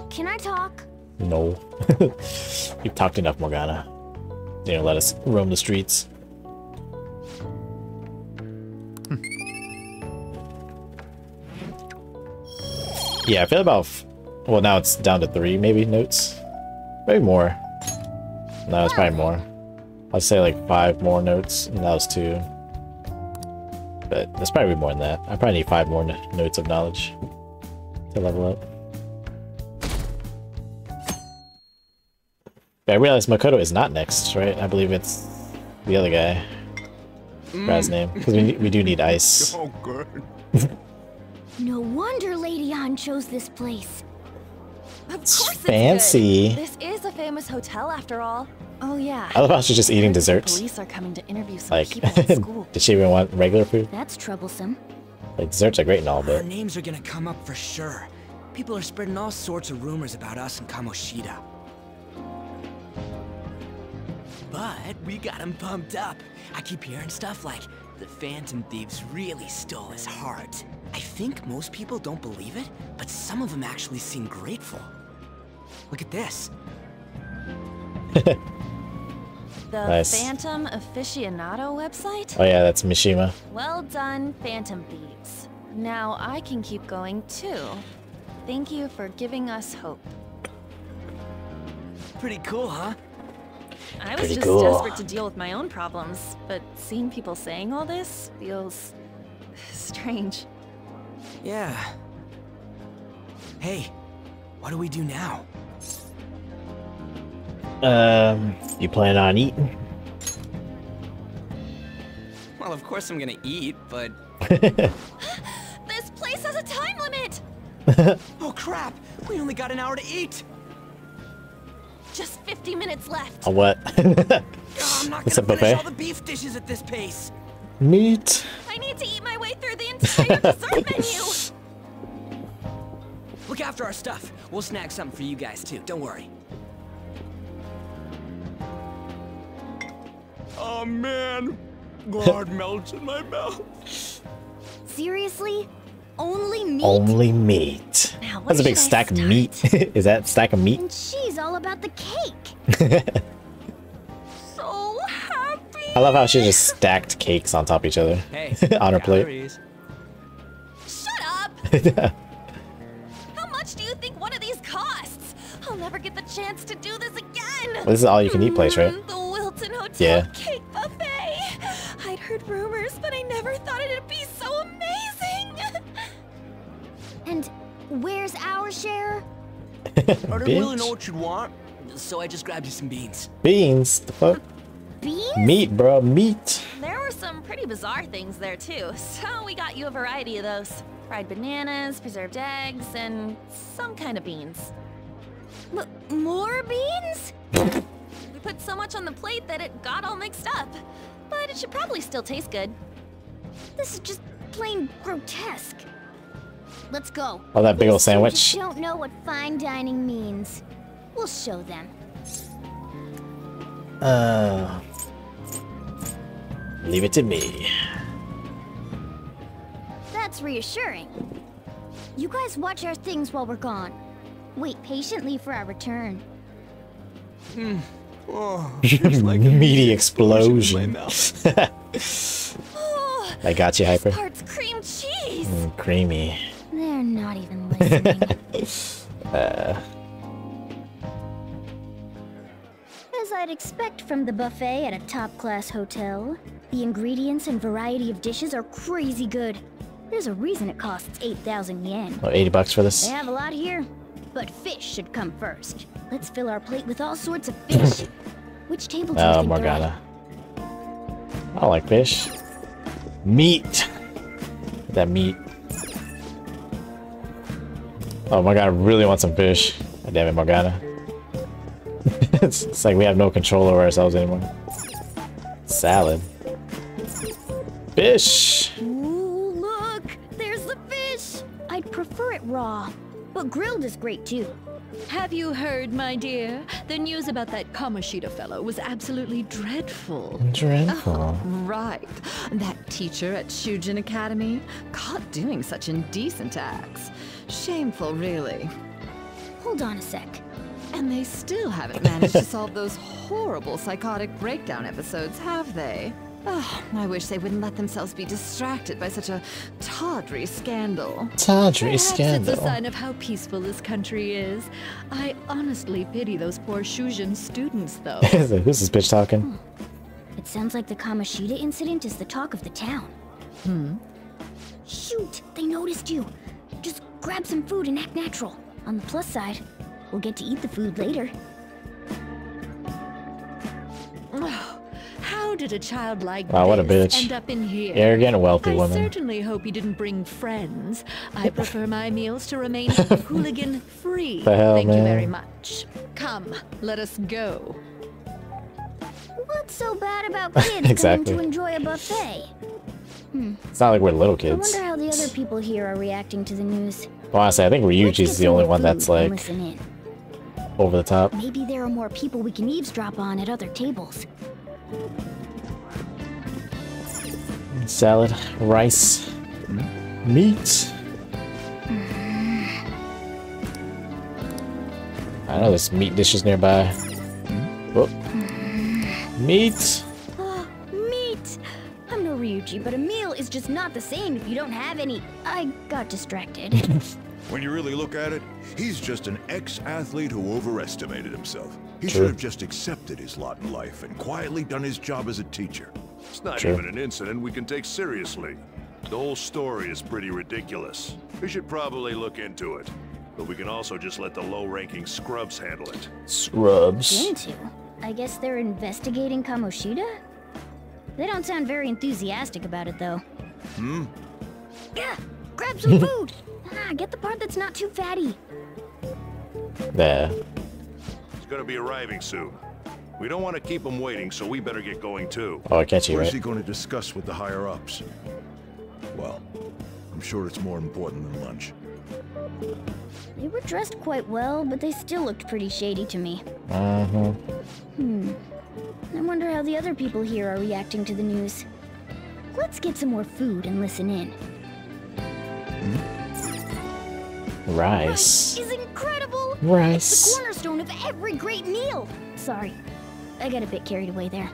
Speaker 15: Can I talk?
Speaker 1: No. You've talked enough, Morgana. You know, let us roam the streets. Hmm. yeah, I feel about. F well, now it's down to three, maybe notes. Maybe more. No, it's probably more. I'd say like five more notes, and that was two. But it's probably more than that. I probably need five more notes of knowledge to level up. But I realized Makoto is not next, right? I believe it's the other guy. Mm. Forgot his name. Because we, we do need ice.
Speaker 18: Oh, good.
Speaker 15: No wonder Lady Ann chose this place.
Speaker 19: Of course it's
Speaker 1: fancy.
Speaker 19: good. This is a famous hotel after all. Oh yeah.
Speaker 1: I love how she's just eating desserts.
Speaker 19: police are coming to interview some
Speaker 1: Like,
Speaker 19: people at school.
Speaker 1: did she even want regular food?
Speaker 15: That's troublesome.
Speaker 1: Like, desserts are great and all, but
Speaker 20: Our
Speaker 1: but
Speaker 20: names are gonna come up for sure. People are spreading all sorts of rumors about us and Kamoshida. But we got him pumped up. I keep hearing stuff like the Phantom Thieves really stole his heart. I think most people don't believe it, but some of them actually seem grateful. Look at this.
Speaker 19: The
Speaker 1: Nice.
Speaker 19: Phantom Aficionado website?
Speaker 1: oh yeah, that's Mishima.
Speaker 19: Well done, Phantom Thieves. Now I can keep going too. Thank you for giving us hope.
Speaker 20: Pretty cool, huh?
Speaker 19: I was
Speaker 1: Pretty
Speaker 19: just
Speaker 1: cool.
Speaker 19: desperate to deal with my own problems, but seeing people saying all this feels strange.
Speaker 20: Yeah. Hey, what do we do now?
Speaker 1: Um, you plan on eating?
Speaker 20: Well, of course I'm gonna eat, but...
Speaker 19: This place has a time limit!
Speaker 20: oh crap! We only got an hour to eat!
Speaker 19: Just 50 minutes left.
Speaker 1: A what?
Speaker 20: I'm not
Speaker 1: It's
Speaker 20: gonna finish all the beef dishes at this pace!
Speaker 1: Meat.
Speaker 19: I need to eat my way through the entire dessert menu!
Speaker 20: Look after our stuff. We'll snag something for you guys too, don't worry.
Speaker 21: Oh man, God melts in my mouth.
Speaker 15: Seriously? Only meat?
Speaker 1: Only meat.
Speaker 15: Now, what
Speaker 1: That's a big stack of meat. Is that stack of meat?
Speaker 15: And she's all about the cake.
Speaker 19: So happy!
Speaker 1: I love how she just stacked cakes on top of each other
Speaker 20: Hey,
Speaker 1: on her plate.
Speaker 22: Shut up! How much do you think one of these costs? I'll never get the chance to do this again.
Speaker 1: This is all you can eat place, right?
Speaker 22: Mm,
Speaker 1: Yeah.
Speaker 22: cake buffet. I'd heard rumors, but I never thought it'd be so amazing.
Speaker 15: And where's our share?
Speaker 20: I didn't really know what you'd want, so I just grabbed you some beans.
Speaker 1: Beans? The fuck?
Speaker 15: Beans?
Speaker 1: Meat, bro. Meat.
Speaker 19: There were some pretty bizarre things there too, so we got you a variety of those. Fried bananas, preserved eggs, and some kind of beans.
Speaker 15: M more beans?
Speaker 19: We put so much on the plate that it got all mixed up. But it should probably still taste good.
Speaker 15: This is just plain grotesque. Let's go.
Speaker 1: Oh, that big
Speaker 15: old
Speaker 1: sandwich.
Speaker 15: students don't know what fine dining means. We'll show them.
Speaker 1: Uh, leave it to me.
Speaker 15: That's reassuring. You guys watch our things while we're gone. Wait patiently for our return.
Speaker 20: Hmm. Oh, like
Speaker 1: Meaty explosion. I got you, Hyper.
Speaker 15: Part's cream cheese.
Speaker 1: Mm, creamy.
Speaker 15: They're not even listening.
Speaker 1: Uh,
Speaker 15: As I'd expect from the buffet at a top-class hotel, the ingredients and variety of dishes are crazy good. There's a reason it costs 8,000 yen.
Speaker 1: oh, 80 bucks for this?
Speaker 15: They have a lot here, but fish should come first. Let's fill our plate with all sorts of fish. Which table do you
Speaker 1: Oh,
Speaker 15: think?
Speaker 1: Morgana. I like fish. Meat. That meat. Oh, my god, I really want some fish. God damn it, Morgana. it's, it's like we have no control over ourselves anymore. Salad. Fish.
Speaker 15: Ooh, look! There's the fish! I'd prefer it raw, but grilled is great too.
Speaker 23: Have you heard, my dear? The news about that Kamoshida fellow was absolutely dreadful.
Speaker 1: Dreadful.
Speaker 23: Oh, right. That teacher at Shujin Academy, caught doing such indecent acts. Shameful, really.
Speaker 15: Hold on a sec.
Speaker 23: And they still haven't managed to solve those horrible psychotic breakdown episodes, have they? Oh, I wish they wouldn't let themselves be distracted by such a tawdry scandal.
Speaker 1: Tawdry
Speaker 23: Perhaps
Speaker 1: scandal.
Speaker 23: It's a sign of how peaceful this country is. I honestly pity those poor Shujin students, though.
Speaker 1: Who's this bitch talking?
Speaker 15: It sounds like the Kamoshida incident is the talk of the town.
Speaker 23: Hmm.
Speaker 15: Shoot, they noticed you. Just grab some food and act natural. On the plus side, we'll get to eat the food later.
Speaker 23: How did a child like
Speaker 1: Wow, what a
Speaker 23: this
Speaker 1: bitch.
Speaker 23: end up in here?
Speaker 1: Arrogant, wealthy
Speaker 23: I
Speaker 1: woman.
Speaker 23: certainly hope you didn't bring friends. I prefer my meals to remain hooligan-free.
Speaker 1: The hell,
Speaker 23: Thank you very much. Come, let us go.
Speaker 15: What's so bad about kids
Speaker 1: Exactly.
Speaker 15: going to enjoy a buffet? Hmm.
Speaker 1: It's not like we're little kids.
Speaker 15: I wonder how the other people here are reacting to the news.
Speaker 1: Well, honestly, I think Ryuji's the only one that's like over the top.
Speaker 15: Maybe there are more people we can eavesdrop on at other tables.
Speaker 1: Salad, rice, meat. I know there's meat dishes nearby. Whoop. Meat.
Speaker 15: Ah, meat! I'm no Ryuji, but a meal is just not the same if you don't have any. I got distracted.
Speaker 24: When you really look at it, he's just an ex-athlete who overestimated himself. He
Speaker 1: True.
Speaker 24: should have just accepted his lot in life and quietly done his job as a teacher.
Speaker 25: It's not
Speaker 1: True.
Speaker 25: even an incident we can take seriously. The whole story is pretty ridiculous. We should probably look into it. But we can also just let the low-ranking scrubs handle it.
Speaker 1: Scrubs.
Speaker 15: Into? I guess they're investigating Kamoshida? They don't sound very enthusiastic about it, though.
Speaker 24: Hmm?
Speaker 15: Yeah, grab some food! Ah, get the part that's not too fatty.
Speaker 1: There.
Speaker 25: He's gonna be arriving soon. We don't want to keep him waiting, so we better get going too.
Speaker 1: Oh, I catch you,
Speaker 24: What is
Speaker 1: right?
Speaker 24: he going to discuss with the higher-ups? Well, I'm sure it's more important than lunch.
Speaker 15: They were dressed quite well, but they still looked pretty shady to me.
Speaker 1: Mm-hmm.
Speaker 15: Hmm. I wonder how the other people here are reacting to the news. Let's get some more food and listen in.
Speaker 1: Rice.
Speaker 15: Is incredible!
Speaker 1: Rice.
Speaker 15: It's the cornerstone of every great meal! Sorry, I got a bit carried away there.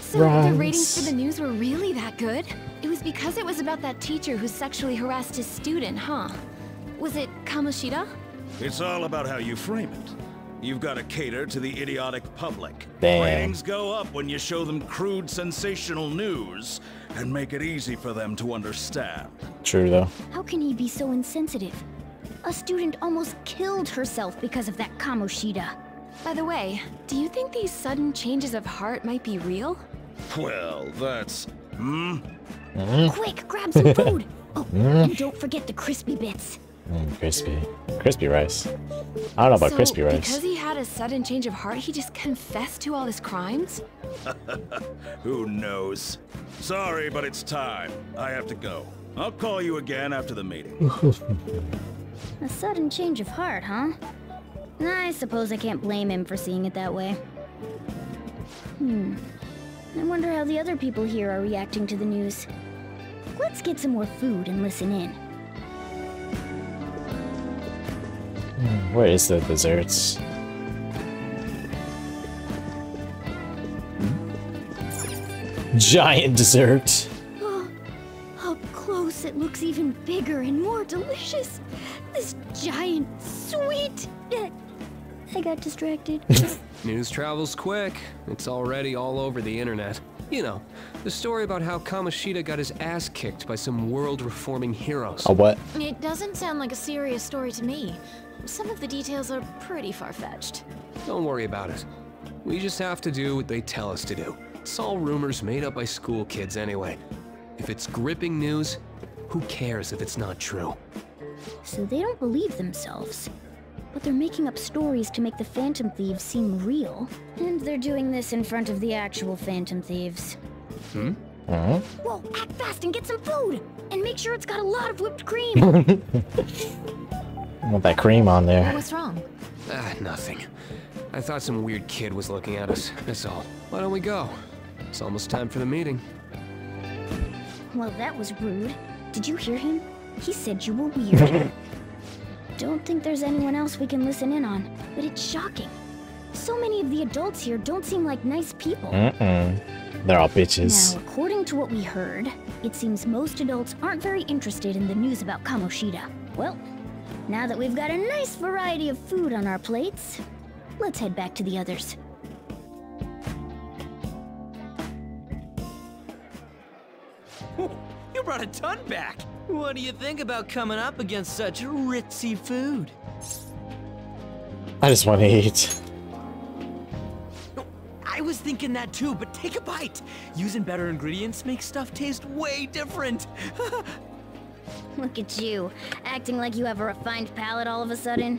Speaker 19: So the ratings for the news were really that good? It was because it was about that teacher who sexually harassed his student, huh? Was it Kamoshida?
Speaker 8: It's all about how you frame it. You've got to cater to the idiotic public.
Speaker 1: Damn.
Speaker 8: Ratings go up when you show them crude, sensational news and make it easy for them to understand.
Speaker 1: True though.
Speaker 15: How can he be so insensitive? A student almost killed herself because of that Kamoshida.
Speaker 19: By the way, do you think these sudden changes of heart might be real?
Speaker 8: Well, that's. Hmm?
Speaker 15: Quick, grab some food! Oh,
Speaker 1: Mm.
Speaker 15: and don't forget the crispy bits.
Speaker 1: Mm, crispy. Crispy rice. I don't know about
Speaker 19: so,
Speaker 1: crispy rice.
Speaker 19: because he had a sudden change of heart, he just confessed to all his crimes?
Speaker 8: Who knows? Sorry, but it's time. I have to go. I'll call you again after the meeting.
Speaker 15: A sudden change of heart, huh? I suppose I can't blame him for seeing it that way. Hmm. I wonder how the other people here are reacting to the news. Let's get some more food and listen in.
Speaker 1: Mm, Where is the desserts? Giant dessert.
Speaker 15: Up close, it looks even bigger and more delicious. This giant, sweet. I got distracted.
Speaker 4: News travels quick. It's already all over the internet. You know, the story about how Kamoshida got his ass kicked by some world-reforming heroes.
Speaker 1: A what?
Speaker 19: It doesn't sound like a serious story to me. Some of the details are pretty far-fetched.
Speaker 4: Don't worry about it. We just have to do what they tell us to do. It's all rumors made up by school kids anyway. If it's gripping news, who cares if it's not true?
Speaker 15: So they don't believe themselves. But they're making up stories to make the Phantom Thieves seem real. And they're doing this in front of the actual Phantom Thieves.
Speaker 4: Hmm?
Speaker 1: Uh-huh.
Speaker 15: Whoa, act fast and get some food! And make sure it's got a lot of whipped cream!
Speaker 1: I Want that cream on there.
Speaker 19: What's wrong?
Speaker 4: Ah, nothing. I thought some weird kid was looking at us, that's all. Why don't we go? It's almost time for the meeting.
Speaker 15: well, that was rude. Did you hear him? He said you were weird. Don't think there's anyone else we can listen in on, but it's shocking. So many of the adults here don't seem like nice people.
Speaker 1: Mm-mm. They're all bitches.
Speaker 15: Now, according to what we heard, it seems most adults aren't very interested in the news about Kamoshida. Well, now that we've got a nice variety of food on our plates, let's head back to the others.
Speaker 20: You brought a ton back. What do you think about coming up against such ritzy food?
Speaker 1: I just want to eat.
Speaker 20: I was thinking that too, but take a bite. Using better ingredients makes stuff taste way different.
Speaker 15: Look at you, acting like you have a refined palate all of a sudden.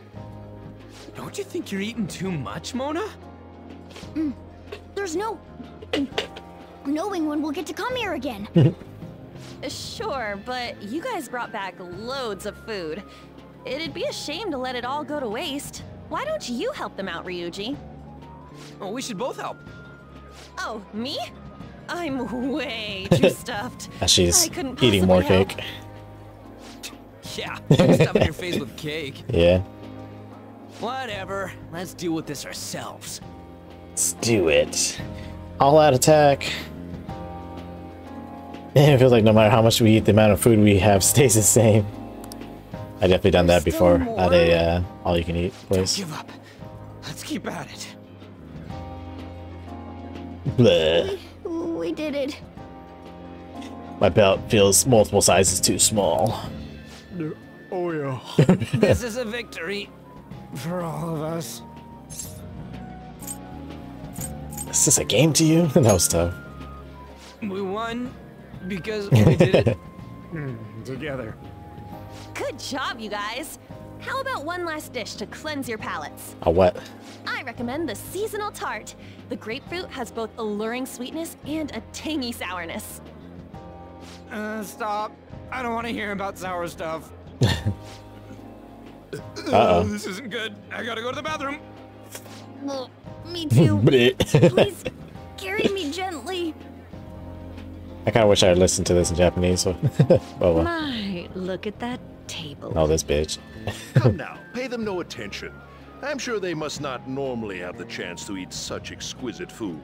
Speaker 20: Don't you think you're eating too much, Mona?
Speaker 15: Mm, There's no... knowing when we'll get to come here again.
Speaker 16: Uh, sure, but you guys brought back loads of food. It'd be a shame to let it all go to waste. Why don't you help them out, Ryuji?
Speaker 20: Oh, we should both help.
Speaker 16: Oh, me? I'm way too stuffed.
Speaker 1: As she's
Speaker 16: I couldn't
Speaker 1: eating more
Speaker 16: possibly
Speaker 1: cake.
Speaker 20: Yeah, you're stuffing your face with cake.
Speaker 1: Yeah.
Speaker 20: Whatever. Let's deal with this ourselves.
Speaker 1: Let's do it. All out attack. Man, it feels like no matter how much we eat, the amount of food we have stays the same. I definitely done that before at a uh, all you can eat place.
Speaker 20: Give up. Let's keep at it.
Speaker 1: Bleh.
Speaker 15: We did it.
Speaker 1: My belt feels multiple sizes too small.
Speaker 8: Oh yeah.
Speaker 20: this is a victory for all of us.
Speaker 1: Is this a game to you? that was tough.
Speaker 20: We won because we did it
Speaker 4: together.
Speaker 16: Good job, you guys. How about one last dish to cleanse your palates?
Speaker 1: A what?
Speaker 16: I recommend the seasonal tart. The grapefruit has both alluring sweetness and a tangy sourness.
Speaker 20: Uh, stop. I don't want to hear about sour stuff.
Speaker 1: Uh-oh.
Speaker 20: This isn't good. I gotta go to the bathroom.
Speaker 15: Well, me too. Please, carry me gently.
Speaker 1: I kind of wish I had listened to this in Japanese. So. oh well.
Speaker 23: My, look at that table.
Speaker 1: Oh, this bitch.
Speaker 26: Come now, pay them no attention. I'm sure they must not normally have the chance to eat such exquisite food.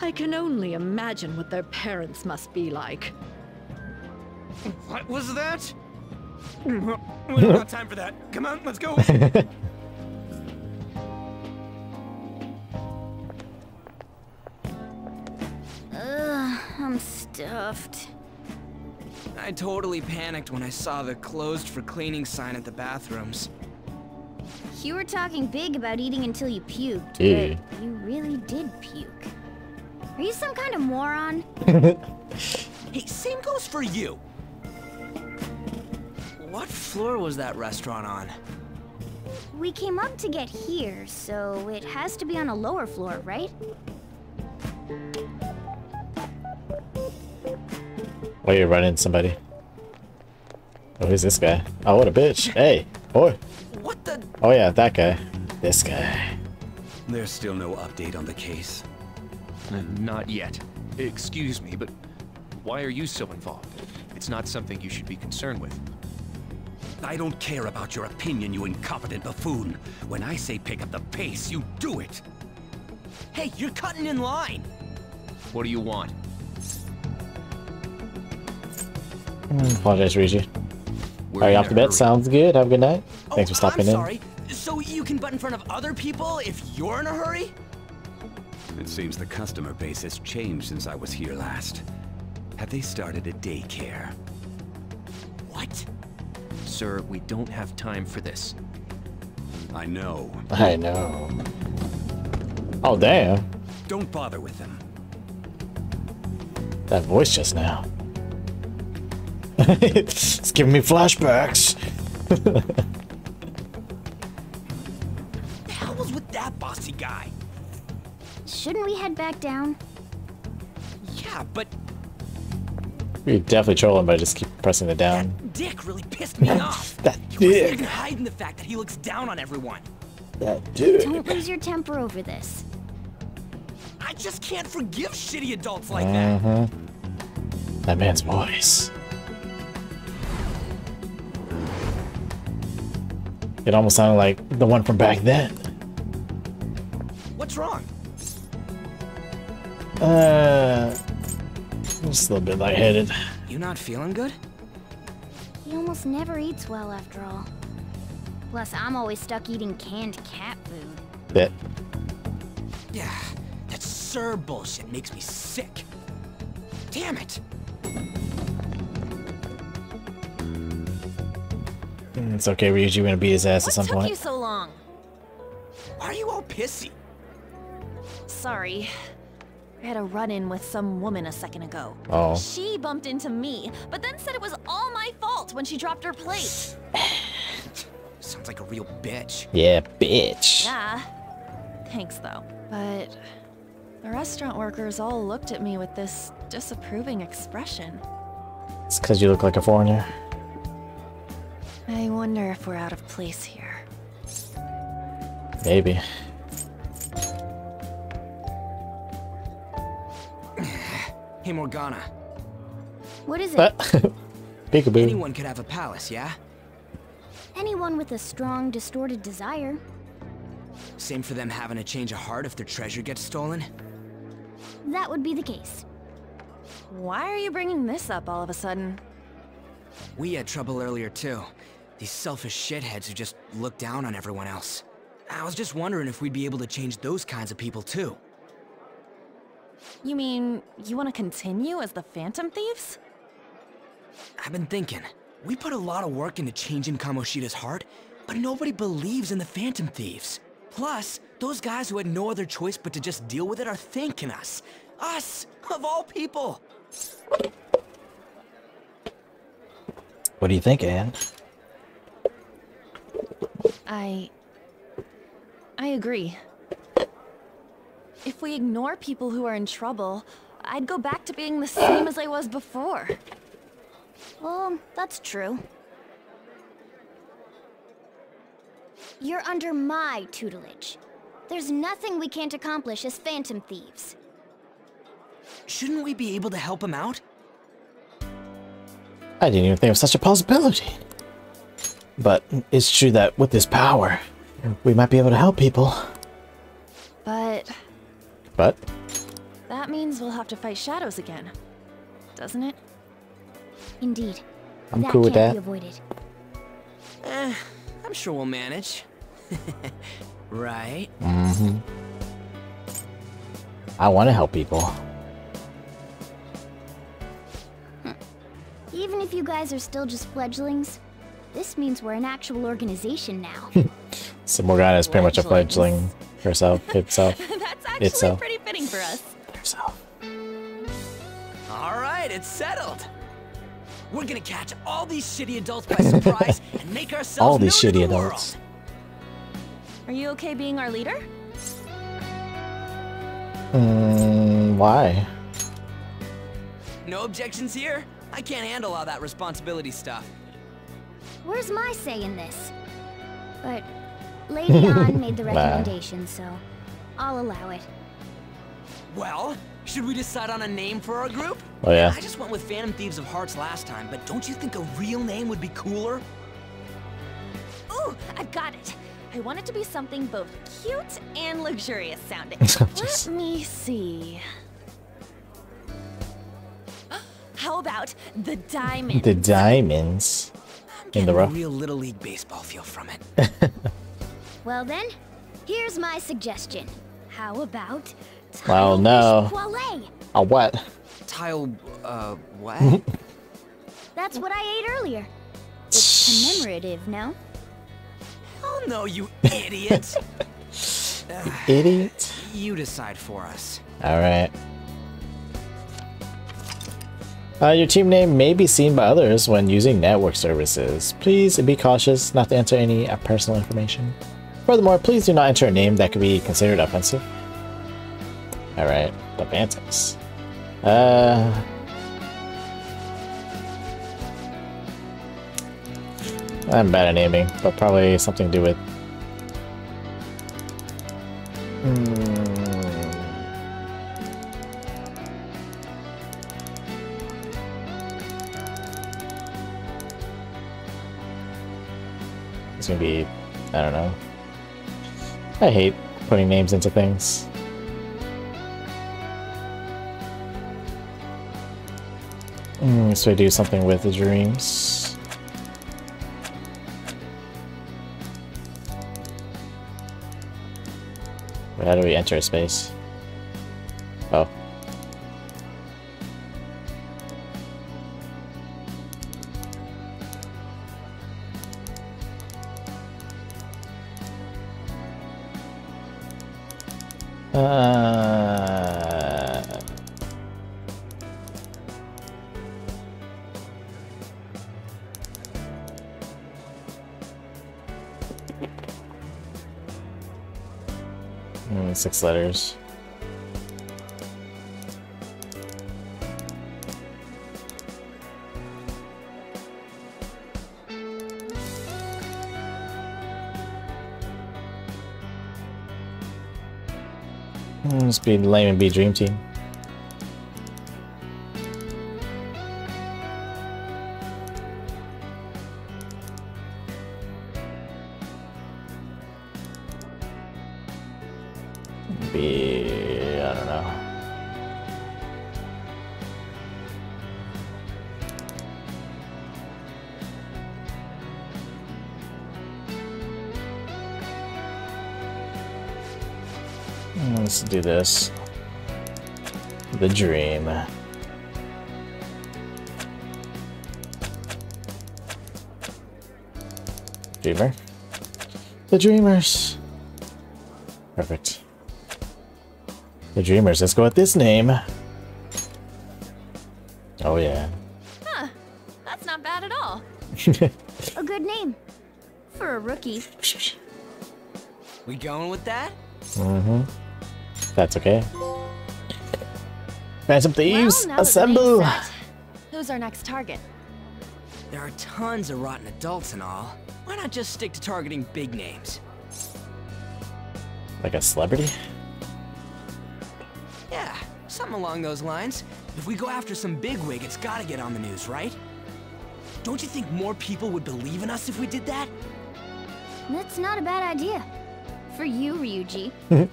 Speaker 23: I can only imagine what their parents must be like.
Speaker 20: What was that? We don't have time for that. Come on, let's go.
Speaker 15: Ugh, I'm stuffed.
Speaker 20: I totally panicked when I saw the closed for cleaning sign at the bathrooms.
Speaker 15: You were talking big about eating until you puked,
Speaker 20: Yeah.
Speaker 15: but you really did puke. Are you some kind of moron?
Speaker 20: Hey, same goes for you. What floor was that restaurant on?
Speaker 15: We came up to get here, so it has to be on a lower floor, right?
Speaker 1: Why you running somebody? Oh, who's this guy? Oh, what a bitch. Hey, boy.
Speaker 20: What the?
Speaker 1: Oh yeah, that guy. This guy.
Speaker 27: There's still no update on the case.
Speaker 4: Uh, Not yet. Excuse me, but why are you so involved? It's not something you should be concerned with.
Speaker 27: I don't care about your opinion, you incompetent buffoon. When I say pick up the pace, you do it.
Speaker 20: Hey, you're cutting in line.
Speaker 4: What do you want?
Speaker 1: Mm, Apologize, Ryuji.
Speaker 20: We're
Speaker 1: Are you off the bet? Sounds good. Have a good night. Thanks for stopping
Speaker 20: I'm
Speaker 1: in.
Speaker 20: sorry. So you can butt in front of other people if you're in a hurry?
Speaker 27: It seems the customer base has changed since I was here last. Have they started a daycare?
Speaker 20: What?
Speaker 4: Sir, we don't have time for this.
Speaker 27: I know.
Speaker 1: I know. Oh, damn.
Speaker 27: Don't bother with them.
Speaker 1: That voice just now. It's giving me flashbacks.
Speaker 20: The hell was with that bossy guy?
Speaker 15: Shouldn't we head back down?
Speaker 20: Yeah, but
Speaker 1: We definitely troll him by just keep pressing it down.
Speaker 20: Dick really pissed me off.
Speaker 1: That
Speaker 20: He wasn't
Speaker 1: dick.
Speaker 20: even hiding the fact that he looks down on everyone.
Speaker 1: That dude.
Speaker 15: Don't lose your temper over this.
Speaker 20: I just can't forgive shitty adults like that.
Speaker 1: Mm-hmm. That man's voice. It almost sounded like the one from back then.
Speaker 20: What's wrong?
Speaker 1: Uh, just a little bit lightheaded.
Speaker 20: You not feeling good?
Speaker 15: He almost never eats well after all. Plus, I'm always stuck eating canned cat food.
Speaker 1: That
Speaker 20: Yeah, that sir bullshit makes me sick. Damn it.
Speaker 1: Mm, it's okay, Ryuji. We're gonna beat his ass at some
Speaker 19: Took you
Speaker 1: point.
Speaker 19: so long.
Speaker 20: Why are you all pissy?
Speaker 19: Sorry. I had a run-in with some woman a second ago.
Speaker 1: Oh.
Speaker 19: She bumped into me, but then said it was all my fault when she dropped her plate.
Speaker 20: Sounds like a real bitch.
Speaker 1: Yeah, bitch.
Speaker 19: Yeah. Thanks, though. But the restaurant workers all looked at me with this disapproving expression.
Speaker 1: It's because you look like a foreigner.
Speaker 19: I wonder if we're out of place here.
Speaker 1: Maybe.
Speaker 20: Hey, Morgana.
Speaker 15: What is it?
Speaker 1: What? Peekaboo.
Speaker 20: Anyone could have a palace, yeah?
Speaker 15: Anyone with a strong, distorted desire.
Speaker 20: Same for them having a change of heart if their treasure gets stolen?
Speaker 15: That would be the case.
Speaker 19: Why are you bringing this up all of a sudden?
Speaker 20: We had trouble earlier too. These selfish shitheads who just look down on everyone else. I was just wondering if we'd be able to change those kinds of people too.
Speaker 19: You mean you want to continue as the Phantom Thieves?
Speaker 20: I've been thinking, we put a lot of work into changing Kamoshida's heart, but nobody believes in the Phantom Thieves. Plus, those guys who had no other choice but to just deal with it are thanking us. Us, of all people.
Speaker 1: What do you think, Ann?
Speaker 19: I. I agree. If we ignore people who are in trouble, I'd go back to being the same as I was before.
Speaker 15: Well, that's true. You're under my tutelage. There's nothing we can't accomplish as Phantom Thieves.
Speaker 20: Shouldn't we be able to help him out?
Speaker 1: I didn't even think of such a possibility. But it's true that with this power, we might be able to help people.
Speaker 19: But
Speaker 1: But
Speaker 19: That means we'll have to fight shadows again. Doesn't it?
Speaker 15: Indeed.
Speaker 1: I'm
Speaker 15: that
Speaker 1: cool with that.
Speaker 15: be avoided.
Speaker 20: Eh, I'm sure we'll manage. right?
Speaker 1: Mm-hmm. I want to help people.
Speaker 15: Even if you guys are still just fledglings, this means we're an actual organization now.
Speaker 1: So Morgana is pretty much a fledgling herself, itself.
Speaker 19: That's actually
Speaker 1: itself.
Speaker 19: pretty fitting for us. Herself.
Speaker 20: All right, it's settled. We're gonna catch all these shitty adults by surprise and make ourselves
Speaker 1: All these shitty
Speaker 20: the world.
Speaker 1: adults.
Speaker 19: Are you okay being our leader?
Speaker 1: Mm, why?
Speaker 20: No objections here. I can't handle all that responsibility stuff.
Speaker 15: Where's my say in this? But Lady Ann made the recommendation, so I'll allow it.
Speaker 20: Well, should we decide on a name for our group?
Speaker 1: Oh, yeah.
Speaker 20: I just went with Phantom Thieves of Hearts last time, but don't you think a real name would be cooler?
Speaker 19: Ooh, I've got it. I want it to be something both cute and luxurious sounding.
Speaker 1: Jeez.
Speaker 19: Let me see. How about the diamonds?
Speaker 1: The diamonds in the
Speaker 20: A
Speaker 1: rough.
Speaker 20: real Little League Baseball feel from it.
Speaker 15: Well then, here's my suggestion. How about
Speaker 1: Oh no.
Speaker 15: Poilet?
Speaker 1: A what?
Speaker 20: Tile, uh, what?
Speaker 15: That's what I ate earlier. It's commemorative, no?
Speaker 20: oh no, you idiot! Ugh,
Speaker 1: Idiot.
Speaker 20: you decide for us.
Speaker 1: All right. Uh, your team name may be seen by others when using network services. Please be cautious not to enter any uh, personal information. Furthermore, please do not enter a name that could be considered offensive. Alright, the Bantams. Uh. I'm bad at naming, but probably something to do with. Hate putting names into things. Mm, so I do something with the dreams. How do we enter a space? Six letters. Just be lame and be dream team. This. The dream. Dreamer. The dreamers. Perfect. The dreamers. Let's go with this name. Oh yeah.
Speaker 19: Huh. That's not bad at all.
Speaker 15: A good name. For a rookie.
Speaker 20: We going with that?
Speaker 1: Mm-hmm. That's okay. Phantom Thieves,
Speaker 19: Well, now that the
Speaker 1: assemble!
Speaker 19: name's Who's our next target?
Speaker 20: There are tons of rotten adults and all. Why not just stick to targeting big names?
Speaker 1: Like a celebrity?
Speaker 20: Yeah, something along those lines. If we go after some bigwig, it's gotta get on the news, right? Don't you think more people would believe in us if we did that?
Speaker 15: That's not a bad idea. For you, Ryuji.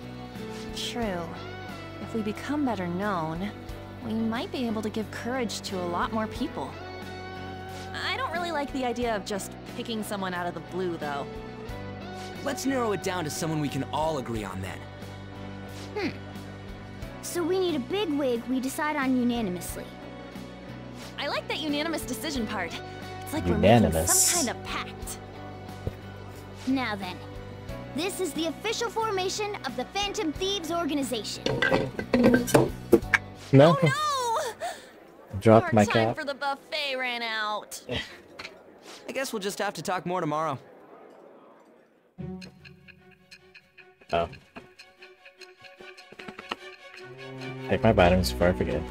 Speaker 19: True. If we become better known, we might be able to give courage to a lot more people. I don't really like the idea of just picking someone out of the blue, though.
Speaker 20: Let's narrow it down to someone we can all agree on then.
Speaker 15: Hmm. So we need a big wig we decide on unanimously.
Speaker 19: I like that unanimous decision part. It's like we're making
Speaker 1: Unanimous.
Speaker 19: some kind of pact.
Speaker 15: Now then, this is the official formation of the Phantom Thieves organization.
Speaker 1: No. Oh, Drop
Speaker 19: Our
Speaker 1: my
Speaker 19: time
Speaker 1: cap.
Speaker 19: for the buffet ran out.
Speaker 10: I guess we'll just have to talk more tomorrow.
Speaker 1: Oh. Take my vitamins before I forget.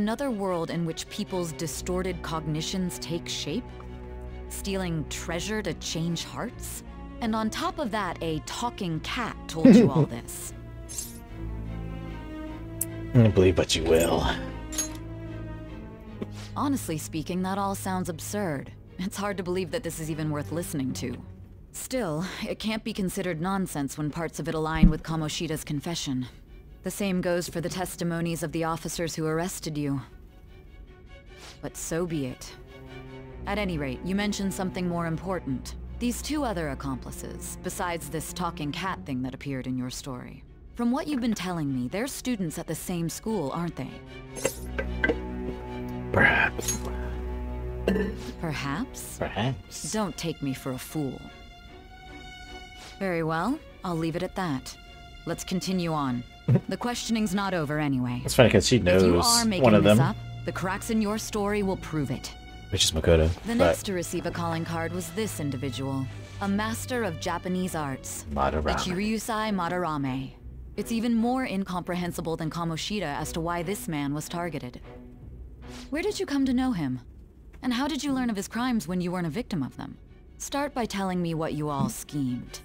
Speaker 11: Another world in which people's distorted cognitions take shape? Stealing treasure to change hearts? And on top of that, a talking cat told you all this.
Speaker 1: I believe but you will.
Speaker 11: Honestly speaking, that all sounds absurd. It's hard to believe that this is even worth listening to. Still, it can't be considered nonsense when parts of it align with Kamoshida's confession. The same goes for the testimonies of the officers who arrested you. But so be it. At any rate, you mentioned something more important. These two other accomplices, besides this talking cat thing that appeared in your story. From what you've been telling me, they're students at the same school, aren't they?
Speaker 1: Perhaps.
Speaker 11: Perhaps?
Speaker 1: Perhaps.
Speaker 11: Don't take me for a fool. Very well, I'll leave it at that. Let's continue on. Mm-hmm. the questioning's not over anyway.
Speaker 1: It's funny because she
Speaker 11: If you
Speaker 1: knows
Speaker 11: are making
Speaker 1: one of
Speaker 11: this
Speaker 1: them,
Speaker 11: up, the cracks in your story will prove it.
Speaker 1: which is Makoto.
Speaker 11: The next to receive a calling card was this individual, a master of Japanese arts,
Speaker 1: Madarame.
Speaker 11: Ichiryusai Madarame. It's even more incomprehensible than Kamoshida as to why this man was targeted. Where did you come to know him? And how did you learn of his crimes when you weren't a victim of them? Start by telling me what you all hmm. schemed.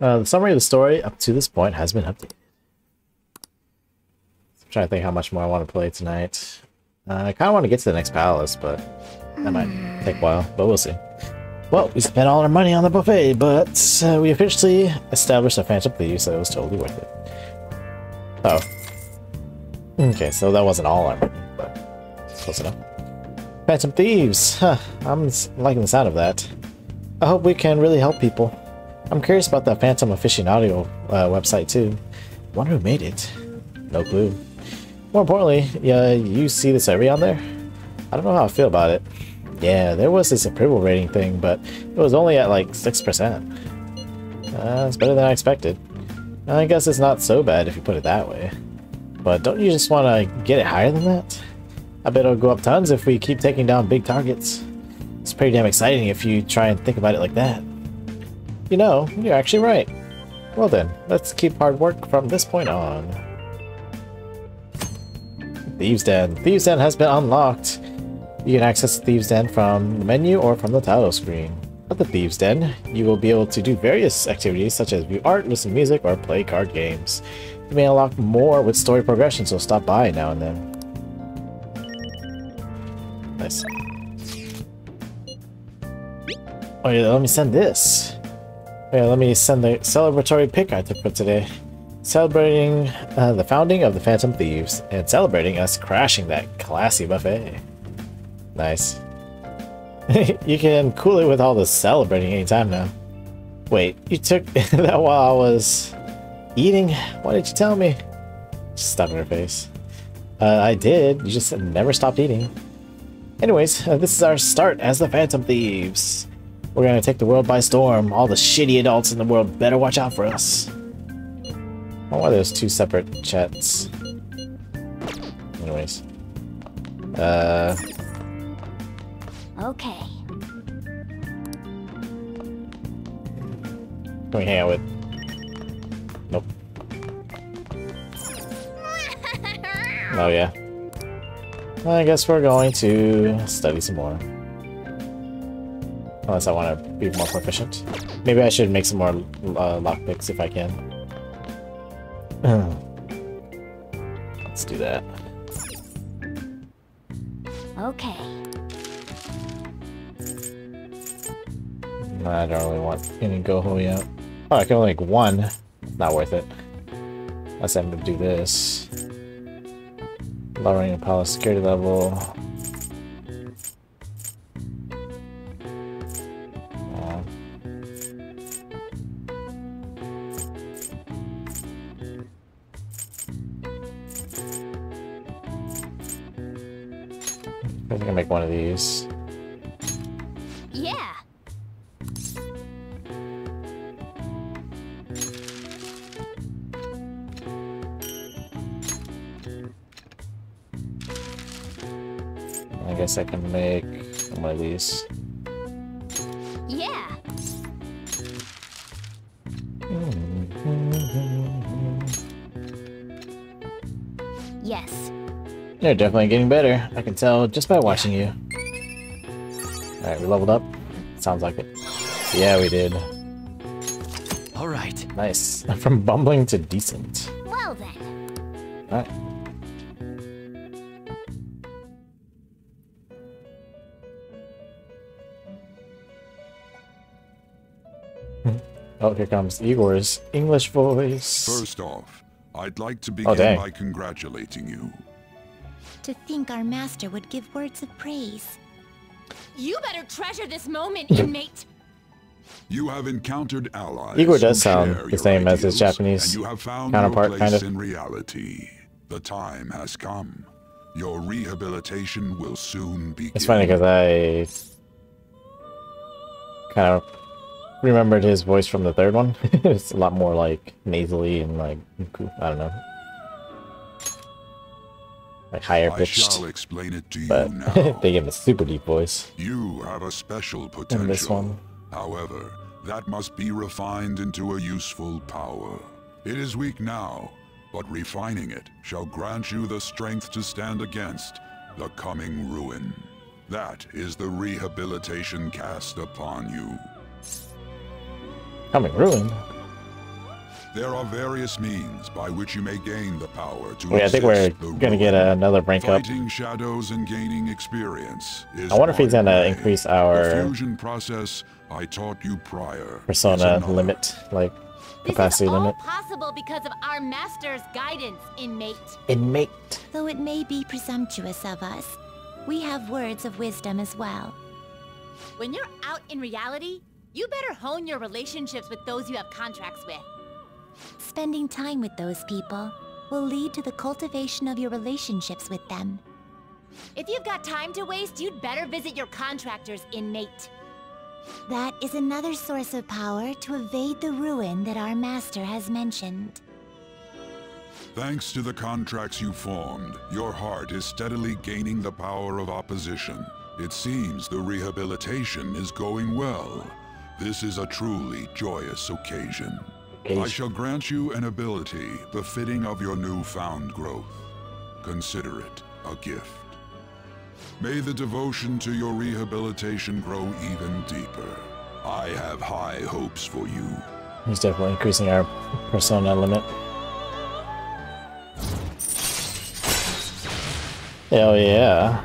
Speaker 1: Uh, the summary of the story up to this point has been updated. I'm trying to think how much more I want to play tonight. Uh, I kind of want to get to the next palace, but that might take a while, but we'll see. Well, we spent all our money on the buffet, but uh, we officially established a Phantom Thief, so it was totally worth it. Oh. Okay, so that wasn't all our money, but close enough. Phantom Thieves! Huh, I'm liking the sound of that. I hope we can really help people. I'm curious about that Phantom Aficionado uh, website too. Wonder who made it. No clue. More importantly, yeah, you see this area on there? I don't know how I feel about it. Yeah, there was this approval rating thing, but it was only at like 6%. Uh, it's better than I expected. I guess it's not so bad if you put it that way. But don't you just want to get it higher than that? I bet it'll go up tons if we keep taking down big targets. It's pretty damn exciting if you try and think about it like that. You know, you're actually right. Well then, let's keep hard work from this point on. Thieves Den. Thieves Den has been unlocked. You can access Thieves Den from the menu or from the title screen. At the Thieves Den, you will be able to do various activities such as view art, listen to music, or play card games. You may unlock more with story progression, so stop by now and then. Nice. Oh yeah, let me send this. Let me send the celebratory pic I took for today. Celebrating uh, the founding of the Phantom Thieves and celebrating us crashing that classy buffet. Nice. you can cool it with all the celebrating anytime now. Wait, you took that while I was eating? Why did you tell me? Stuff in her face. Uh, I did. You just never stopped eating. Anyways, uh, this is our start as the Phantom Thieves. We're gonna take the world by storm. All the shitty adults in the world better watch out for us. Oh, why there's two separate chats. Anyways. Uh,
Speaker 15: Okay.
Speaker 1: can we hang out with? Nope. Oh yeah. I guess we're going to study some more. Unless I want to be more proficient. Maybe I should make some more uh, lockpicks if I can. Let's do that.
Speaker 15: Okay.
Speaker 1: I don't really want any Goho yet. Oh, I can only make one. Not worth it. Unless I'm gonna do this. Lowering the palace security level. Make one of these.
Speaker 15: Yeah.
Speaker 1: I guess I can make one of these. You're definitely getting better. I can tell just by watching you. Alright, we leveled up. Sounds like it. Yeah, we did.
Speaker 20: All right.
Speaker 1: Nice. From bumbling to decent.
Speaker 15: Well then.
Speaker 1: Alright. Oh, here comes Igor's English voice.
Speaker 26: First off, I'd like to
Speaker 1: Oh,
Speaker 26: begin
Speaker 1: dang.
Speaker 26: by congratulating you.
Speaker 28: To think our master would give words of praise.
Speaker 7: You better treasure this moment, inmate.
Speaker 26: You have encountered allies.
Speaker 1: Igor does sound the
Speaker 26: your
Speaker 1: same as his Japanese
Speaker 26: you have found
Speaker 1: counterpart,
Speaker 26: your
Speaker 1: kind of.
Speaker 26: in reality. The time has come. Your rehabilitation will soon begin.
Speaker 1: It's funny because I kind of remembered his voice from the third one. it's a lot more like nasally and like I don't know, like higher
Speaker 26: I
Speaker 1: pitched.
Speaker 26: shall explain it to you
Speaker 1: But
Speaker 26: now.
Speaker 1: they give a super deep voice.
Speaker 26: You have a special potential.
Speaker 1: In this one.
Speaker 26: However, that must be refined into a useful power. It is weak now, but refining it shall grant you the strength to stand against the coming ruin. That is the rehabilitation cast upon you.
Speaker 1: Coming ruin.
Speaker 26: There are various means by which you may gain the power to
Speaker 1: Wait, I think we're gonna get another rank up.
Speaker 26: Fighting shadows and gaining experience is
Speaker 1: I wonder if he's gonna
Speaker 26: way.
Speaker 1: increase our
Speaker 26: fusion process I taught you prior.
Speaker 1: persona limit, like
Speaker 7: This
Speaker 1: capacity
Speaker 7: is all
Speaker 1: limit.
Speaker 7: possible because of our master's guidance, inmate.
Speaker 1: Inmate.
Speaker 28: Though it may be presumptuous of us, we have words of wisdom as well.
Speaker 7: When you're out in reality, you better hone your relationships with those you have contracts with.
Speaker 28: Spending time with those people will lead to the cultivation of your relationships with them.
Speaker 7: If you've got time to waste, you'd better visit your contractors, inmate.
Speaker 28: That is another source of power to evade the ruin that our master has mentioned.
Speaker 26: Thanks to the contracts you formed, your heart is steadily gaining the power of opposition. It seems the rehabilitation is going well. This is a truly joyous occasion. I shall grant you an ability befitting of your newfound growth. Consider it a gift. May the devotion to your rehabilitation grow even deeper. I have high hopes for you.
Speaker 1: He's definitely increasing our persona limit. Hell yeah.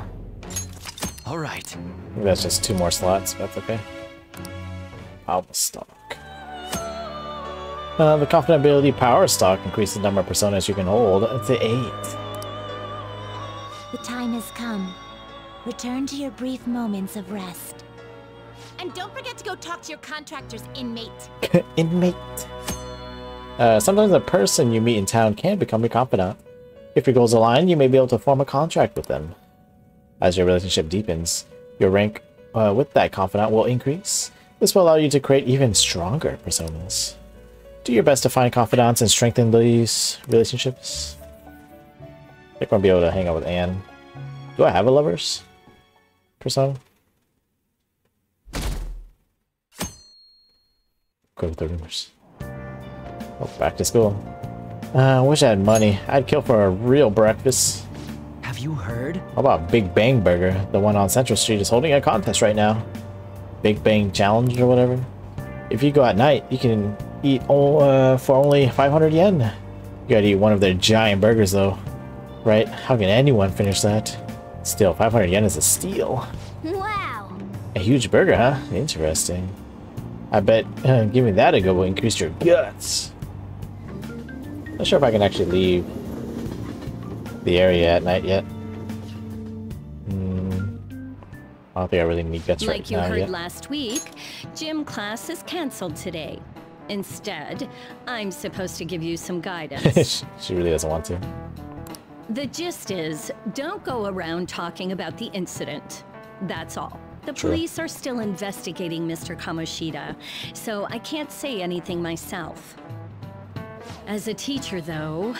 Speaker 20: All right.
Speaker 1: That's just two more slots, but that's okay. Power stock. Uh, the confidant ability power stock increases the number of personas you can hold to eight.
Speaker 28: The time has come. Return to your brief moments of rest.
Speaker 7: And don't forget to go talk to your contractors, inmate.
Speaker 1: Inmate. Uh, sometimes a person you meet in town can become your confidant. If your goals align, you may be able to form a contract with them. As your relationship deepens, your rank uh, with that confidant will increase. This will allow you to create even stronger personas. Do your best to find confidants and strengthen these relationships. I think I'm gonna be able to hang out with Ann. Do I have a lovers persona? Go with the rumors. Oh, back to school. Uh, I wish I had money. I'd kill for a real breakfast.
Speaker 10: Have you heard?
Speaker 1: How about Big Bang Burger? The one on Central Street is holding a contest right now. Big Bang Challenge or whatever. If you go at night, you can eat all, uh, for only 500 yen. You gotta eat one of their giant burgers though. Right? How can anyone finish that? Still, 500 yen is a steal.
Speaker 15: Wow.
Speaker 1: A huge burger, huh? Interesting. I bet uh, giving that a go will increase your guts. Not sure if I can actually leave the area at night yet. Hmm. I don't think I really need guts
Speaker 29: like
Speaker 1: right
Speaker 29: you heard
Speaker 1: yet.
Speaker 29: last week, gym class is cancelled today. Instead, I'm supposed to give you some guidance.
Speaker 1: she really doesn't want to.
Speaker 29: the gist is, don't go around talking about the incident. That's all. The
Speaker 1: True.
Speaker 29: police are still investigating Mr. Kamoshida, so I can't say anything myself. As a teacher, though,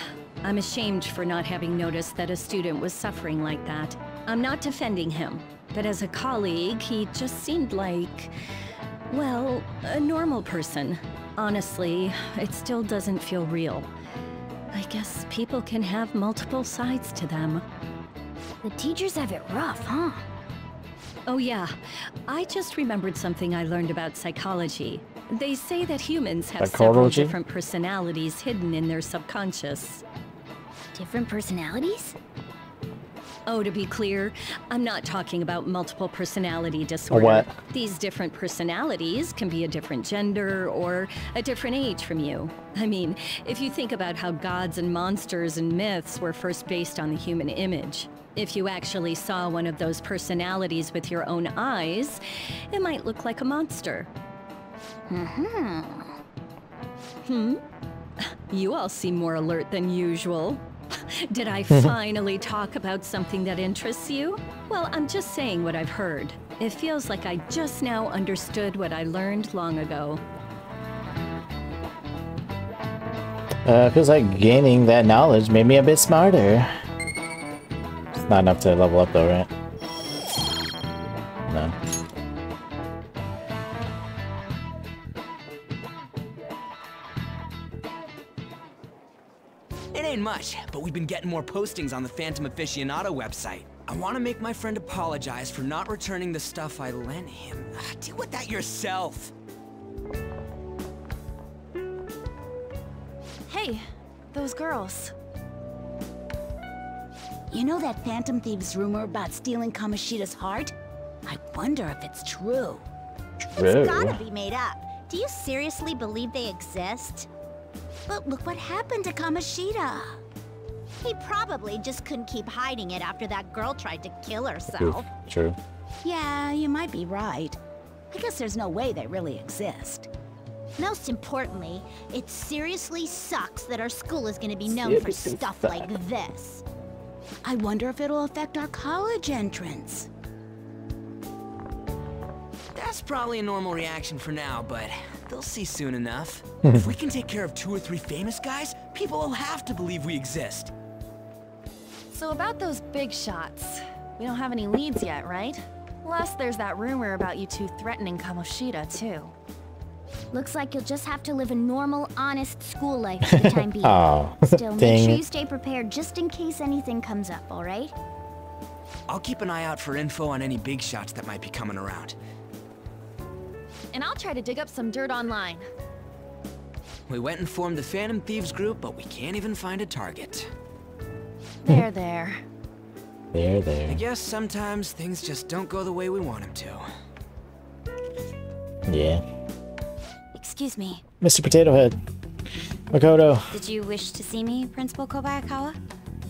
Speaker 29: I'm ashamed for not having noticed that a student was suffering like that. I'm not defending him, but as a colleague, he just seemed like, well, a normal person. Honestly, it still doesn't feel real. I guess people can have multiple sides to them.
Speaker 15: The teachers have it rough, huh?
Speaker 29: Oh yeah, I just remembered something I learned about psychology. They say that humans have several different personalities hidden in their subconscious.
Speaker 15: Different personalities?
Speaker 29: Oh, to be clear, I'm not talking about multiple personality disorder.
Speaker 1: what?
Speaker 29: These different personalities can be a different gender or a different age from you. I mean, if you think about how gods and monsters and myths were first based on the human image, if you actually saw one of those personalities with your own eyes, it might look like a monster.
Speaker 15: Mm-hmm.
Speaker 29: Hmm? You all seem more alert than usual. Did I
Speaker 1: Mm-hmm.
Speaker 29: finally talk about something that interests you? Well, I'm just saying what I've heard. It feels like I just now understood what I learned long ago.
Speaker 1: Uh, feels like gaining that knowledge made me a bit smarter. It's not enough to level up though, right? No.
Speaker 20: But we've been getting more postings on the Phantom Aficionado website. I want to make my friend apologize for not returning the stuff I lent him. Deal with that yourself.
Speaker 19: Hey, those girls.
Speaker 30: You know that Phantom Thieves rumor about stealing Kamoshida's heart? I wonder if it's true.
Speaker 1: True.
Speaker 31: It's gotta be made up. Do you seriously believe they exist?
Speaker 30: But look what happened to Kamoshida.
Speaker 31: He probably just couldn't keep hiding it after that girl tried to kill
Speaker 1: Oof,
Speaker 31: herself.
Speaker 1: True.
Speaker 30: Yeah, you might be right. I guess there's no way they really exist.
Speaker 31: Most importantly, it seriously sucks that our school is gonna be known for stuff
Speaker 30: sucks.
Speaker 31: like this.
Speaker 30: I wonder if it'll affect our college entrance.
Speaker 20: That's probably a normal reaction for now, but they'll see soon enough. if we can take care of two or three famous guys, people will have to believe we exist.
Speaker 19: So about those big shots, we don't have any leads yet, right? Plus, there's that rumor about you two threatening Kamoshida, too.
Speaker 15: Looks like you'll just have to live a normal, honest school life for the time oh, being.
Speaker 1: Aw,
Speaker 15: Still, make sure you stay prepared just in case anything comes up, alright?
Speaker 20: I'll keep an eye out for info on any big shots that might be coming around.
Speaker 19: And I'll try to dig up some dirt online.
Speaker 20: We went and formed the Phantom Thieves group, but we can't even find a target.
Speaker 19: There, there.
Speaker 1: There, there.
Speaker 20: I guess sometimes things just don't go the way we want them to.
Speaker 1: Yeah.
Speaker 5: Excuse me.
Speaker 1: Mr. Potato Head. Makoto.
Speaker 5: Did you wish to see me, Principal Kobayakawa?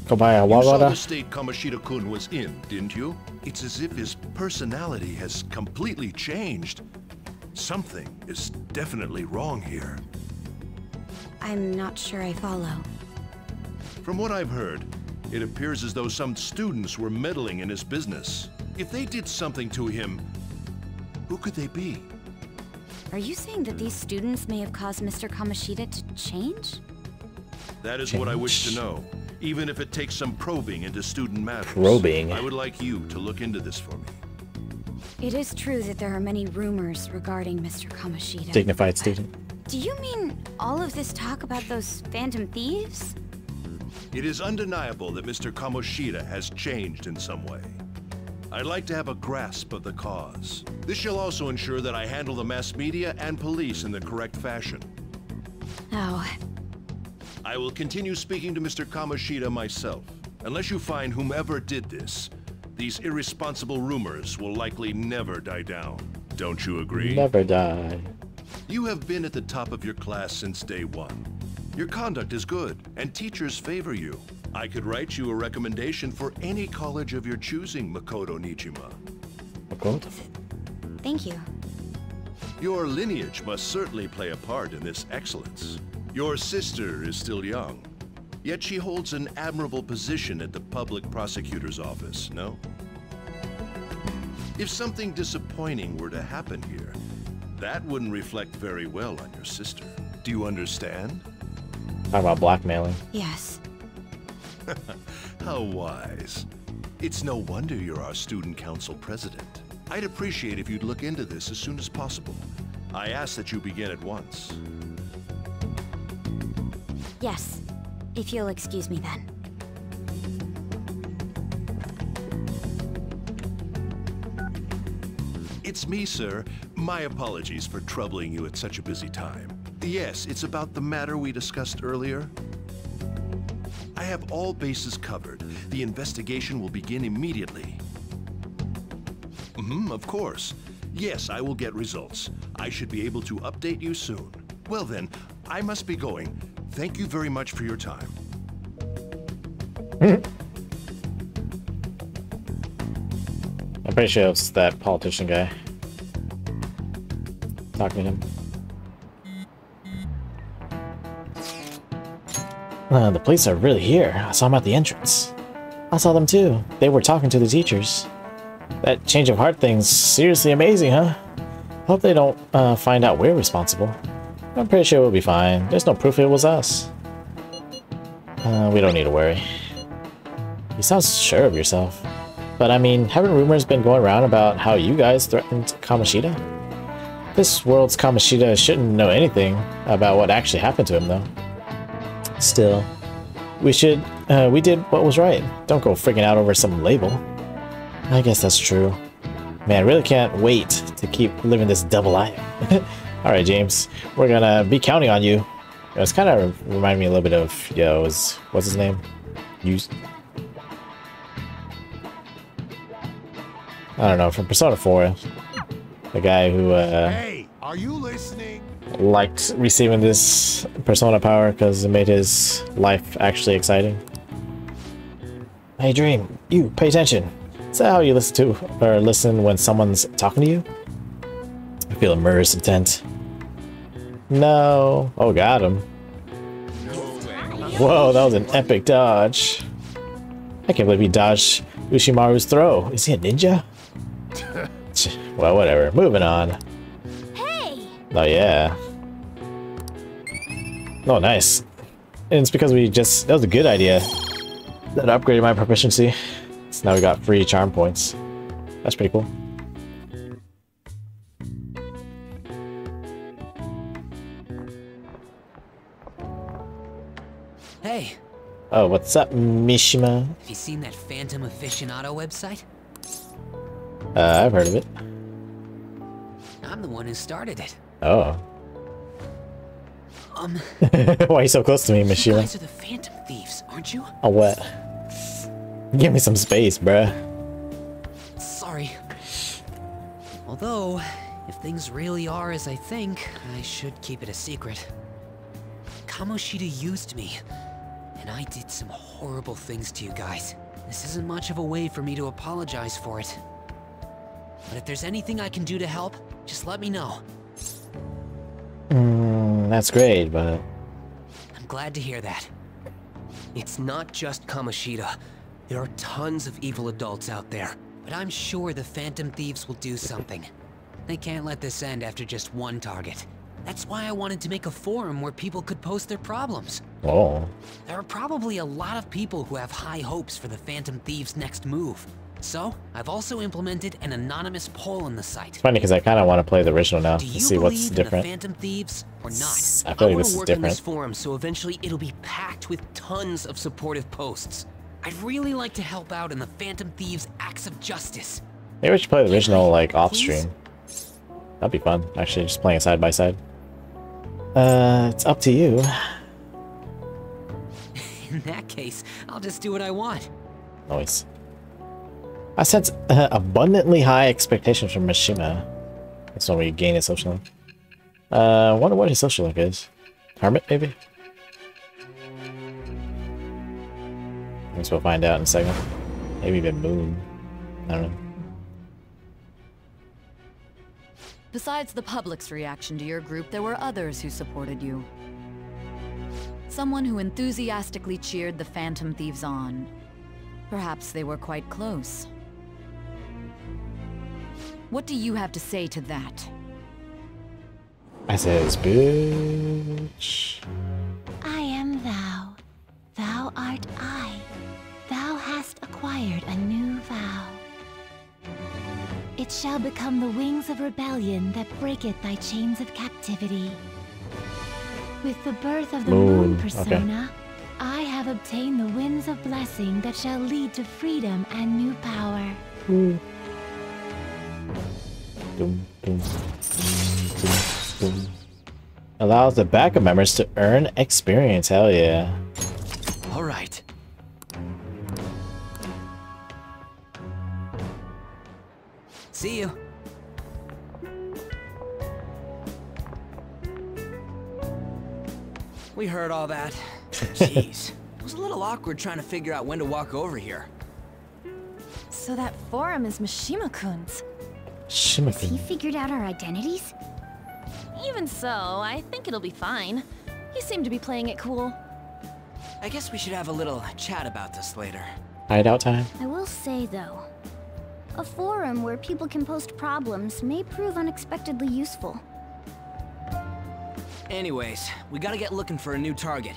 Speaker 1: Kobaya
Speaker 25: You saw the state Kamoshida-kun was in, didn't you? It's as if his personality has completely changed. Something is definitely wrong here.
Speaker 5: I'm not sure I follow.
Speaker 25: From what I've heard, it appears as though some students were meddling in his business. If they did something to him, who could they be?
Speaker 5: Are you saying that these students may have caused Mr. Kamoshida to change?
Speaker 25: That is what I wish to know. Even if it takes some probing into student matters.
Speaker 1: Probing.
Speaker 25: I would like you to look into this for me.
Speaker 5: It is true that there are many rumors regarding Mr. Kamoshida.
Speaker 1: Dignified student.
Speaker 5: Do you mean all of this talk about those phantom thieves?
Speaker 25: It is undeniable that Mr. Kamoshida has changed in some way. I'd like to have a grasp of the cause. This shall also ensure that I handle the mass media and police in the correct fashion.
Speaker 5: Oh,
Speaker 25: I will continue speaking to Mr. Kamoshida myself. Unless you find whomever did this, these irresponsible rumors will likely never die down. Don't you agree?
Speaker 1: Never die.
Speaker 25: You have been at the top of your class since day one. Your conduct is good, and teachers favor you. I could write you a recommendation for any college of your choosing, Makoto Nijima.
Speaker 1: Makoto?
Speaker 15: Thank you.
Speaker 25: Your lineage must certainly play a part in this excellence. Your sister is still young, yet she holds an admirable position at the public prosecutor's office, no? If something disappointing were to happen here, that wouldn't reflect very well on your sister. Do you understand?
Speaker 1: Talk about blackmailing.
Speaker 15: Yes.
Speaker 25: How wise. It's no wonder you're our student council president. I'd appreciate if you'd look into this as soon as possible. I ask that you begin at once.
Speaker 15: Yes. If you'll excuse me then.
Speaker 25: It's me, sir. My apologies for troubling you at such a busy time. Yes, it's about the matter we discussed earlier. I have all bases covered. The investigation will begin immediately. Mm-hmm, of course. Yes, I will get results. I should be able to update you soon. Well then, I must be going. Thank you very much for your time.
Speaker 1: I'm pretty sure it's that politician guy. Talking to him. Uh, the police are really here. I saw them at the entrance. I saw them too. They were talking to the teachers. That change of heart thing's seriously amazing, huh? Hope they don't uh, find out we're responsible. I'm pretty sure we'll be fine. There's no proof it was us. Uh, we don't need to worry. You sound sure of yourself. But I mean, haven't rumors been going around about how you guys threatened Kamoshida? This world's Kamoshida shouldn't know anything about what actually happened to him, though. Still, we should, uh, we did what was right. Don't go freaking out over some label. I guess that's true. Man, I really can't wait to keep living this double life. Alright, James, we're gonna be counting on you. It's kind of reminding me a little bit of, yo, was, what's his name? You, I don't know, from Persona 4. The guy who uh,
Speaker 32: Hey, are you listening?
Speaker 1: Liked receiving this Persona power because it made his life actually exciting. Hey Dream, you, pay attention. Is that how you listen to or listen when someone's talking to you? I feel immersed, intent. No. Oh, got him. Whoa, that was an epic dodge. I can't believe he dodged Ushimaru's throw. Is he a ninja? well, whatever. Moving on. Oh, yeah. Oh, nice. And it's because we just... That was a good idea. That upgraded my proficiency. So now we got free charm points. That's pretty cool.
Speaker 20: Hey,
Speaker 1: Oh, what's up, Mishima?
Speaker 20: have you seen that Phantom Aficionado website?
Speaker 1: Uh, I've heard of it.
Speaker 20: I'm the one who started it.
Speaker 1: Oh.
Speaker 20: Um,
Speaker 1: Why are you so close to me,
Speaker 20: you
Speaker 1: Mishima?
Speaker 20: guys are the Phantom Thieves, aren't you?
Speaker 1: Oh, what? Give me some space, bruh.
Speaker 20: Sorry. Although, if things really are as I think, I should keep it a secret. Kamoshida used me, and I did some horrible things to you guys. This isn't much of a way for me to apologize for it. But if there's anything I can do to help, just let me know.
Speaker 1: Mm, that's great, but...
Speaker 20: I'm glad to hear that. It's not just Kamoshida. There are tons of evil adults out there. But I'm sure the Phantom Thieves will do something. They can't let this end after just one target. That's why I wanted to make a forum where people could post their problems.
Speaker 1: Oh.
Speaker 20: There are probably a lot of people who have high hopes for the Phantom Thieves' next move. So, I've also implemented an anonymous poll on the site.
Speaker 1: It's funny because I kind of want to play the original now
Speaker 20: Do
Speaker 1: to
Speaker 20: you
Speaker 1: see
Speaker 20: believe
Speaker 1: what's
Speaker 20: in
Speaker 1: different.
Speaker 20: the Phantom Thieves or not?
Speaker 1: I feel like
Speaker 20: wanna
Speaker 1: this is
Speaker 20: work in this forum so eventually it'll be packed with tons of supportive posts. I'd really like to help out in the Phantom Thieves' acts of justice.
Speaker 1: Maybe we should play the original, like, off-stream. That'd be fun, actually, just playing side by side. Uh, it's up to you.
Speaker 20: In that case, I'll just do what I want.
Speaker 1: Noise. I sense uh, abundantly high expectations from Mishima. That's when we gain his social link. Uh, I wonder what his social link is. Hermit, maybe? I guess we'll find out in a second. Maybe even Moon. I don't know.
Speaker 11: Besides the public's reaction to your group, there were others who supported you. Someone who enthusiastically cheered the Phantom Thieves on. Perhaps they were quite close. What do you have to say to that?
Speaker 1: I says, bitch.
Speaker 28: I am thou. Thou art I. Thou hast acquired a new vow. It shall become the wings of rebellion that breaketh thy chains of captivity. With the birth of the moon,
Speaker 1: Moon, okay.
Speaker 28: persona, I have obtained the winds of blessing that shall lead to freedom and new power.
Speaker 1: Dum, dum, dum, dum, dum. Allows the backup members to earn experience. Hell yeah.
Speaker 20: All right. See you. We heard all that. Jeez. It was a little awkward trying to figure out when to walk over here.
Speaker 19: So that forum is Mishima-kun's.
Speaker 1: Shimmikin.
Speaker 15: figured out our identities?
Speaker 19: Even so, I think it'll be fine. He seemed to be playing it cool.
Speaker 20: I guess we should have a little chat about this later.
Speaker 1: Hideout time?
Speaker 15: I will say, though, a forum where people can post problems may prove unexpectedly useful.
Speaker 20: Anyways, we gotta get looking for a new target.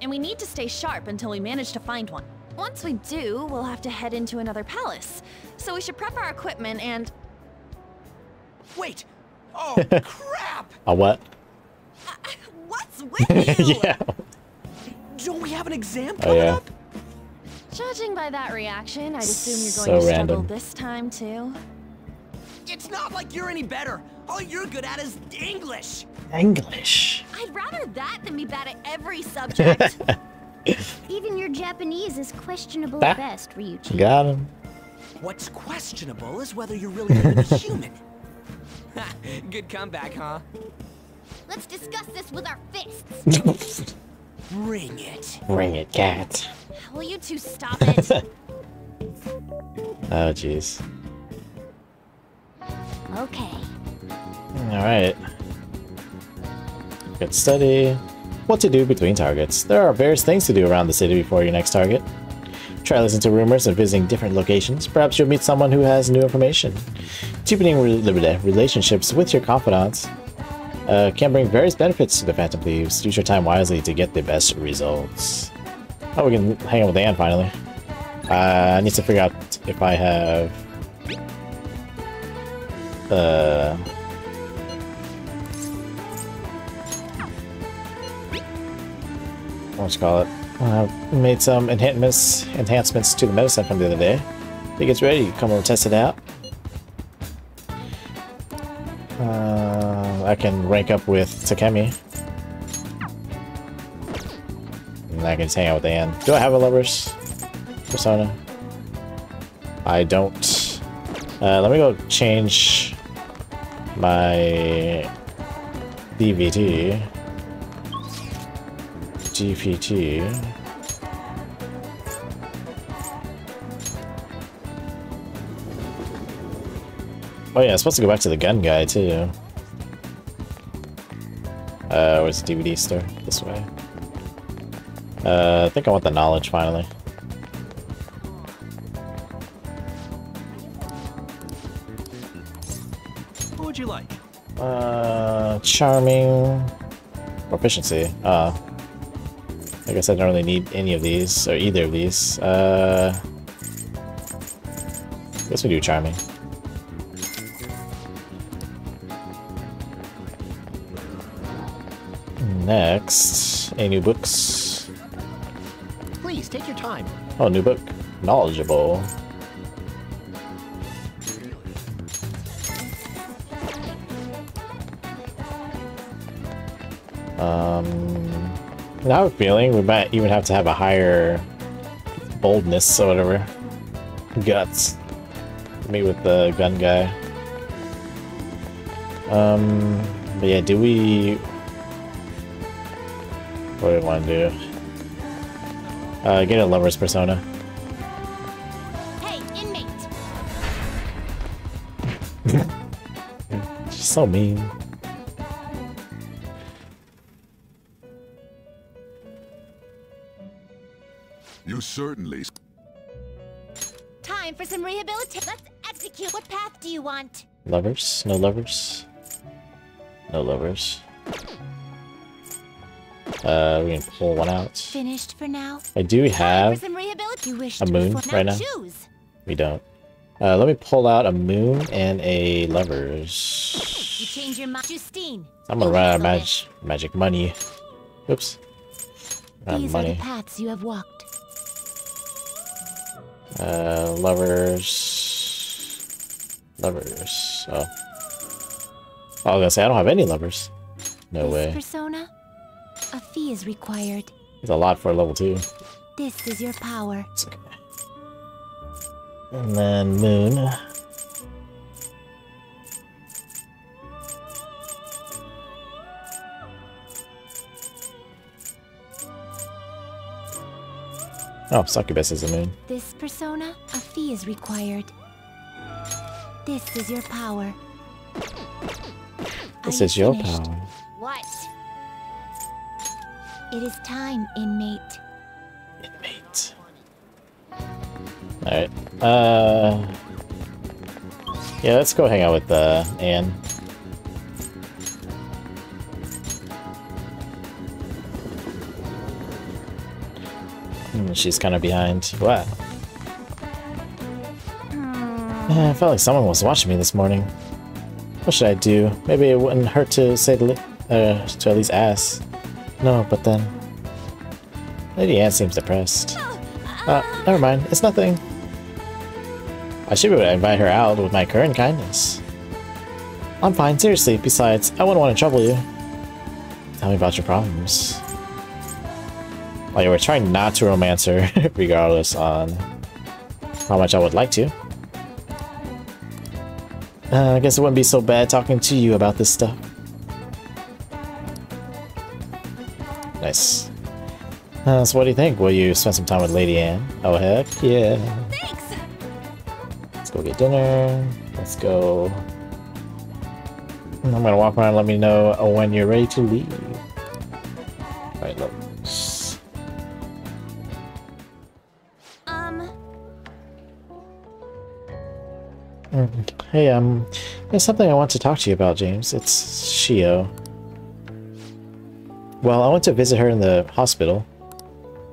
Speaker 19: And we need to stay sharp until we manage to find one. Once we do, we'll have to head into another palace. So we should prep our equipment and...
Speaker 20: Wait! Oh, crap!
Speaker 1: A what?
Speaker 20: Uh, what's with you?
Speaker 1: yeah.
Speaker 20: Don't we have an exam
Speaker 1: Oh yeah.
Speaker 20: up?
Speaker 19: Judging by that reaction, I'd assume you're
Speaker 1: So
Speaker 19: going to struggle this time too.
Speaker 20: It's not like you're any better. All you're good at is English.
Speaker 1: English.
Speaker 15: I'd rather that than be bad at every subject. Even your Japanese is questionable at best, Ryuji.
Speaker 1: Got him.
Speaker 20: What's questionable is whether you're really even human. Good comeback, huh?
Speaker 15: Let's discuss this with our fists.
Speaker 20: Bring it.
Speaker 1: Bring it, cat.
Speaker 19: Will you two stop it?
Speaker 1: Oh jeez.
Speaker 15: okay.
Speaker 1: Alright. Good study. What to do between targets. There are various things to do around the city before your next target. Try listening to rumors and visiting different locations. Perhaps you'll meet someone who has new information. Deepening re- relationships with your confidants uh, can bring various benefits to the Phantom Thieves. Use your time wisely to get the best results. Oh, we can hang out with Ann finally. Uh, I need to figure out if I have... Uh... What you call it? Uh, made some enhancements enhancements to the medicine from the other day. Think it's ready. Come over and test it out. Uh, I can rank up with Takemi. And I can just hang out with Ann. Do I have a lover's persona? I don't. Uh, let me go change my DVT. GPT. Oh yeah, I'm supposed to go back to the gun guy too. Uh, where's the DVD store? This way. Uh, I think I want the knowledge finally.
Speaker 20: What would you like?
Speaker 1: Uh, charming. Proficiency. Uh, I guess I don't really need any of these, or either of these. Uh, I guess we do charming. Next, any new books?
Speaker 33: Please take your time.
Speaker 1: Oh, new book. Knowledgeable. Um, I have a feeling we might even have to have a higher boldness or whatever. guts. Meet with the gun guy. Um, but yeah, do we... What do we want to do? Uh, get a lover's persona.
Speaker 31: Hey, inmate!
Speaker 1: She's so mean.
Speaker 26: You certainly...
Speaker 31: Time for some rehabilitation. Let's execute. What path do you want?
Speaker 1: Lovers? No lovers? No lovers. Uh, we can pull one out.
Speaker 28: Finished for now?
Speaker 1: I do have
Speaker 31: some rehabilitation.
Speaker 28: You wish
Speaker 1: a moon
Speaker 28: perform-
Speaker 1: right now.
Speaker 31: Choose.
Speaker 1: We don't. Uh, let me pull out a moon and a lovers.
Speaker 31: You change your mind. Justine.
Speaker 1: I'm gonna run out of mag magic money. Oops. Run out of
Speaker 28: These are the paths you have walked.
Speaker 1: Uh, lovers. Lovers. Oh. Oh, I was gonna say, I don't have any lovers. No
Speaker 28: this
Speaker 1: way.
Speaker 28: persona? A fee is required.
Speaker 1: It's a lot for a level 2.
Speaker 28: This is your power.
Speaker 1: And then moon. Oh, succubus is a moon.
Speaker 28: This persona? A fee is required. This is your power.
Speaker 1: This
Speaker 28: I
Speaker 1: is your power.
Speaker 31: What?
Speaker 28: It is time, inmate. inmate.
Speaker 1: Alright. Uh. Yeah, let's go hang out with uh, Ann. She's kind of behind. What? I felt like someone was watching me this morning. What should I do? Maybe it wouldn't hurt to say uh, to at least ask. No, but then Lady Ann seems depressed. Uh, never mind. It's nothing. I should be able to invite her out with my current kindness. I'm fine, seriously. Besides, I wouldn't want to trouble you. Tell me about your problems. Like, we're trying not to romance her, regardless on how much I would like to. Uh, I guess it wouldn't be so bad talking to you about this stuff. Nice. Uh, so what do you think? Will you spend some time with Lady Ann? Oh heck yeah. Thanks. Let's go get dinner. Let's go. I'm gonna walk around and let me know when you're ready to leave. Alright, look. Hey, um, there's something I want to talk to you about, James. It's Shiho. Well, I went to visit her in the hospital.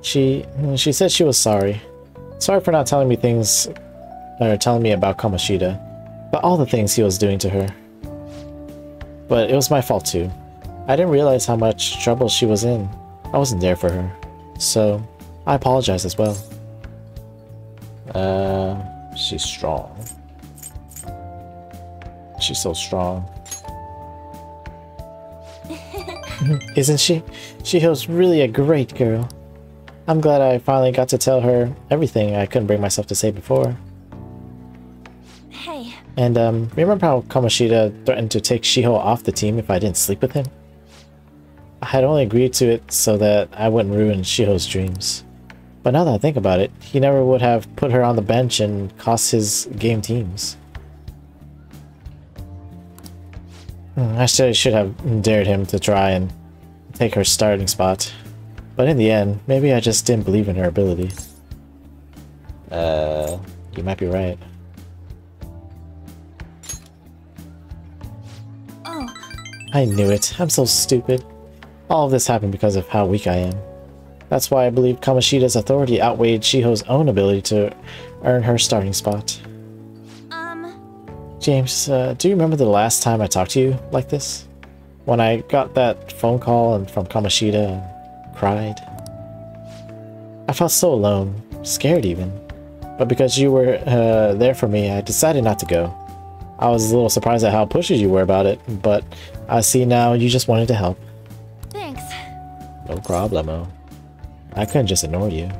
Speaker 1: She she said she was sorry. Sorry for not telling me things or telling me about Kamoshida. About all the things he was doing to her. But it was my fault too. I didn't realize how much trouble she was in. I wasn't there for her. So, I apologize as well. Uh, she's strong. She's so strong. Isn't she? She was really a great girl. I'm glad I finally got to tell her everything I couldn't bring myself to say before.
Speaker 31: hey,
Speaker 1: And, um, remember how Kamoshida threatened to take Shiho off the team if I didn't sleep with him? I had only agreed to it so that I wouldn't ruin Shiho's dreams. But now that I think about it, he never would have put her on the bench and cost his game teams. I should, should have dared him to try and take her starting spot. But in the end, maybe I just didn't believe in her ability. Uh, you might be right.
Speaker 31: oh,
Speaker 1: I knew it. I'm so stupid. All of this happened because of how weak I am. That's why I believe Kamoshida's authority outweighed Shiho's own ability to earn her starting spot. James, uh, do you remember the last time I talked to you like this? When I got that phone call and from Kamoshida and cried? I felt so alone, scared even. But because you were uh, there for me, I decided not to go. I was a little surprised at how pushy you were about it, but I see now you just wanted to help.
Speaker 31: thanks.
Speaker 1: No problemo. I couldn't just ignore you.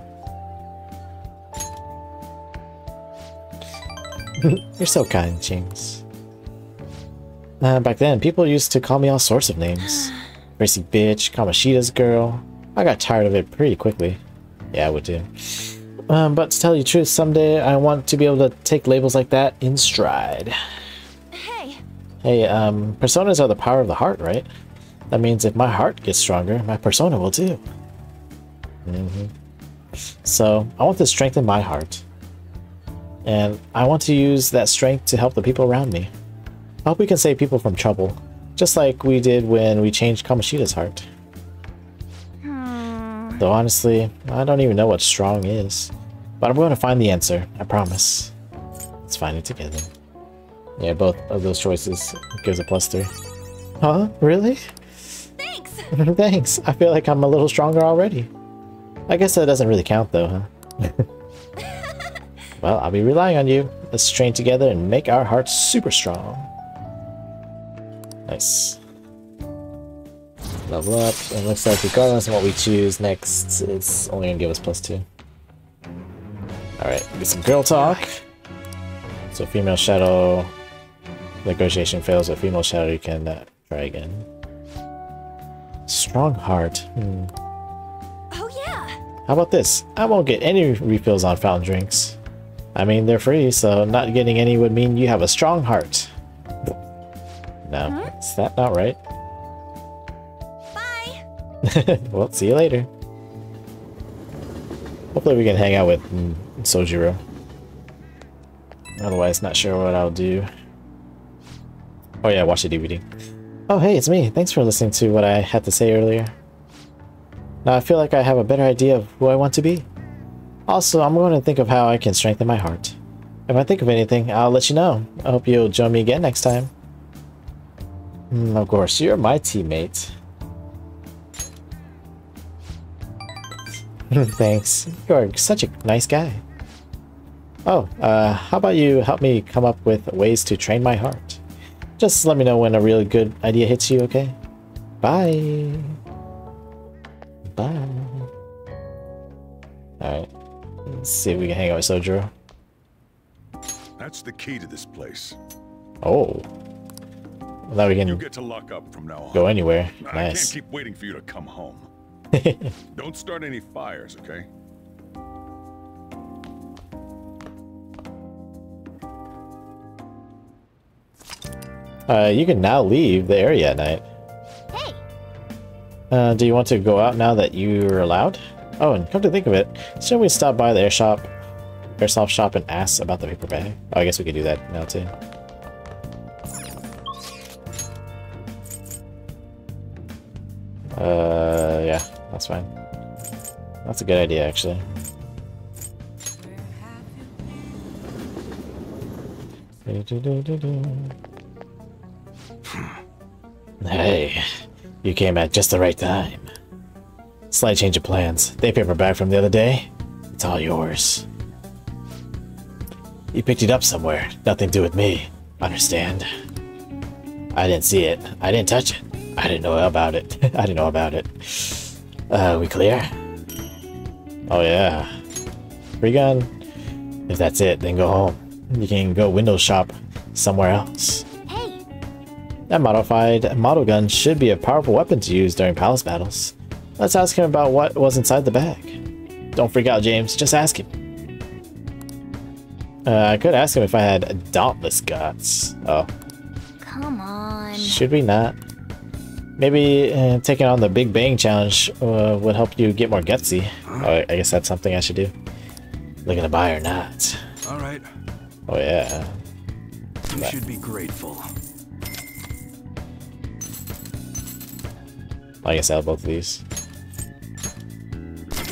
Speaker 1: You're so kind, James. Uh, back then, people used to call me all sorts of names. Racy bitch, Kamoshida's girl. I got tired of it pretty quickly. Yeah, I would too. Um, but to tell you the truth, someday I want to be able to take labels like that in stride.
Speaker 19: Hey.
Speaker 1: Hey, um, personas are the power of the heart, right? That means if my heart gets stronger, my persona will too. Mm -hmm. So, I want to strengthen my heart. And I want to use that strength to help the people around me. I hope we can save people from trouble, just like we did when we changed Kamoshida's heart. Hmm. Though honestly, I don't even know what strong is. But I'm going to find the answer, I promise. Let's find it together. Yeah, both of those choices gives a plus three. Huh? Really?
Speaker 19: Thanks!
Speaker 1: Thanks. I feel like I'm a little stronger already. I guess that doesn't really count though, huh? well, I'll be relying on you. Let's train together and make our hearts super strong. Nice. Level up. It looks like regardless of what we choose next, it's only gonna give us plus two. Alright, get some girl talk. So female shadow negotiation fails, but female shadow you can uh, try again. Strong heart. Hmm. Oh yeah. How about this? I won't get any refills on fountain drinks. I mean, they're free, so not getting any would mean you have a strong heart. No, huh? is that not right?
Speaker 19: Bye!
Speaker 1: well, see you later. Hopefully we can hang out with Sojiro. Otherwise, not sure what I'll do. Oh yeah, watch the DVD. Oh hey, it's me. Thanks for listening to what I had to say earlier. Now I feel like I have a better idea of who I want to be. Also, I'm going to think of how I can strengthen my heart. If I think of anything, I'll let you know. I hope you'll join me again next time. Mm, of course, you're my teammate. Thanks. You're such a nice guy. Oh, uh, how about you help me come up with ways to train my heart? Just let me know when a really good idea hits you, okay? Bye! Bye. Alright. Let's see if we can hang out with Sojiro.
Speaker 26: That's the key to this place.
Speaker 1: Oh. Well, now we can
Speaker 26: you get to lock up from now on.
Speaker 1: go anywhere.
Speaker 26: I
Speaker 1: nice.
Speaker 26: can't keep waiting for you to come home. Don't start any fires, okay?
Speaker 1: Uh, you can now leave the area at night. Uh, do you want to go out now that you're allowed? Oh, and come to think of it, shouldn't we stop by the air shop, airsoft shop and ask about the paper bag? Oh, I guess we could do that now too. Uh, yeah, that's fine. That's a good idea, actually. Hey. You came at just the right time. Slight change of plans. They paper bag from the other day. It's all yours. You picked it up somewhere. Nothing to do with me. Understand? I didn't see it. I didn't touch it. I didn't know about it. I didn't know about it. Uh, we clear? Oh yeah. Free gun? If that's it, then go home. You can go window shop somewhere else. Hey. That modified model gun should be a powerful weapon to use during palace battles. Let's ask him about what was inside the bag. Don't freak out, James. Just ask him. Uh, I could ask him if I had dauntless guts. Oh.
Speaker 15: Come on.
Speaker 1: Should we not? Maybe uh, taking on the Big Bang Challenge uh, would help you get more gutsy. Oh, I guess that's something I should do. Looking to buy or not?
Speaker 27: All right.
Speaker 1: Oh yeah.
Speaker 27: You but. should be grateful.
Speaker 1: I guess I'll both of these.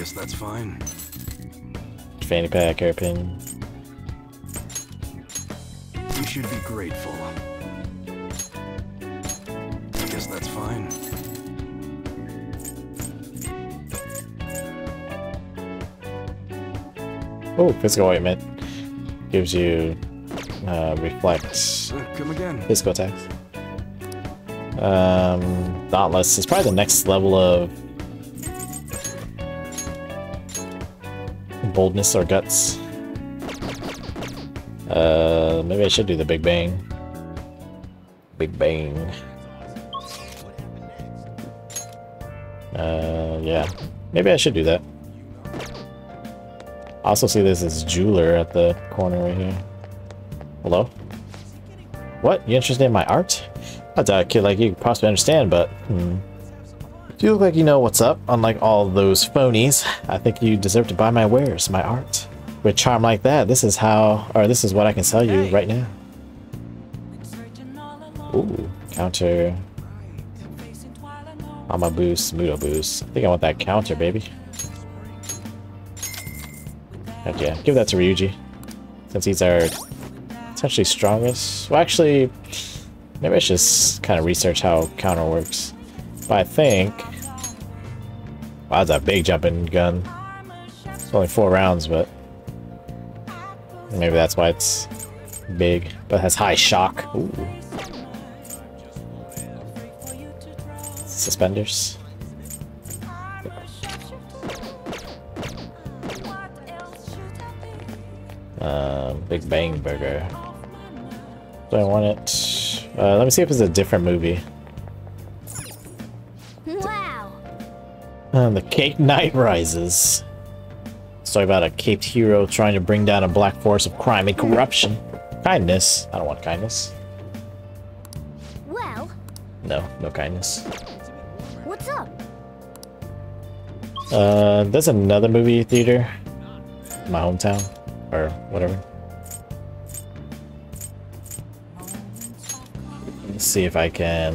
Speaker 27: Guess that's fine.
Speaker 1: Fanny pack, hairpin.
Speaker 27: You should be grateful. I guess that's fine.
Speaker 1: Oh, physical ointment. Gives you uh, reflect.
Speaker 27: Uh, come again.
Speaker 1: Physical attacks. Um, Dauntless is probably the next level of boldness or guts. Uh, maybe I should do the Big Bang. Big Bang. Uh, yeah. Maybe I should do that. I also see this as jeweler at the corner right here. Hello? What? You interested in my art? I doubt a kid like you could possibly understand, but hmm. You look like you know what's up, unlike all those phonies. I think you deserve to buy my wares, my art. With charm like that, this is how, or this is what I can sell you right now. Ooh, counter. Hama boost, Mudo boost. I think I want that counter, baby. Heck yeah, give that to Ryuji. Since he's our potentially strongest. Well, actually, maybe I should just kind of research how counter works. But I think... Wow, that's a big jumping gun. It's only four rounds, but... Maybe that's why it's big, but has high shock. Ooh. Suspenders. Uh, Big Bang Burger. Do I want it? Uh, let me see if it's a different movie. Uh, the Cape Knight Rises. Story about a caped hero trying to bring down a black force of crime and corruption. Kindness. I don't want kindness.
Speaker 5: Well,
Speaker 1: No, no kindness.
Speaker 5: what's up?
Speaker 1: Uh, there's another movie theater in my hometown, or whatever. Let's see if I can,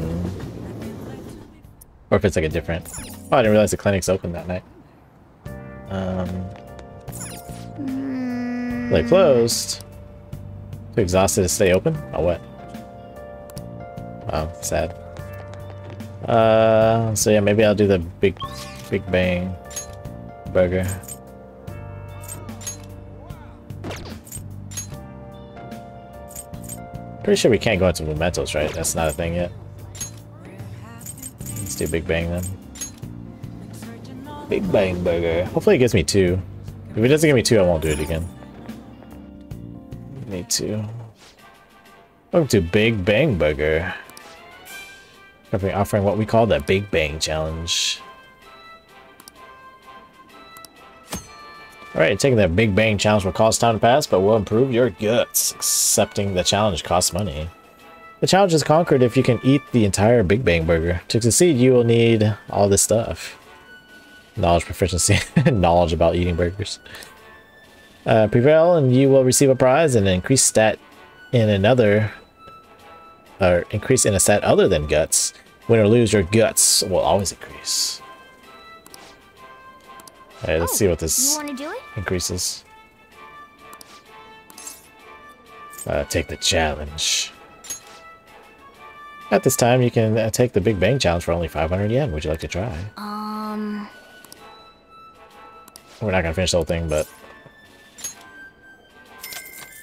Speaker 1: or if it's like a different. Oh, I didn't realize the clinic's open that night. Um, they closed. Too exhausted to stay open? Oh, what? Wow, sad. Uh, so yeah, maybe I'll do the big, big bang burger. Pretty sure we can't go into mementos, right? That's not a thing yet. Let's do Big Bang then. Big Bang Burger. Hopefully it gives me two. If it doesn't give me two, I won't do it again. Need two. Welcome to Big Bang Burger. Company offering what we call the Big Bang Challenge. Alright, taking the Big Bang Challenge will cost time to pass, but will improve your guts. Accepting the challenge costs money. The challenge is conquered if you can eat the entire Big Bang Burger. To succeed, you will need all this stuff. Knowledge proficiency, and knowledge about eating burgers. Uh, prevail and you will receive a prize and an increased stat in another or increase in a stat other than guts. Win or lose, your guts will always increase. Alright, let's see what this
Speaker 5: want to do it?
Speaker 1: increases. Uh, take the challenge. At this time, you can uh, take the Big Bang Challenge for only 500 yen. Would you like to try?
Speaker 5: Um,
Speaker 1: We're not gonna finish the whole thing, but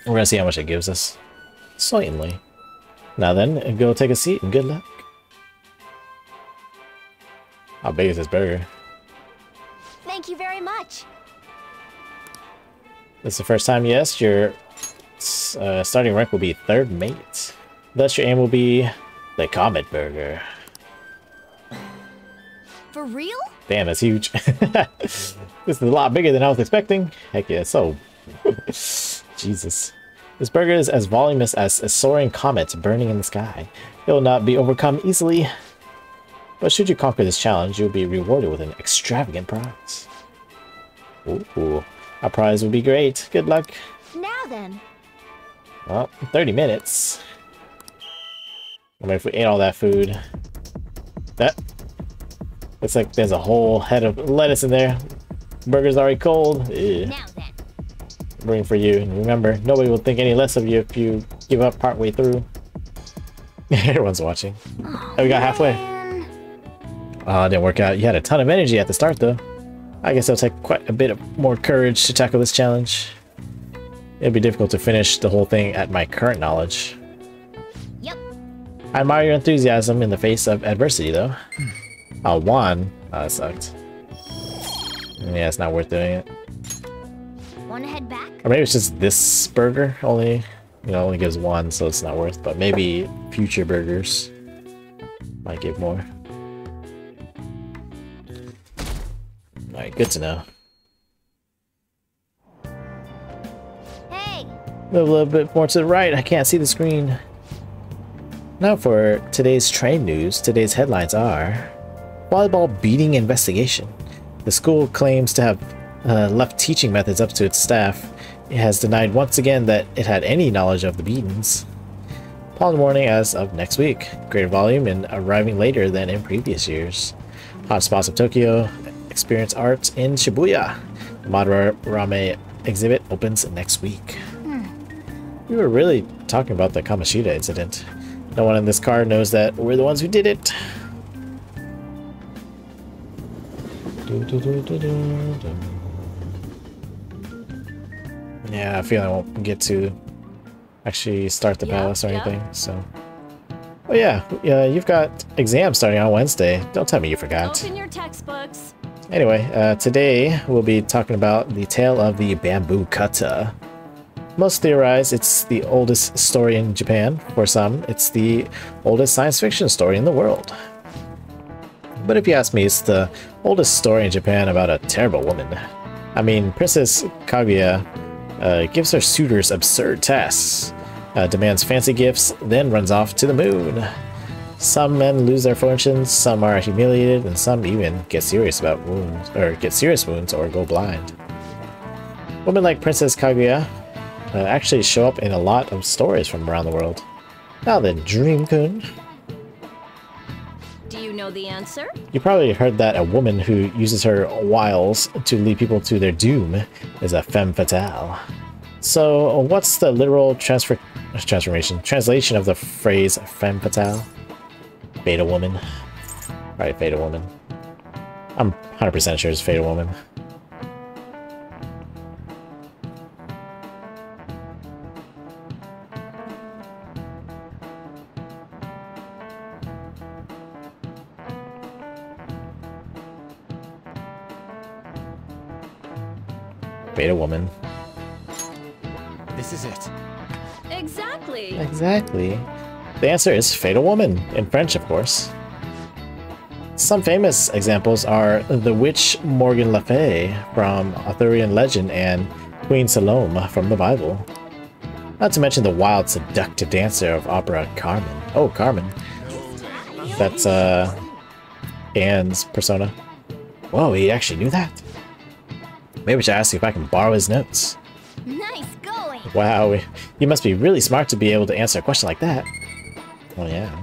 Speaker 1: we're gonna see how much it gives us. Certainly. Now then, go take a seat and good luck. How big is this burger?
Speaker 5: thank you very much.
Speaker 1: This is the first time, yes, your uh, starting rank will be third mate. Thus, your aim will be the Comet Burger.
Speaker 5: For real?
Speaker 1: Damn, that's huge. this is a lot bigger than I was expecting. Heck yeah, so... Jesus. This burger is as voluminous as a soaring comet burning in the sky. It will not be overcome easily. But should you conquer this challenge, you will be rewarded with an extravagant prize. Ooh, a prize would be great. Good luck.
Speaker 5: Now then.
Speaker 1: Well, 30 minutes. I mean, if we ate all that food... That... Looks like there's a whole head of lettuce in there. Burger's already cold.
Speaker 5: Then.
Speaker 1: Bring for you. And remember, nobody will think any less of you if you give up partway through. Everyone's watching. Oh, we got halfway. Oh, it didn't work out. You had a ton of energy at the start, though. I guess it'll take quite a bit of more courage to tackle this challenge. It'd be difficult to finish the whole thing at my current knowledge.
Speaker 5: Yep.
Speaker 1: I admire your enthusiasm in the face of adversity, though. Oh, one. Oh, that sucked. Yeah, it's not worth doing it.
Speaker 5: Want to head back?
Speaker 1: Or maybe it's just this burger only, you know, only gives one, so it's not worth. But maybe future burgers might give more. Alright, good to know.
Speaker 31: Hey!
Speaker 1: Move a little bit more to the right, I can't see the screen. Now for today's train news, today's headlines are Volleyball beating investigation. The school claims to have uh, left teaching methods up to its staff. It has denied once again that it had any knowledge of the beatings. Pollen warning as of next week. Greater volume and arriving later than in previous years. Hotspots of Tokyo. Experience art in Shibuya. The Madarame exhibit opens next week.
Speaker 31: Hmm.
Speaker 1: We were really talking about the Kamoshida incident. No one in this car knows that we're the ones who did it. Yeah, I feel I won't get to actually start the palace or anything, so... Oh yeah, yeah, you've got exams starting on Wednesday. Don't tell me you forgot.
Speaker 29: Open your textbooks.
Speaker 1: Anyway, uh, today we'll be talking about the tale of the bamboo cutter. Most theorize it's the oldest story in Japan. For some, it's the oldest science fiction story in the world. But if you ask me, it's the oldest story in Japan about a terrible woman. I mean, Princess Kaguya uh, gives her suitors absurd tasks, uh, demands fancy gifts, then runs off to the moon. Some men lose their fortunes, some are humiliated, and some even get serious about wounds, or get serious wounds, or go blind. Women like Princess Kaguya uh, actually show up in a lot of stories from around the world. Now then, Dream-kun.
Speaker 29: Do you know the answer?
Speaker 1: You probably heard that a woman who uses her wiles to lead people to their doom is a femme fatale. So, what's the literal transfer transformation translation of the phrase femme fatale? Beta woman. Right, Beta woman. I'm 100% sure it's Beta woman. Beta woman.
Speaker 20: This is it.
Speaker 29: Exactly.
Speaker 1: Exactly. The answer is Fatal Woman, in French, of course. Some famous examples are the witch Morgan Le Fay from Arthurian legend and Queen Salome from the Bible. Not to mention the wild, seductive dancer of opera Carmen. Oh, Carmen. That's, uh, Ann's persona. Whoa, he actually knew that? Maybe I should ask if I can borrow his notes.
Speaker 31: Nice going.
Speaker 1: Wow, you must be really smart to be able to answer a question like that. Oh yeah.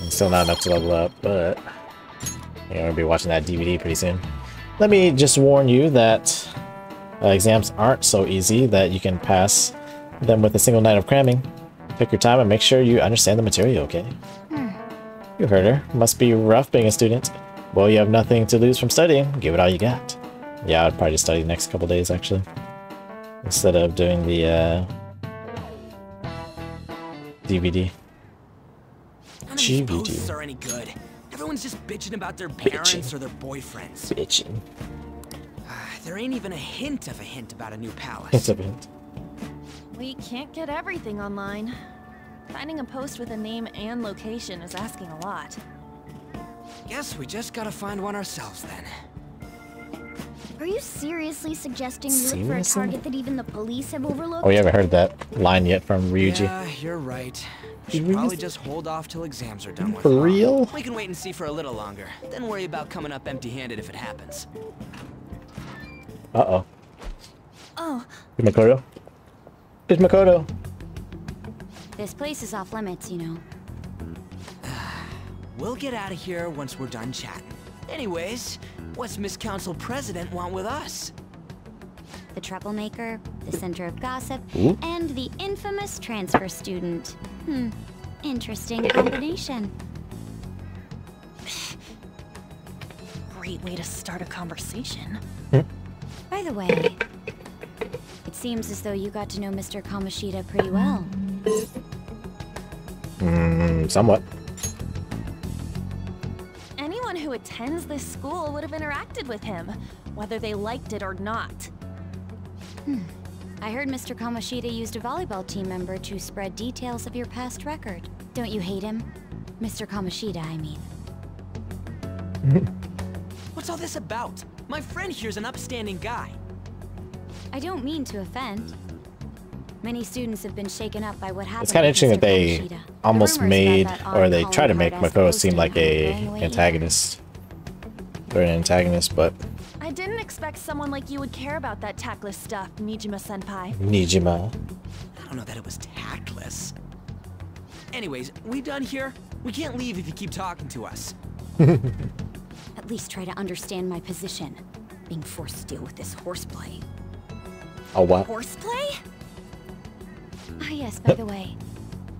Speaker 1: I'm still not enough to level up, but I'm gonna be watching that DVD pretty soon. Let me just warn you that uh, exams aren't so easy that you can pass them with a single night of cramming. Take your time and make sure you understand the material, okay?
Speaker 31: Hmm.
Speaker 1: You heard her. Must be rough being a student. Well, you have nothing to lose from studying. Give it all you got. Yeah, I'd probably just study the next couple days, actually. Instead of doing the, uh... DVD.
Speaker 20: None of these are any good. Everyone's just bitching about their parents or their boyfriends.
Speaker 1: Bitching.
Speaker 20: There ain't even a hint of a hint about a new palace.
Speaker 1: It's a hint.
Speaker 19: We can't get everything online. Finding a post with a name and location is asking a lot.
Speaker 20: Guess we just gotta find one ourselves then.
Speaker 31: Are you seriously suggesting you look for a target that even the police have overlooked?
Speaker 1: Oh, you haven't heard that line yet from Ryuji.
Speaker 20: Yeah, you're right. We should probably just hold off till exams are done mm, with.
Speaker 1: For real?
Speaker 20: We can wait and see for a little longer. Then worry about coming up empty-handed if it happens.
Speaker 1: Uh-oh.
Speaker 19: Oh,
Speaker 1: It's Makoto. It's Makoto.
Speaker 15: This place is off limits, you know.
Speaker 20: We'll get out of here once we're done chatting. Anyways, what's Miss Council President want with us?
Speaker 15: The troublemaker, the center of gossip,
Speaker 20: Ooh.
Speaker 15: and the infamous transfer student. Hmm, interesting combination.
Speaker 19: great way to start a conversation.
Speaker 15: By the way, it seems as though you got to know Mr. Kamoshida pretty well.
Speaker 1: Hmm, somewhat.
Speaker 19: Anyone who attends this school would have interacted with him, whether they liked it or not.
Speaker 15: Hmm. I heard Mr. Kamoshida used a volleyball team member to spread details of your past record. Don't you hate him? Mr. Kamoshida, I mean.
Speaker 20: What's all this about? My friend here's an upstanding guy.
Speaker 15: I don't mean to offend. Many students have been shaken up by what happened.
Speaker 1: It's kind of interesting
Speaker 15: Mr.
Speaker 1: that they
Speaker 15: Kamoshida.
Speaker 1: almost
Speaker 15: rumors about
Speaker 1: made, or they try to make
Speaker 15: card
Speaker 1: Mako seem like
Speaker 15: how
Speaker 1: a
Speaker 15: going away.
Speaker 1: antagonist. Or an antagonist, but
Speaker 19: I didn't expect someone like you would care about that tactless stuff, Nijima-senpai.
Speaker 1: Nijima.
Speaker 20: I don't know that it was tactless. Anyways, we done here? We can't leave if you keep talking to us.
Speaker 15: At least try to understand my position. Being forced to deal with this horseplay.
Speaker 1: A what?
Speaker 15: Horseplay? Ah, yes, by the way.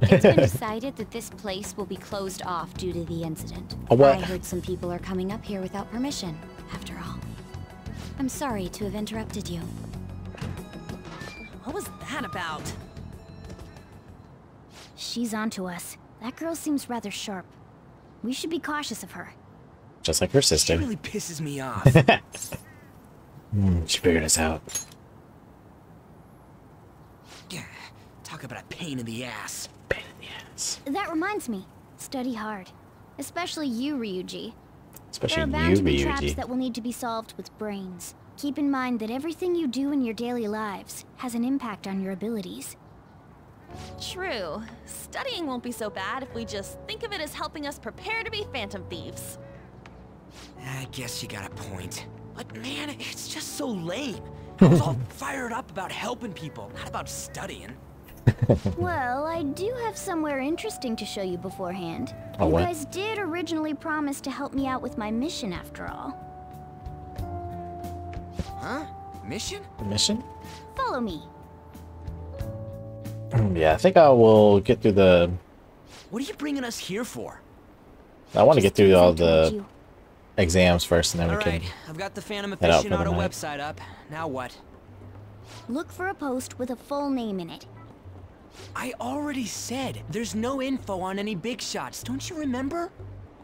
Speaker 15: It's been decided that this place will be closed off due to the incident.
Speaker 1: A what?
Speaker 15: I heard some people are coming up here without permission, after all. I'm sorry to have interrupted you.
Speaker 19: What was that about?
Speaker 15: She's onto us. That girl seems rather sharp. We should be cautious of her.
Speaker 1: Just like her sister.
Speaker 20: She really pisses me off.
Speaker 1: Hmm, she figured us out.
Speaker 20: Yeah, Talk about a pain in the ass.
Speaker 15: That reminds me. Study hard. Especially you, Ryuji.
Speaker 1: Especially
Speaker 15: there are bound
Speaker 1: you,
Speaker 15: to be traps that will need to be solved with brains. Keep in mind that everything you do in your daily lives has an impact on your abilities.
Speaker 19: True. Studying won't be so bad if we just think of it as helping us prepare to be phantom thieves.
Speaker 20: I guess you got a point. But man, it's just so lame. I was all fired up about helping people, not about studying.
Speaker 15: well, I do have somewhere interesting to show you beforehand.
Speaker 20: Oh,
Speaker 15: you
Speaker 20: what?
Speaker 15: guys did originally promise to help me out with my mission after all.
Speaker 20: Huh? Mission?
Speaker 1: Mission?
Speaker 15: Follow me.
Speaker 1: yeah, I think I will get through the.
Speaker 20: What are you bringing us here for?
Speaker 1: I want to get through all the exams first, and then we
Speaker 20: Alright,
Speaker 1: can.
Speaker 20: I've got the Phantom
Speaker 1: head out for
Speaker 20: Aficionado website up. Now what?
Speaker 15: Look for a post with a full name in it.
Speaker 20: I already said there's no info on any big shots, don't you remember?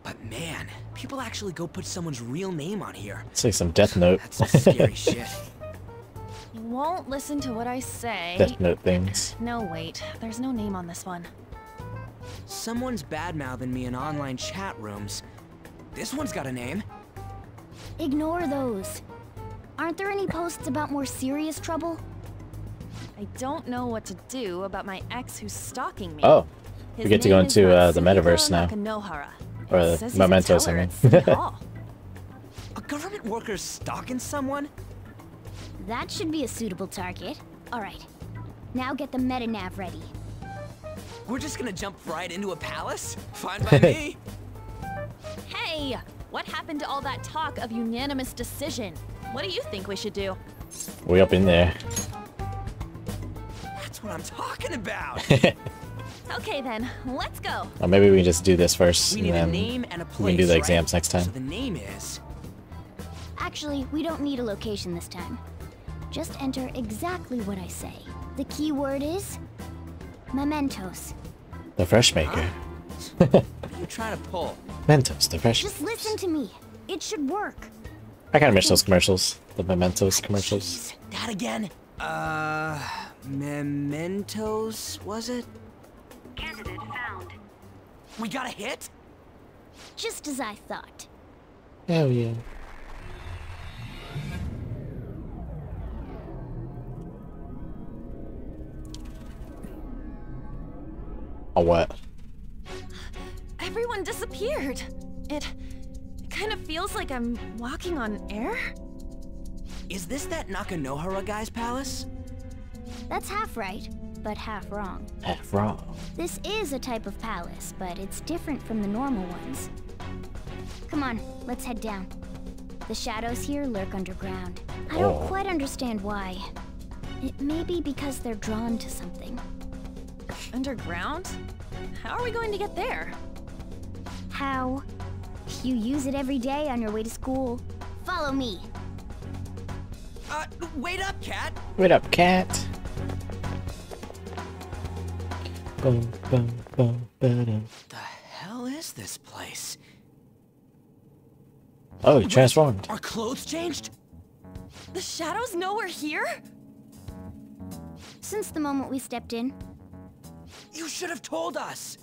Speaker 20: But man, people actually go put someone's real name on here.
Speaker 1: It's like some Death Note.
Speaker 20: That's scary shit.
Speaker 19: You won't listen to what I say.
Speaker 1: Death Note things.
Speaker 19: No, wait. There's no name on this one.
Speaker 20: Someone's bad-mouthing me in online chat rooms. This one's got a name.
Speaker 15: Ignore those. Aren't there any posts about more serious trouble?
Speaker 19: I don't know what to do about my ex who's stalking me.
Speaker 1: Oh, we get to go into uh, the metaverse now.
Speaker 19: Nakanohara.
Speaker 1: Or the
Speaker 19: says
Speaker 1: mementos, I
Speaker 19: teller
Speaker 1: mean.
Speaker 19: at City Hall.
Speaker 20: A government worker stalking someone?
Speaker 15: That should be a suitable target. Alright. Now get the meta nav ready.
Speaker 20: We're just gonna jump right into a palace? Fine by me.
Speaker 19: Hey! What happened to all that talk of unanimous decision? What do you think we should do?
Speaker 1: We up in there.
Speaker 20: That's what I'm talking about.
Speaker 19: Okay then, let's go.
Speaker 1: Or maybe we can just do this first,
Speaker 20: We
Speaker 1: and then
Speaker 20: name and a
Speaker 1: we can do
Speaker 20: place,
Speaker 1: the
Speaker 20: right?
Speaker 1: exams next time.
Speaker 20: So the name is...
Speaker 15: Actually, we don't need a location this time. Just enter exactly what I say. The key word is... Mementos.
Speaker 1: The Fresh Maker.
Speaker 20: What are you trying to pull?
Speaker 1: Mentos, the Fresh.
Speaker 15: Just listen to me. It should work.
Speaker 1: I kind of miss those commercials. The Mementos commercials.
Speaker 20: That again? Uh... Mementos, was it?
Speaker 16: Candidate found.
Speaker 20: We got a hit?
Speaker 15: Just as I thought.
Speaker 1: Hell yeah. A what?
Speaker 19: Everyone disappeared. It, it kind of feels like I'm walking on air.
Speaker 20: Is this that Nakanohara guy's palace?
Speaker 15: That's half right, but half wrong.
Speaker 1: Half wrong.
Speaker 15: This is a type of palace, but it's different from the normal ones. Come on, let's head down. The shadows here lurk underground. I don't
Speaker 1: Oh.
Speaker 15: quite understand why. It may be because they're drawn to something.
Speaker 19: Underground? How are we going to get there?
Speaker 15: How? You use it every day on your way to school. Follow me.
Speaker 20: Uh, wait up, cat!
Speaker 1: Wait up, cat. Boom, boom, boom, ba-dum.
Speaker 20: The hell is this place?
Speaker 1: Oh, you transformed.
Speaker 20: Our clothes changed?
Speaker 19: The shadows know we're here?
Speaker 15: Since the moment we stepped in.
Speaker 20: You should have told us!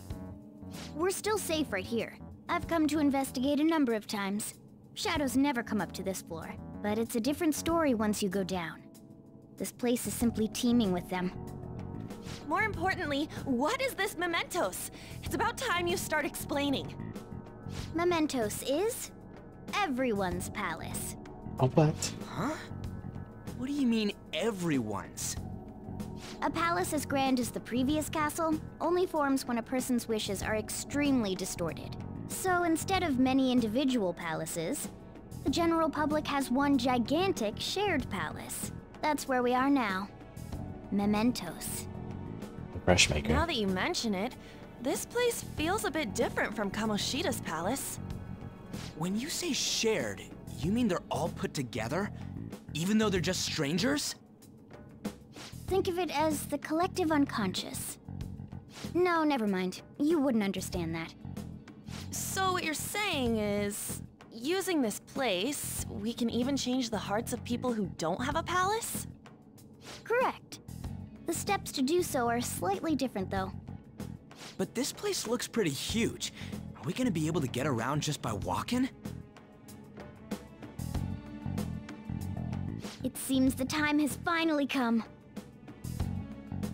Speaker 15: We're still safe right here. I've come to investigate a number of times. Shadows never come up to this floor, but it's a different story once you go down. This place is simply teeming with them.
Speaker 19: More importantly, what is this Mementos? It's about time you start explaining.
Speaker 15: Mementos is everyone's palace.
Speaker 1: A what?
Speaker 20: Huh? What do you mean, everyone's?
Speaker 15: A palace as grand as the previous castle only forms when a person's wishes are extremely distorted. So instead of many individual palaces, the general public has one gigantic shared palace. That's where we are now. Mementos.
Speaker 1: Brush maker.
Speaker 19: Now that you mention it, this place feels a bit different from Kamoshida's palace.
Speaker 20: When you say shared, you mean they're all put together? Even though they're just strangers?
Speaker 15: Think of it as the collective unconscious. No, never mind. You wouldn't understand that.
Speaker 19: So what you're saying is, using this place, we can even change the hearts of people who don't have a palace?
Speaker 15: Correct. The steps to do so are slightly different, though.
Speaker 20: But this place looks pretty huge. Are we gonna be able to get around just by walking?
Speaker 15: It seems the time has finally come.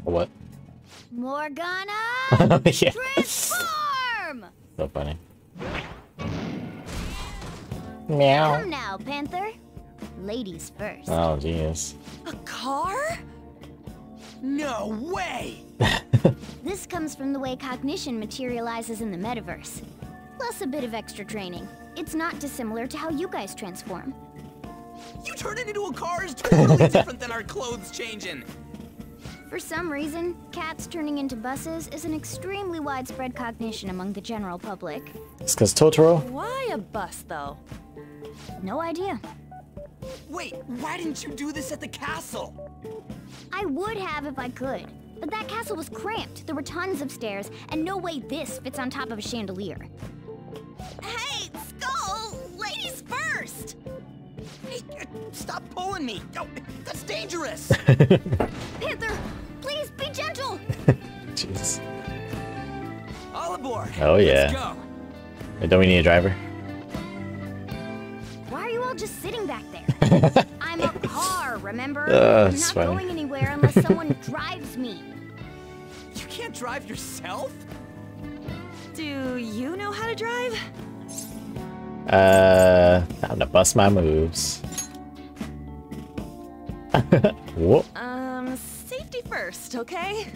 Speaker 1: What?
Speaker 15: Morgana!
Speaker 1: yeah.
Speaker 15: Transform!
Speaker 1: So funny. Meow.
Speaker 15: Come now, Panther. Ladies first.
Speaker 1: Oh, jeez.
Speaker 19: A car?
Speaker 20: No way!
Speaker 15: This comes from the way cognition materializes in the metaverse. Plus a bit of extra training. It's not dissimilar to how you guys transform.
Speaker 20: You turning into a car is totally different than our clothes changing.
Speaker 15: For some reason, cats turning into buses is an extremely widespread cognition among the general public.
Speaker 1: It's because Totoro?
Speaker 19: Why a bus, though?
Speaker 15: No idea.
Speaker 20: Wait, why didn't you do this at the castle?
Speaker 15: I would have if I could, but that castle was cramped. There were tons of stairs, and no way this fits on top of a chandelier.
Speaker 20: Hey, Skull! Ladies first! Hey, uh, stop pulling me! Oh, that's dangerous!
Speaker 15: Panther, please be gentle!
Speaker 1: Jeez.
Speaker 20: All aboard!
Speaker 1: Oh, yeah.
Speaker 20: Let's go!
Speaker 1: Don't we need a driver?
Speaker 15: Why are you all just sitting back there? I'm a car, remember?
Speaker 1: Uh,
Speaker 15: I'm not
Speaker 1: funny.
Speaker 15: going anywhere unless someone drives me.
Speaker 20: You can't drive yourself?
Speaker 19: Do you know how to drive?
Speaker 1: Uh, time to bust my moves. Whoop.
Speaker 19: Um, safety first, okay?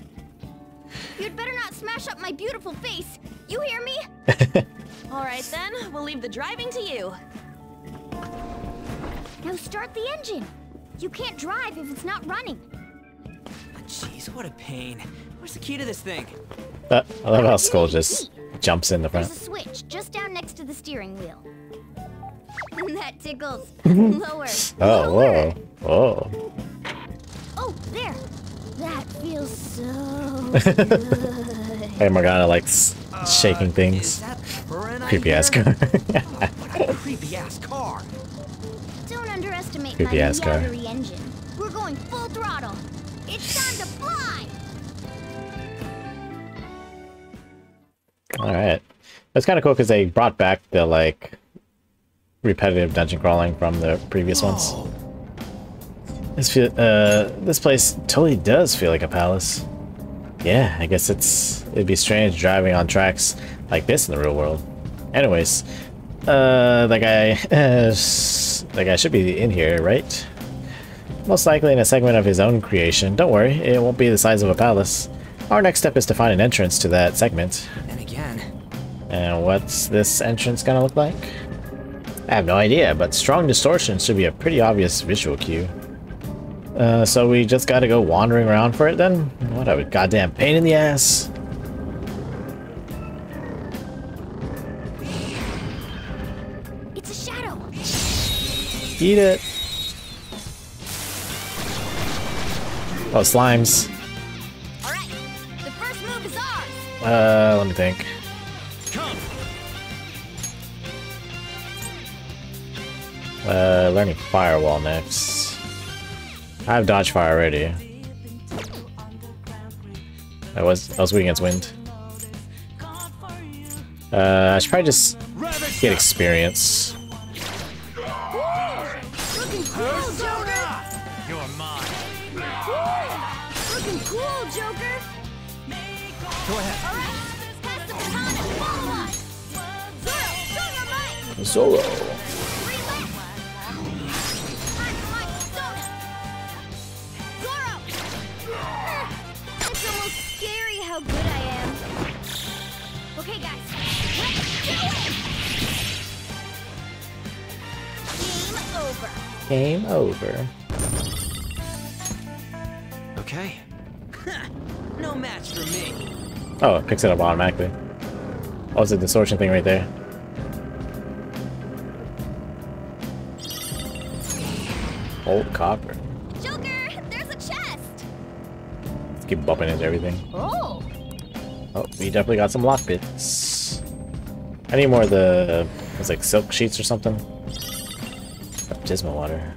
Speaker 15: You'd better not smash up my beautiful face. You hear me?
Speaker 19: All right then, we'll leave the driving to you.
Speaker 15: Now start the engine. You can't drive if it's not running.
Speaker 20: Jeez, what a pain. Where's the key to this thing?
Speaker 1: That, I love how Skull just jumps in the front.
Speaker 15: There's
Speaker 1: front.
Speaker 15: a switch just down next to the steering wheel. that tickles. Lower.
Speaker 1: Oh, whoa. Whoa.
Speaker 15: Oh. oh, there. That feels so good.
Speaker 1: Hey, Morgana likes shaking uh, things. Creepy ass car.
Speaker 20: Oh, what a Creepy ass car.
Speaker 15: Don't underestimate
Speaker 1: Creepy
Speaker 15: my
Speaker 1: ass car.
Speaker 15: Engine. We're going full throttle. It's time to fly.
Speaker 1: Alright. That's kind of cool because they brought back the, like, repetitive dungeon crawling from the previous ones. This feel, uh, this place totally does feel like a palace. Yeah, I guess it's it'd be strange driving on tracks like this in the real world. Anyways, uh, that guy, uh, that guy should be in here, right? Most likely in a segment of his own creation. Don't worry, it won't be the size of a palace. Our next step is to find an entrance to that segment.
Speaker 20: And again.
Speaker 1: And what's this entrance gonna look like? I have no idea, but strong distortion should be a pretty obvious visual cue. Uh, so we just gotta go wandering around for it then? What a goddamn pain in the ass. Eat it. Oh, slimes.
Speaker 15: All right. The first move is ours.
Speaker 1: Uh, let me think. Uh, learning firewall next. I have dodge fire already. I was I was weak against wind. Uh, I should probably just get experience.
Speaker 15: Looking cool, Joker! You're mine. Looking cool, Joker!
Speaker 34: Go ahead.
Speaker 15: Alright, pass the baton and follow us! Zorro, show! Zorro. Game over.
Speaker 20: Okay. no match for me.
Speaker 1: Oh, it picks it up automatically. Oh, it's a distortion thing right there. Old copper.
Speaker 15: Joker, there's a chest!
Speaker 1: Let's keep bumping into everything.
Speaker 15: Oh!
Speaker 1: Oh, we definitely got some lockpicks. I need more of the, it's like silk sheets or something. Baptismal water.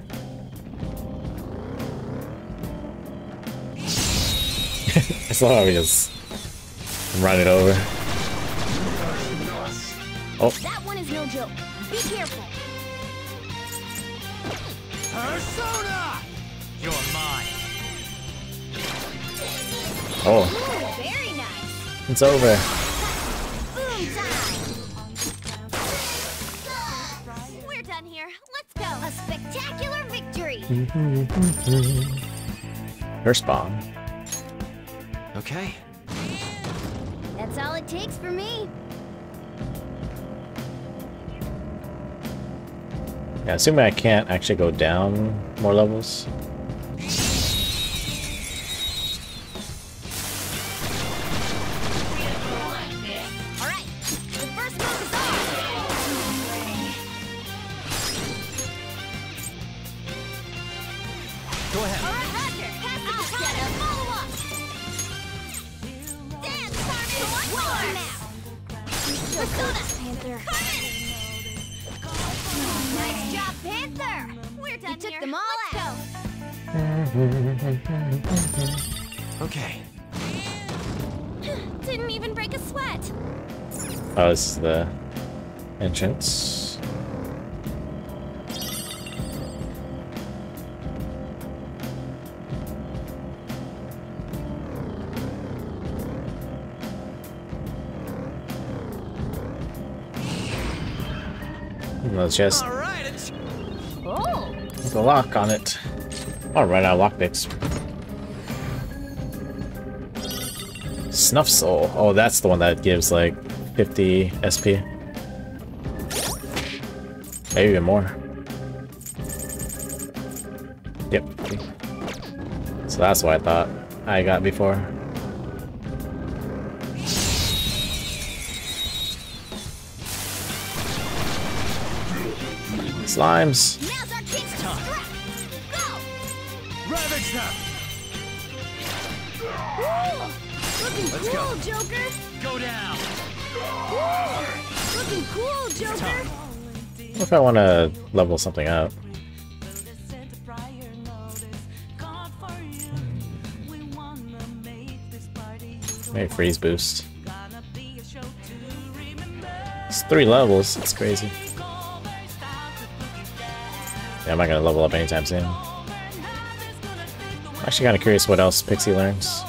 Speaker 1: I saw how we just run it over. Oh,
Speaker 15: That one is no joke. Be careful.
Speaker 32: Persona! You're mine.
Speaker 1: oh,
Speaker 15: Ooh, very nice.
Speaker 1: it's over.
Speaker 15: Victory!
Speaker 1: First bomb.
Speaker 20: Okay.
Speaker 15: That's all it takes for me.
Speaker 1: Yeah, assuming I can't actually go down more levels. Entrance. Another chest.
Speaker 20: Alright, it's
Speaker 15: Oh!
Speaker 1: With a lock on it. Oh, right out of lockpicks. Snuff Soul. Oh, that's the one that gives like 50 SP. Maybe even more. Yep. So that's what I thought I got before. Slimes. If I want to level something up? Maybe freeze boost. It's three levels. It's crazy. Yeah, I'm not gonna level up anytime soon. I'm actually kind of curious what else Pixie learns.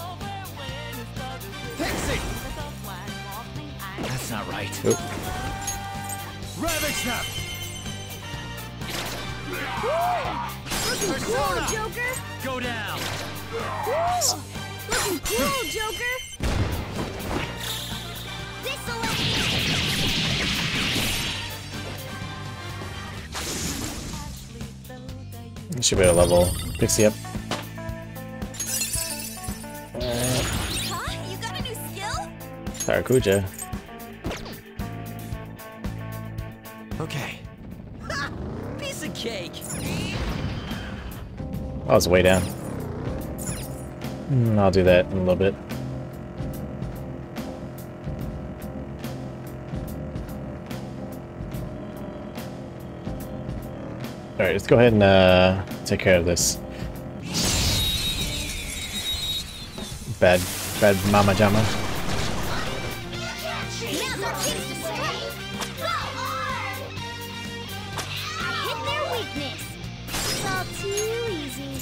Speaker 32: Pixie
Speaker 1: up.
Speaker 15: Huh? You got a?
Speaker 1: Tarukaja.
Speaker 20: Okay.
Speaker 35: Piece of cake.
Speaker 1: Oh, it's way down. Hmm, I'll do that in a little bit. Alright, let's go ahead and uh, take care of this.
Speaker 5: Weakness. It's all too easy.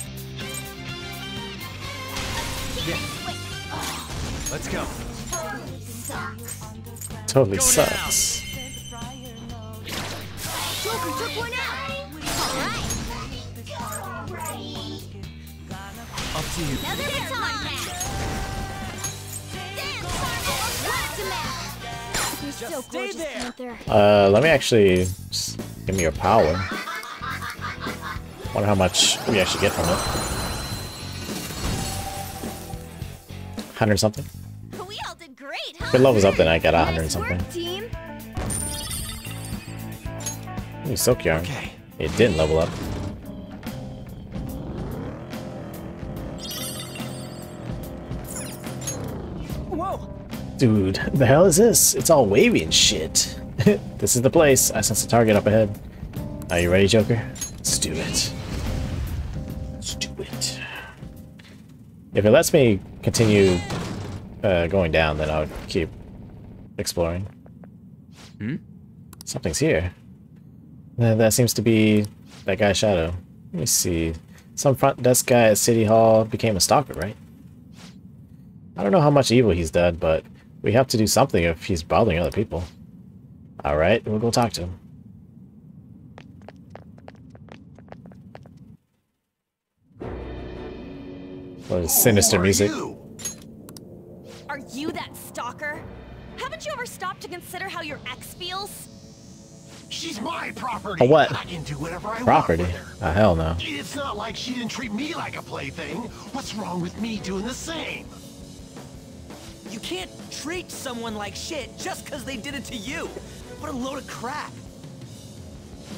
Speaker 32: Let's go.
Speaker 1: Totally sucks. Actually give me your power. Wonder how much we actually get from it. Hundred something.
Speaker 5: We all did great, huh?
Speaker 1: If it levels up, then I get a hundred
Speaker 5: Nice
Speaker 1: something.
Speaker 5: work, team.
Speaker 1: Ooh, Silk Yarn. It didn't level up.
Speaker 20: Whoa!
Speaker 1: Dude, the hell is this? It's all wavy and shit. This is the place. I sense a target up ahead. Are you ready, Joker? Let's do it. Let's do it. If it lets me continue uh, going down, then I'll keep exploring.
Speaker 4: Hmm?
Speaker 1: Something's here. That seems to be that guy's shadow. Let me see. Some front desk guy at City Hall became a stalker, right? I don't know how much evil he's done, but we have to do something if he's bothering other people. Alright, we'll go talk to him. What is sinister music?
Speaker 19: Are you that stalker? Haven't you ever stopped to consider how your ex feels?
Speaker 36: She's my property.
Speaker 1: A what?
Speaker 36: I can do whatever I
Speaker 1: Property?
Speaker 36: want with her.
Speaker 1: Ah, hell no.
Speaker 36: It's not like she didn't treat me like a plaything. What's wrong with me doing the same?
Speaker 20: You can't treat someone like shit just because they did it to you. What a load of crap.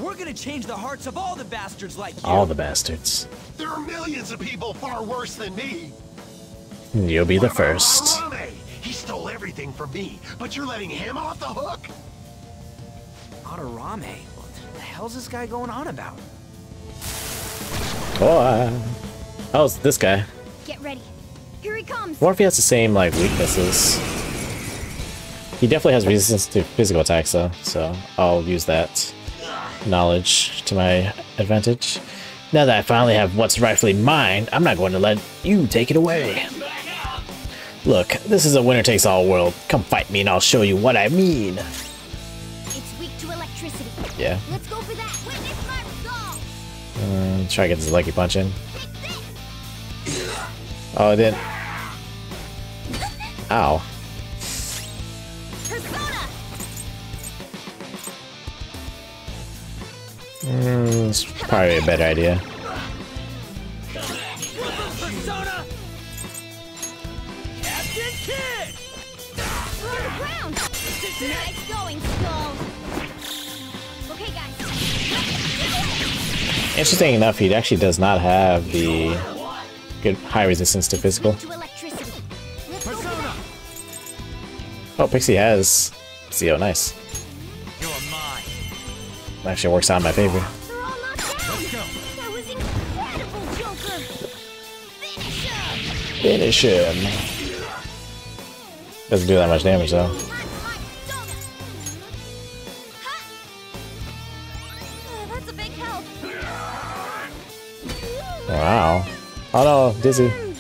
Speaker 20: We're gonna change the hearts of all the bastards like you.
Speaker 1: All the bastards.
Speaker 36: There are millions of people far worse than me.
Speaker 1: You'll be the first.
Speaker 36: Arame, he stole everything from me, but you're letting him off the hook?
Speaker 20: Madarame? What the hell's this guy going on about?
Speaker 1: Boy. How's this guy?
Speaker 5: Get ready. Here he comes.
Speaker 1: What if he has the same, like, weaknesses? He definitely has resistance to physical attacks, though, so I'll use that knowledge to my advantage. Now that I finally have what's rightfully mine, I'm not going to let you take it away. Look, this is a winner-takes-all world. Come fight me and I'll show you what I mean.
Speaker 5: It's weak to electricity.
Speaker 1: Yeah.
Speaker 5: Let's go for that. Witness my resolve.
Speaker 1: Um, try to get this lucky punch in. Oh, it didn't. Ow. Mm, it's probably a better idea. Interesting enough, he actually does not have the good high resistance to physical. Oh, Pixie has Zio, nice. Actually works out in my favor.
Speaker 5: Finish him.
Speaker 1: Doesn't do that much damage though. Wow. Oh no, dizzy.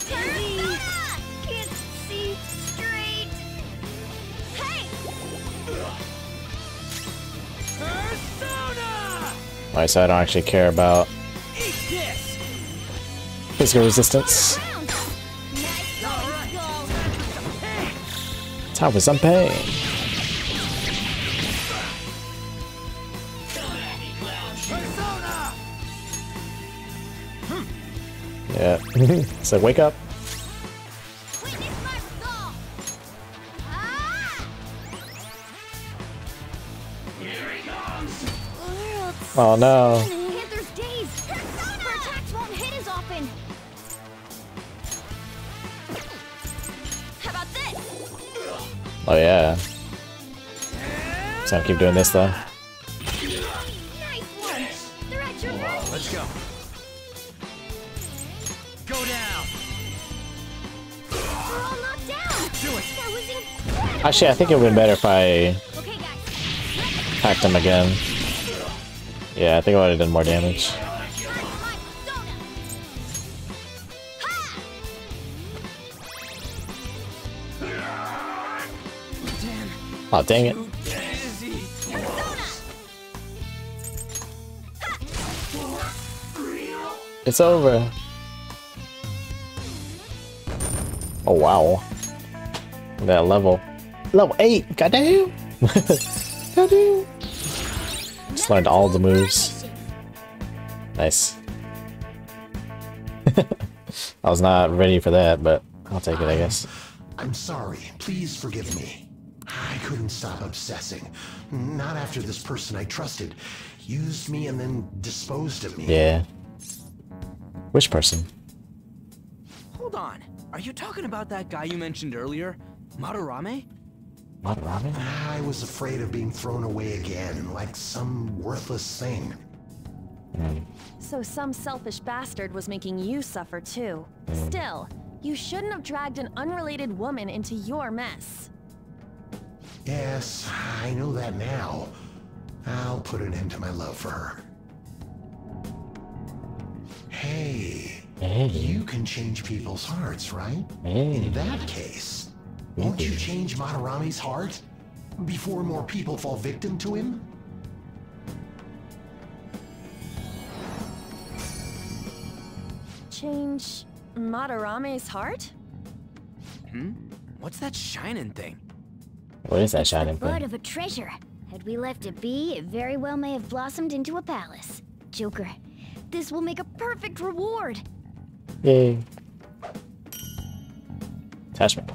Speaker 1: Alright, so I don't actually care about physical resistance. Time for some pain. Yeah. so wake up.
Speaker 5: About no.
Speaker 1: Oh yeah. So I keep doing this though.
Speaker 5: Nice one. They're at your mercy.
Speaker 32: Let's go. Go down!
Speaker 5: We're all knocked down.
Speaker 1: Actually, I think it would have been better if I packed him again. Yeah, I think I would have done more damage. Oh, dang it. It's over. Oh, wow. That level. Level 8! Goddamn! Goddamn! Just learned all the moves. Nice. I was not ready for that, but I'll take it, I guess.
Speaker 36: I'm sorry. Please forgive me. I couldn't stop obsessing. Not after this person I trusted used me and then disposed of me.
Speaker 1: Yeah. Which person?
Speaker 20: Hold on. Are you talking about that guy you mentioned earlier? Madarame?
Speaker 1: Madarame?
Speaker 36: I was afraid of being thrown away again, like some worthless thing. Mm.
Speaker 19: So some selfish bastard was making you suffer too. Mm. Still, you shouldn't have dragged an unrelated woman into your mess.
Speaker 36: Yes, I know that now. I'll put an end to my love for her. Hey,
Speaker 1: Hey.
Speaker 36: you can change people's hearts, right?
Speaker 1: Hey.
Speaker 36: In that case, won't you change Madarame's heart before more people fall victim to him?
Speaker 19: Change Madarame's heart?
Speaker 20: Hmm? What's that shining thing?
Speaker 1: What is that shining
Speaker 15: Bud
Speaker 1: thing?
Speaker 15: of a treasure. Had we left it be, it very well may have blossomed into a palace. Joker, this will make a perfect reward.
Speaker 1: Yay. Attachment.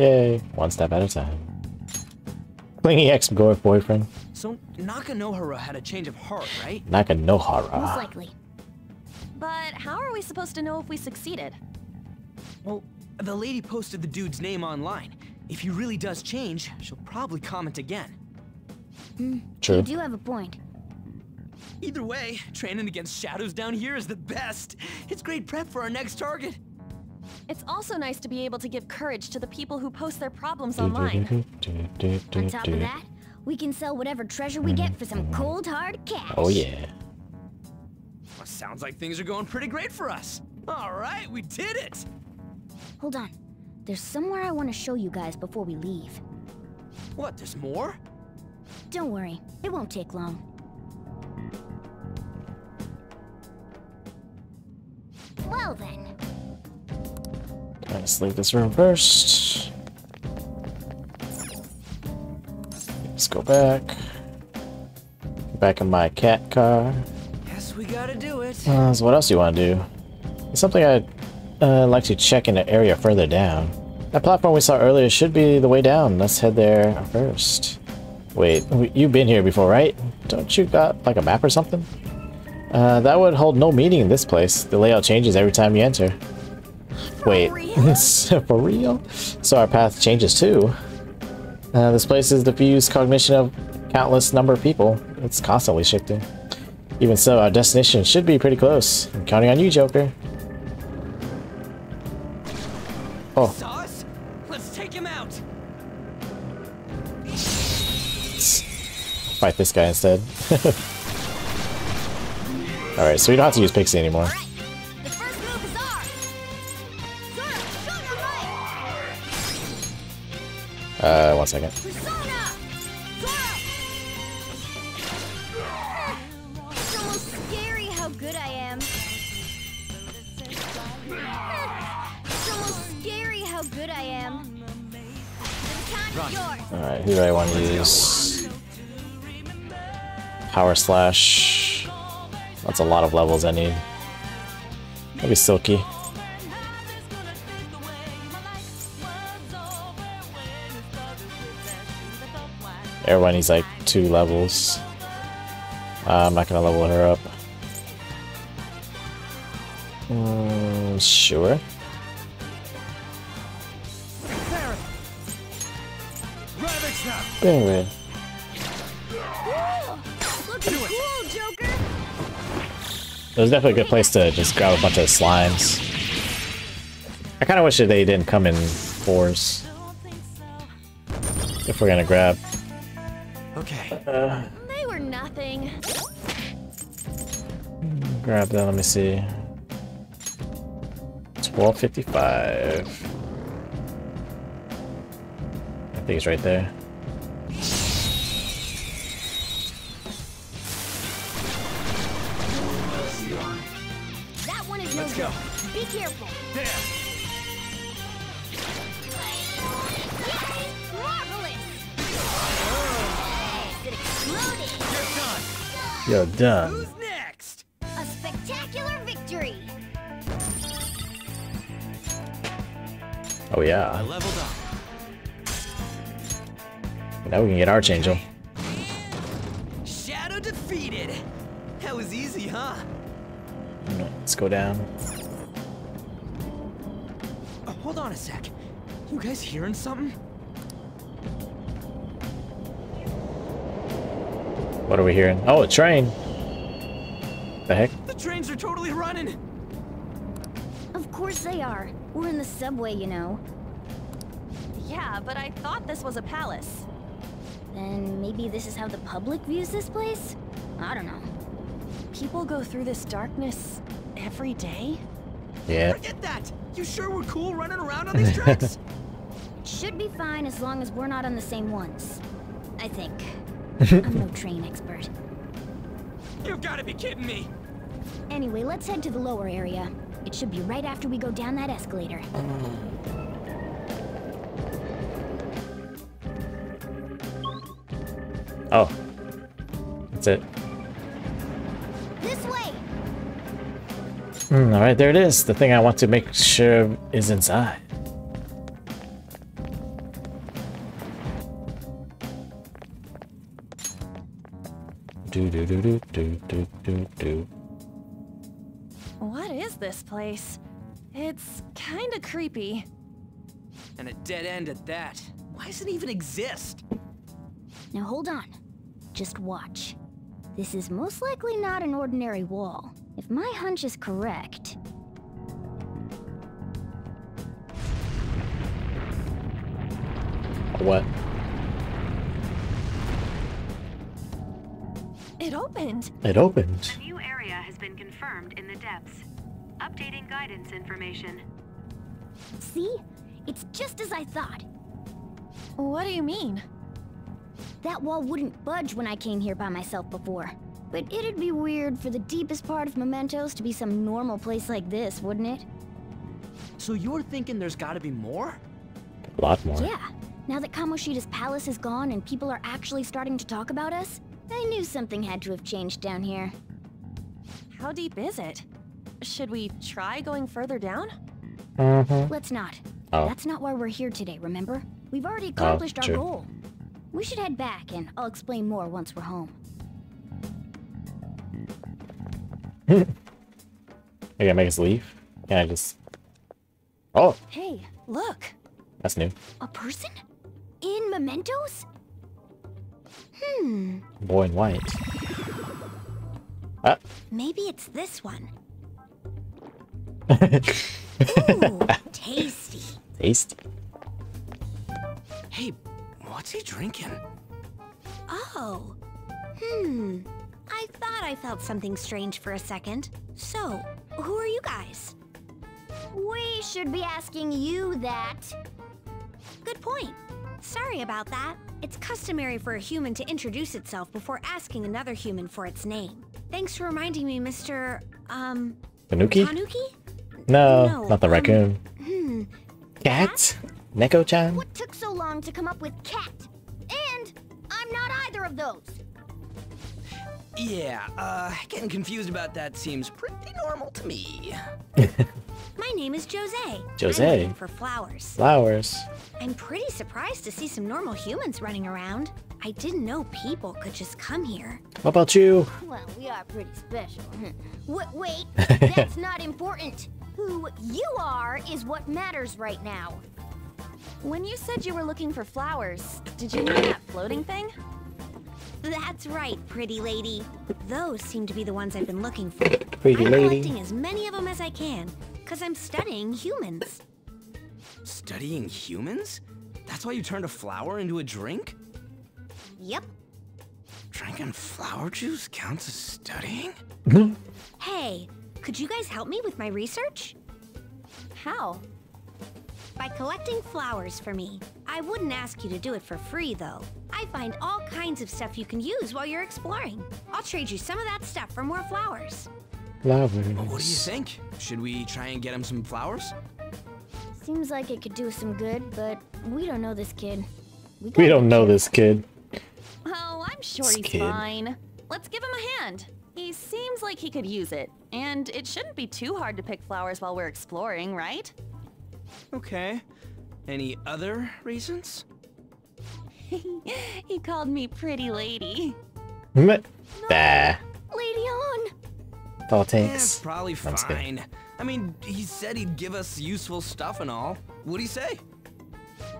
Speaker 1: Yay. One step at a time. Clingy ex-boyfriend.
Speaker 20: So Nakanohara had a change of heart, right?
Speaker 1: Nakanohara.
Speaker 19: Most likely. But how are we supposed to know if we succeeded?
Speaker 20: Well, the lady posted the dude's name online. If he really does change, she'll probably comment again.
Speaker 1: Hmm, True.
Speaker 15: You do have a point.
Speaker 20: Either way, training against shadows down here is the best. It's great prep for our next target.
Speaker 19: It's also nice to be able to give courage to the people who post their problems online.
Speaker 15: On top of that, we can sell whatever treasure we get for some cold hard cash.
Speaker 1: Oh yeah.
Speaker 20: Well, sounds like things are going pretty great for us. All right, we did it.
Speaker 15: Hold on. There's somewhere I want to show you guys before we leave.
Speaker 20: What, there's more?
Speaker 15: Don't worry, it won't take long. Well then,
Speaker 1: Let's leave this room first. Let's go back. Back in my cat car.
Speaker 20: Guess we gotta do it.
Speaker 1: Uh, so what else do you want to do? It's something I'd uh, like to check in an area further down. That platform we saw earlier should be the way down. Let's head there first. Wait, you've been here before, right? Don't you got like a map or something? Uh, that would hold no meaning in this place. The layout changes every time you enter. Wait, for real? So our path changes too. Uh, this place is the fused cognition of countless number of people. It's constantly shifting. Even so, our destination should be pretty close. I'm counting on you, Joker. Oh,
Speaker 20: Sauce? Let's take him out.
Speaker 1: fight this guy instead. Alright, so we don't have to use Pixie anymore.
Speaker 15: Time is yours.
Speaker 1: Alright, who do I want to use? Power Slash. That's a lot of levels I need. Maybe Silky. Everyone needs like two levels. Uh, I'm not gonna level her up. Mm, sure.
Speaker 15: Looking.
Speaker 1: It was definitely a good place to just grab a bunch of slimes. I kind of wish that they didn't come in fours. If we're gonna grab.
Speaker 20: Okay.
Speaker 1: Uh,
Speaker 19: They were nothing.
Speaker 1: grab that. Let me see. Twelve fifty-five. I think it's right there.
Speaker 31: That one is
Speaker 20: Let's
Speaker 31: no
Speaker 20: go.
Speaker 31: good. Be careful.
Speaker 20: You're done. Who's next?
Speaker 31: A spectacular victory.
Speaker 1: Oh
Speaker 20: I
Speaker 1: yeah.
Speaker 20: leveled up.
Speaker 1: Now we can get Archangel.
Speaker 20: Shadow defeated. That was easy, huh?
Speaker 1: Let's go down.
Speaker 20: Oh, hold on a sec. You guys hearing something?
Speaker 1: What are we hearing? Oh, a train. The heck?
Speaker 20: The trains are totally running.
Speaker 15: Of course they are. We're in the subway, you know.
Speaker 19: Yeah, but I thought this was a palace.
Speaker 15: Then maybe this is how the public views this place? I don't know.
Speaker 19: People go through this darkness every day?
Speaker 1: Yeah.
Speaker 20: Forget that. You sure we're cool running around on these tracks?
Speaker 15: Should be fine as long as we're not on the same ones. I think. I'm no train expert.
Speaker 20: You've got to be kidding me.
Speaker 15: Anyway, let's head to the lower area. It should be right after we go down that escalator.
Speaker 1: Oh. That's it.
Speaker 31: This way.
Speaker 1: Mm, Alright, there it is. The thing I want to make sure is inside. Do do do do do do do do.
Speaker 19: What is this place? It's kinda creepy.
Speaker 20: And a dead end at that. Why does it even exist?
Speaker 15: Now hold on. Just watch. This is most likely not an ordinary wall. If my hunch is correct,
Speaker 1: What?
Speaker 19: It opened.
Speaker 1: It opened.
Speaker 16: A new area has been confirmed in the depths. Updating guidance information.
Speaker 15: see? It's just as I thought.
Speaker 19: What do you mean?
Speaker 15: That wall wouldn't budge when I came here by myself before. But it'd be weird for the deepest part of Mementos to be some normal place like this, wouldn't it?
Speaker 20: So you're thinking there's got to be more?
Speaker 1: A lot more.
Speaker 15: Yeah. Now that Kamoshida's palace is gone and people are actually starting to talk about us, I knew something had to have changed down here.
Speaker 19: How deep is it? Should we try going further down?
Speaker 1: Mm-hmm.
Speaker 15: Let's not.
Speaker 1: Oh.
Speaker 15: That's not why we're here today, remember? We've already
Speaker 1: Oh,
Speaker 15: accomplished our goal. We should head back, and I'll explain more once we're home.
Speaker 1: Are you gonna make us leave? Can I just... Oh,
Speaker 19: Hey, look.
Speaker 1: that's new.
Speaker 15: A person? In Mementos? Hmm,
Speaker 1: Boy in white. Ah.
Speaker 31: Maybe it's this one. Ooh, Tasty.
Speaker 1: Tasty.
Speaker 20: Hey, what's he drinking?
Speaker 31: Oh. Hmm. I thought I felt something strange for a second. So, who are you guys?
Speaker 15: we should be asking you that.
Speaker 31: Good point. Sorry about that. It's customary for a human to introduce itself before asking another human for its name. Thanks for reminding me, Mr. Um.
Speaker 1: Tanuki?
Speaker 31: Tanuki?
Speaker 1: No,
Speaker 31: No,
Speaker 1: not the
Speaker 31: um,
Speaker 1: raccoon.
Speaker 31: Hmm.
Speaker 1: Cat? Neko-chan?
Speaker 15: What took so long to come up with cat? And I'm not either of those.
Speaker 20: Yeah, uh, getting confused about that seems pretty normal to me.
Speaker 31: My name is Jose.
Speaker 1: Jose.
Speaker 31: I'm for flowers.
Speaker 1: Flowers.
Speaker 31: I'm pretty surprised to see some normal humans running around. I didn't know people could just come here.
Speaker 1: What about you?
Speaker 15: Well, we are pretty special. wait, wait, that's not important. Who you are is what matters right now.
Speaker 19: When you said you were looking for flowers, did you mean that floating thing?
Speaker 31: That's right, pretty lady. Those seem to be the ones I've been looking for.
Speaker 1: Pretty
Speaker 31: I'm
Speaker 1: lady.
Speaker 31: collecting as many of them as I can, because I'm studying humans.
Speaker 20: Studying humans? That's why you turned a flower into a drink?
Speaker 31: Yep.
Speaker 20: Drinking flower juice counts as studying?
Speaker 31: Hey, could you guys help me with my research?
Speaker 19: How?
Speaker 31: By collecting flowers for me. I wouldn't ask you to do it for free, though. I find all kinds of stuff you can use while you're exploring. I'll trade you some of that stuff for more flowers.
Speaker 1: Flowers.
Speaker 20: Well, what do you think? Should we try and get him some flowers?
Speaker 15: Seems like it could do some good, but we don't know this kid.
Speaker 1: We don't know this kid.
Speaker 19: Oh, I'm sure
Speaker 1: This
Speaker 19: he's
Speaker 1: kid.
Speaker 19: fine. Let's give him a hand. He seems like he could use it. And it shouldn't be too hard to pick flowers while we're exploring, right?
Speaker 20: Okay. Any other reasons?
Speaker 19: he called me pretty lady.
Speaker 1: Meh. Bah.
Speaker 19: Lady on.
Speaker 1: All
Speaker 20: Yeah,
Speaker 1: tanks.
Speaker 20: probably
Speaker 1: I'm just kidding.
Speaker 20: fine. I mean, he said he'd give us useful stuff and all. What'd he say?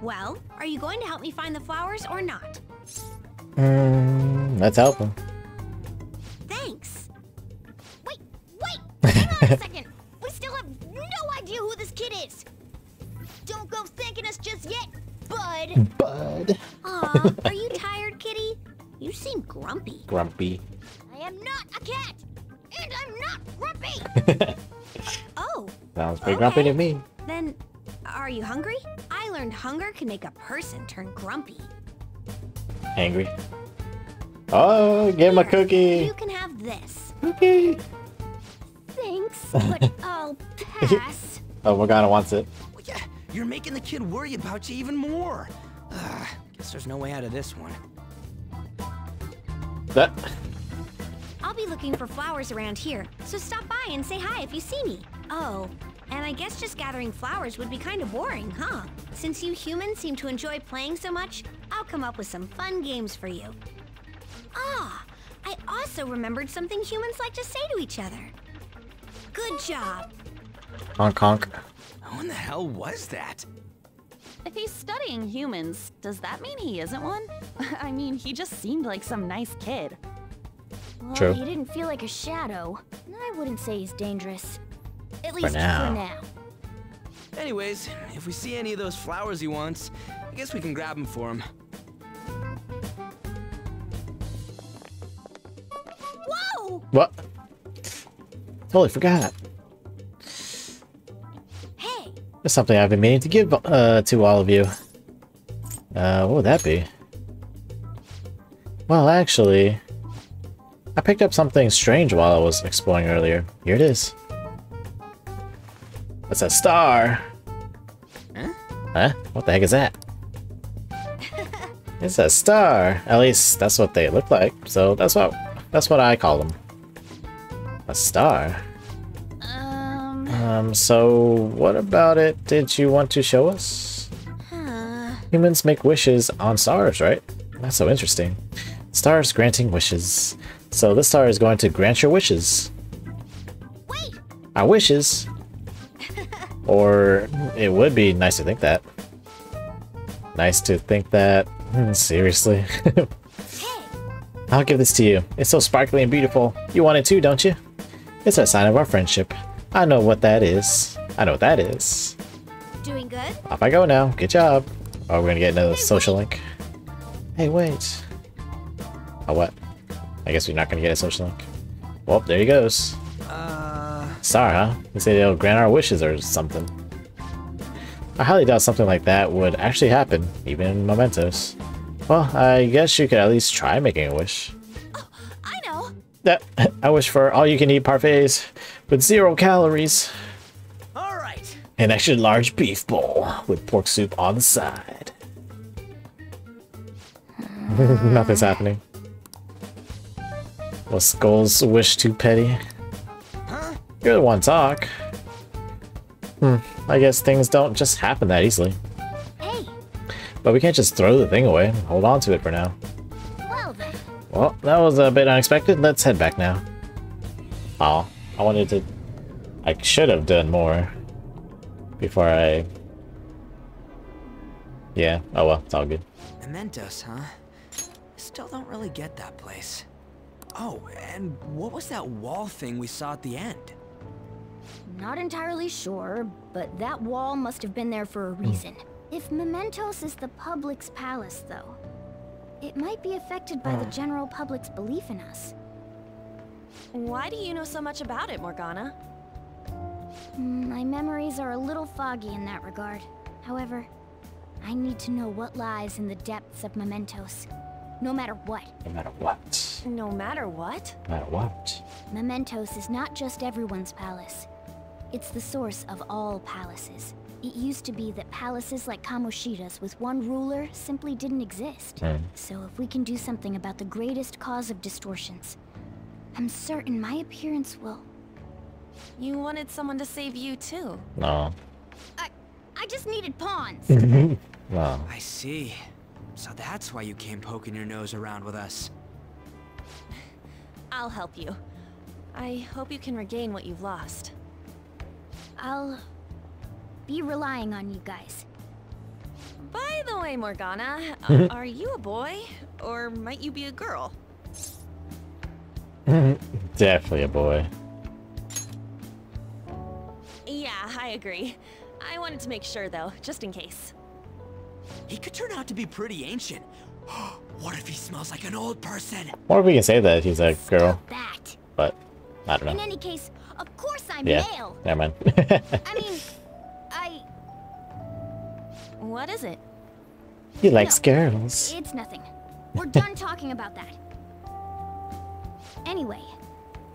Speaker 31: Well, are you going to help me find the flowers or not?
Speaker 1: Mm, let's help him.
Speaker 31: Thanks. Wait, wait! Hang on a second. We still have no idea who this kid is. Don't go thanking us just yet, bud.
Speaker 1: Bud.
Speaker 31: Aw, are you tired, kitty? You seem grumpy.
Speaker 1: Grumpy.
Speaker 31: I am not a cat, and I'm not grumpy. oh,
Speaker 1: Sounds pretty grumpy to me.
Speaker 31: then are you hungry? I learned hunger can make a person turn grumpy.
Speaker 1: Angry. Oh, give him a cookie.
Speaker 31: You can have this.
Speaker 1: Cookie.
Speaker 31: Thanks, but I'll pass.
Speaker 1: Oh, Morgana wants it.
Speaker 20: Well, yeah, you're making the kid worry about you even more. Ugh, guess there's no way out of this one.
Speaker 1: That.
Speaker 31: I'll be looking for flowers around here, so stop by and say hi if you see me. Oh, and I guess just gathering flowers would be kind of boring, huh? Since you humans seem to enjoy playing so much, I'll come up with some fun games for you. Ah, I also remembered something humans like to say to each other. Good job.
Speaker 1: Honk honk.
Speaker 20: Who in the hell was that?
Speaker 19: If he's studying humans, does that mean he isn't one? I mean, he just seemed like some nice kid.
Speaker 15: Well,
Speaker 1: True.
Speaker 15: he didn't feel like a shadow. I wouldn't say he's dangerous. At
Speaker 1: For
Speaker 15: least
Speaker 1: now.
Speaker 15: for now.
Speaker 20: Anyways, if we see any of those flowers he wants, I guess we can grab them for him.
Speaker 31: Whoa!
Speaker 1: What? Totally forgot. There's something I've been meaning to give uh, to all of you. Uh, what would that be? Well, actually, I picked up something strange while I was exploring earlier. Here it is. It's a star.
Speaker 20: Huh?
Speaker 1: Huh? What the heck is that? It's a star. At least that's what they look like. So that's what that's what I call them. A star.
Speaker 19: Um,
Speaker 1: so what about it did you want to show us?
Speaker 31: huh.
Speaker 1: Humans make wishes on stars, right? That's so interesting. Stars granting wishes. So this star is going to grant your wishes.
Speaker 31: Wait!
Speaker 1: Our wishes. or it would be nice to think that. Nice to think that. Hmm, seriously. I'll give this to you. It's so sparkly and beautiful. You want it too, don't you? It's a sign of our friendship. I know what that is. I know what that is.
Speaker 31: Doing good?
Speaker 1: Off I go now. Good job. Oh, we're gonna get another social link. Hey, wait. Oh, what? I guess we're not gonna get a social link. Well, there he goes.
Speaker 20: Uh,
Speaker 1: Sorry, huh? He said it'll grant our wishes or something. I highly doubt something like that would actually happen, even in mementos. Well, I guess you could at least try making a wish.
Speaker 31: Oh, I know.
Speaker 1: That I wish for all-you-can-eat parfaits with zero calories.
Speaker 20: all right.
Speaker 1: An extra large beef bowl with pork soup on the side. Nothing's happening. Was Skull's wish too petty? You're the one talk. Hmm, I guess things don't just happen that easily.
Speaker 31: Hey,
Speaker 1: But we can't just throw the thing away. Hold on to it for now.
Speaker 31: well then.
Speaker 1: Well, that was a bit unexpected. Let's head back now. Oh, I wanted to... I should have done more before I... Yeah, oh well, it's all good.
Speaker 20: Mementos, huh? Still don't really get that place. Oh, and what was that wall thing we saw at the end?
Speaker 15: Not entirely sure, but that wall must have been there for a reason. Hmm. If Mementos is the public's palace, though, it might be affected by the ah. general public's belief in us.
Speaker 19: Why do you know so much about it, Morgana?
Speaker 15: Mm, My memories are a little foggy in that regard. However, I need to know what lies in the depths of Mementos. No matter what.
Speaker 1: No matter what.
Speaker 19: No matter what?
Speaker 1: No matter what.
Speaker 15: Mementos is not just everyone's palace. It's the source of all palaces. It used to be that palaces like Kamoshida's with one ruler simply didn't exist.
Speaker 1: Hmm.
Speaker 15: So if we can do something about the greatest cause of distortions, I'm certain my appearance will...
Speaker 19: You wanted someone to save you too.
Speaker 1: No.
Speaker 15: I I just needed pawns!
Speaker 1: no.
Speaker 20: I see. So that's why you came poking your nose around with us.
Speaker 19: I'll help you. I hope you can regain what you've lost.
Speaker 15: I'll... be relying on you guys.
Speaker 19: By the way, Morgana, uh, are you a boy? Or might you be a girl?
Speaker 1: Definitely a boy.
Speaker 19: Yeah, I agree. I wanted to make sure though, just in case.
Speaker 20: He could turn out to be pretty ancient. what if he smells like an old person?
Speaker 1: Or we can say that he's a girl.
Speaker 15: that.
Speaker 1: But, I don't know.
Speaker 15: In any case, of course I'm
Speaker 1: Yeah.
Speaker 15: male!
Speaker 1: Never mind.
Speaker 15: I mean, I...
Speaker 19: What is it?
Speaker 1: he likes girls.
Speaker 15: It's nothing. We're done talking about that. Anyway,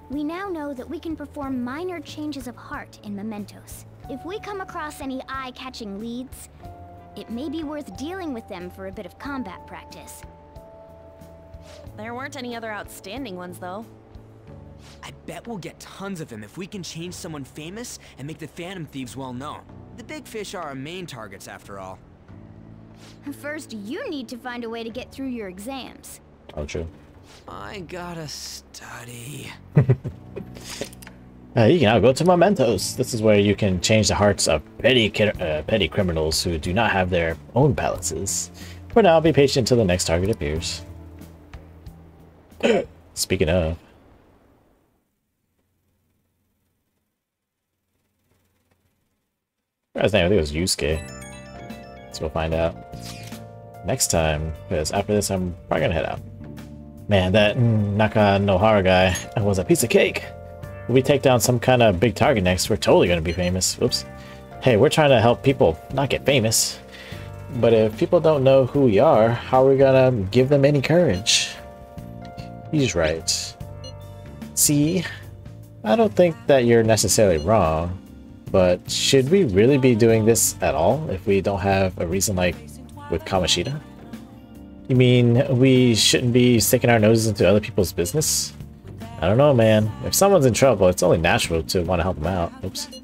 Speaker 15: we now know that we can perform minor changes of heart in mementos. If we come across any eye-catching leads, it may be worth dealing with them for a bit of combat practice.
Speaker 19: There weren't any other outstanding ones though.
Speaker 20: I bet we'll get tons of them if we can change someone famous and make the Phantom Thieves well known. The big fish are our main targets after all.
Speaker 15: First, you need to find a way to get through your exams.
Speaker 1: Oh, true.
Speaker 20: I gotta study.
Speaker 1: Uh, you can now go to Mementos. This is where you can change the hearts of petty uh, petty criminals who do not have their own palaces. For now, be patient until the next target appears. Speaking of, guy's name I think it was Yusuke. Let's go find out next time, because after this, I'm probably gonna head out. Man, that Nakanohara guy was a piece of cake. If we take down some kind of big target next, we're totally gonna be famous. Whoops. Hey, we're trying to help people not get famous. But if people don't know who we are, how are we gonna give them any courage? He's right. See, I don't think that you're necessarily wrong, but should we really be doing this at all if we don't have a reason like with Kamoshida? You mean we shouldn't be sticking our noses into other people's business? I don't know, man. If someone's in trouble, it's only natural to want to help them out. Oops.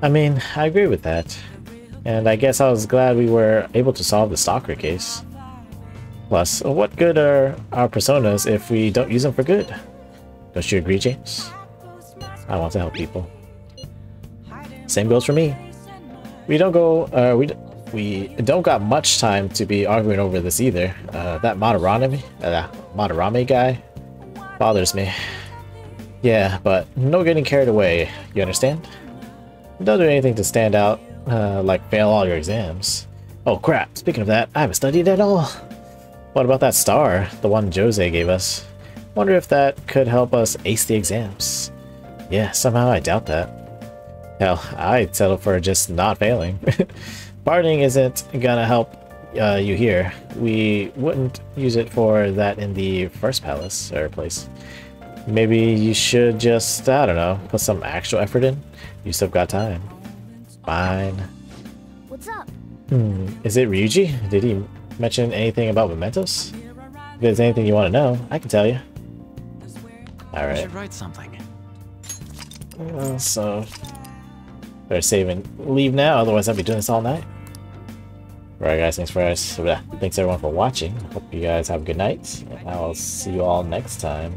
Speaker 1: I mean, I agree with that. And I guess I was glad we were able to solve the stalker case. Plus, what good are our personas if we don't use them for good? Don't you agree, James? I want to help people. Same goes for me. We don't go, uh, we, we don't got much time to be arguing over this either. Uh, that Madarame, uh, Madarame guy bothers me. Yeah, but no getting carried away, you understand? Don't do anything to stand out, uh, like fail all your exams. Oh crap, speaking of that, I haven't studied at all. What about that star, the one Jose gave us? Wonder if that could help us ace the exams. Yeah, somehow I doubt that. Hell, I'd settle for just not failing. Partying isn't gonna help uh, you here. We wouldn't use it for that in the first palace, or place. Maybe you should just, I don't know, put some actual effort in? You still got time. Fine.
Speaker 15: What's up?
Speaker 1: Hmm, is it Ryuji? Did he mention anything about mementos? If there's anything you want to know, I can tell you.
Speaker 33: I
Speaker 1: Alright.
Speaker 33: should write something.
Speaker 1: Uh, so, better save and leave now, otherwise I'll be doing this all night. Alright guys, thanks for us. thanks everyone for watching. Hope you guys have a good night, and I'll see you all next time.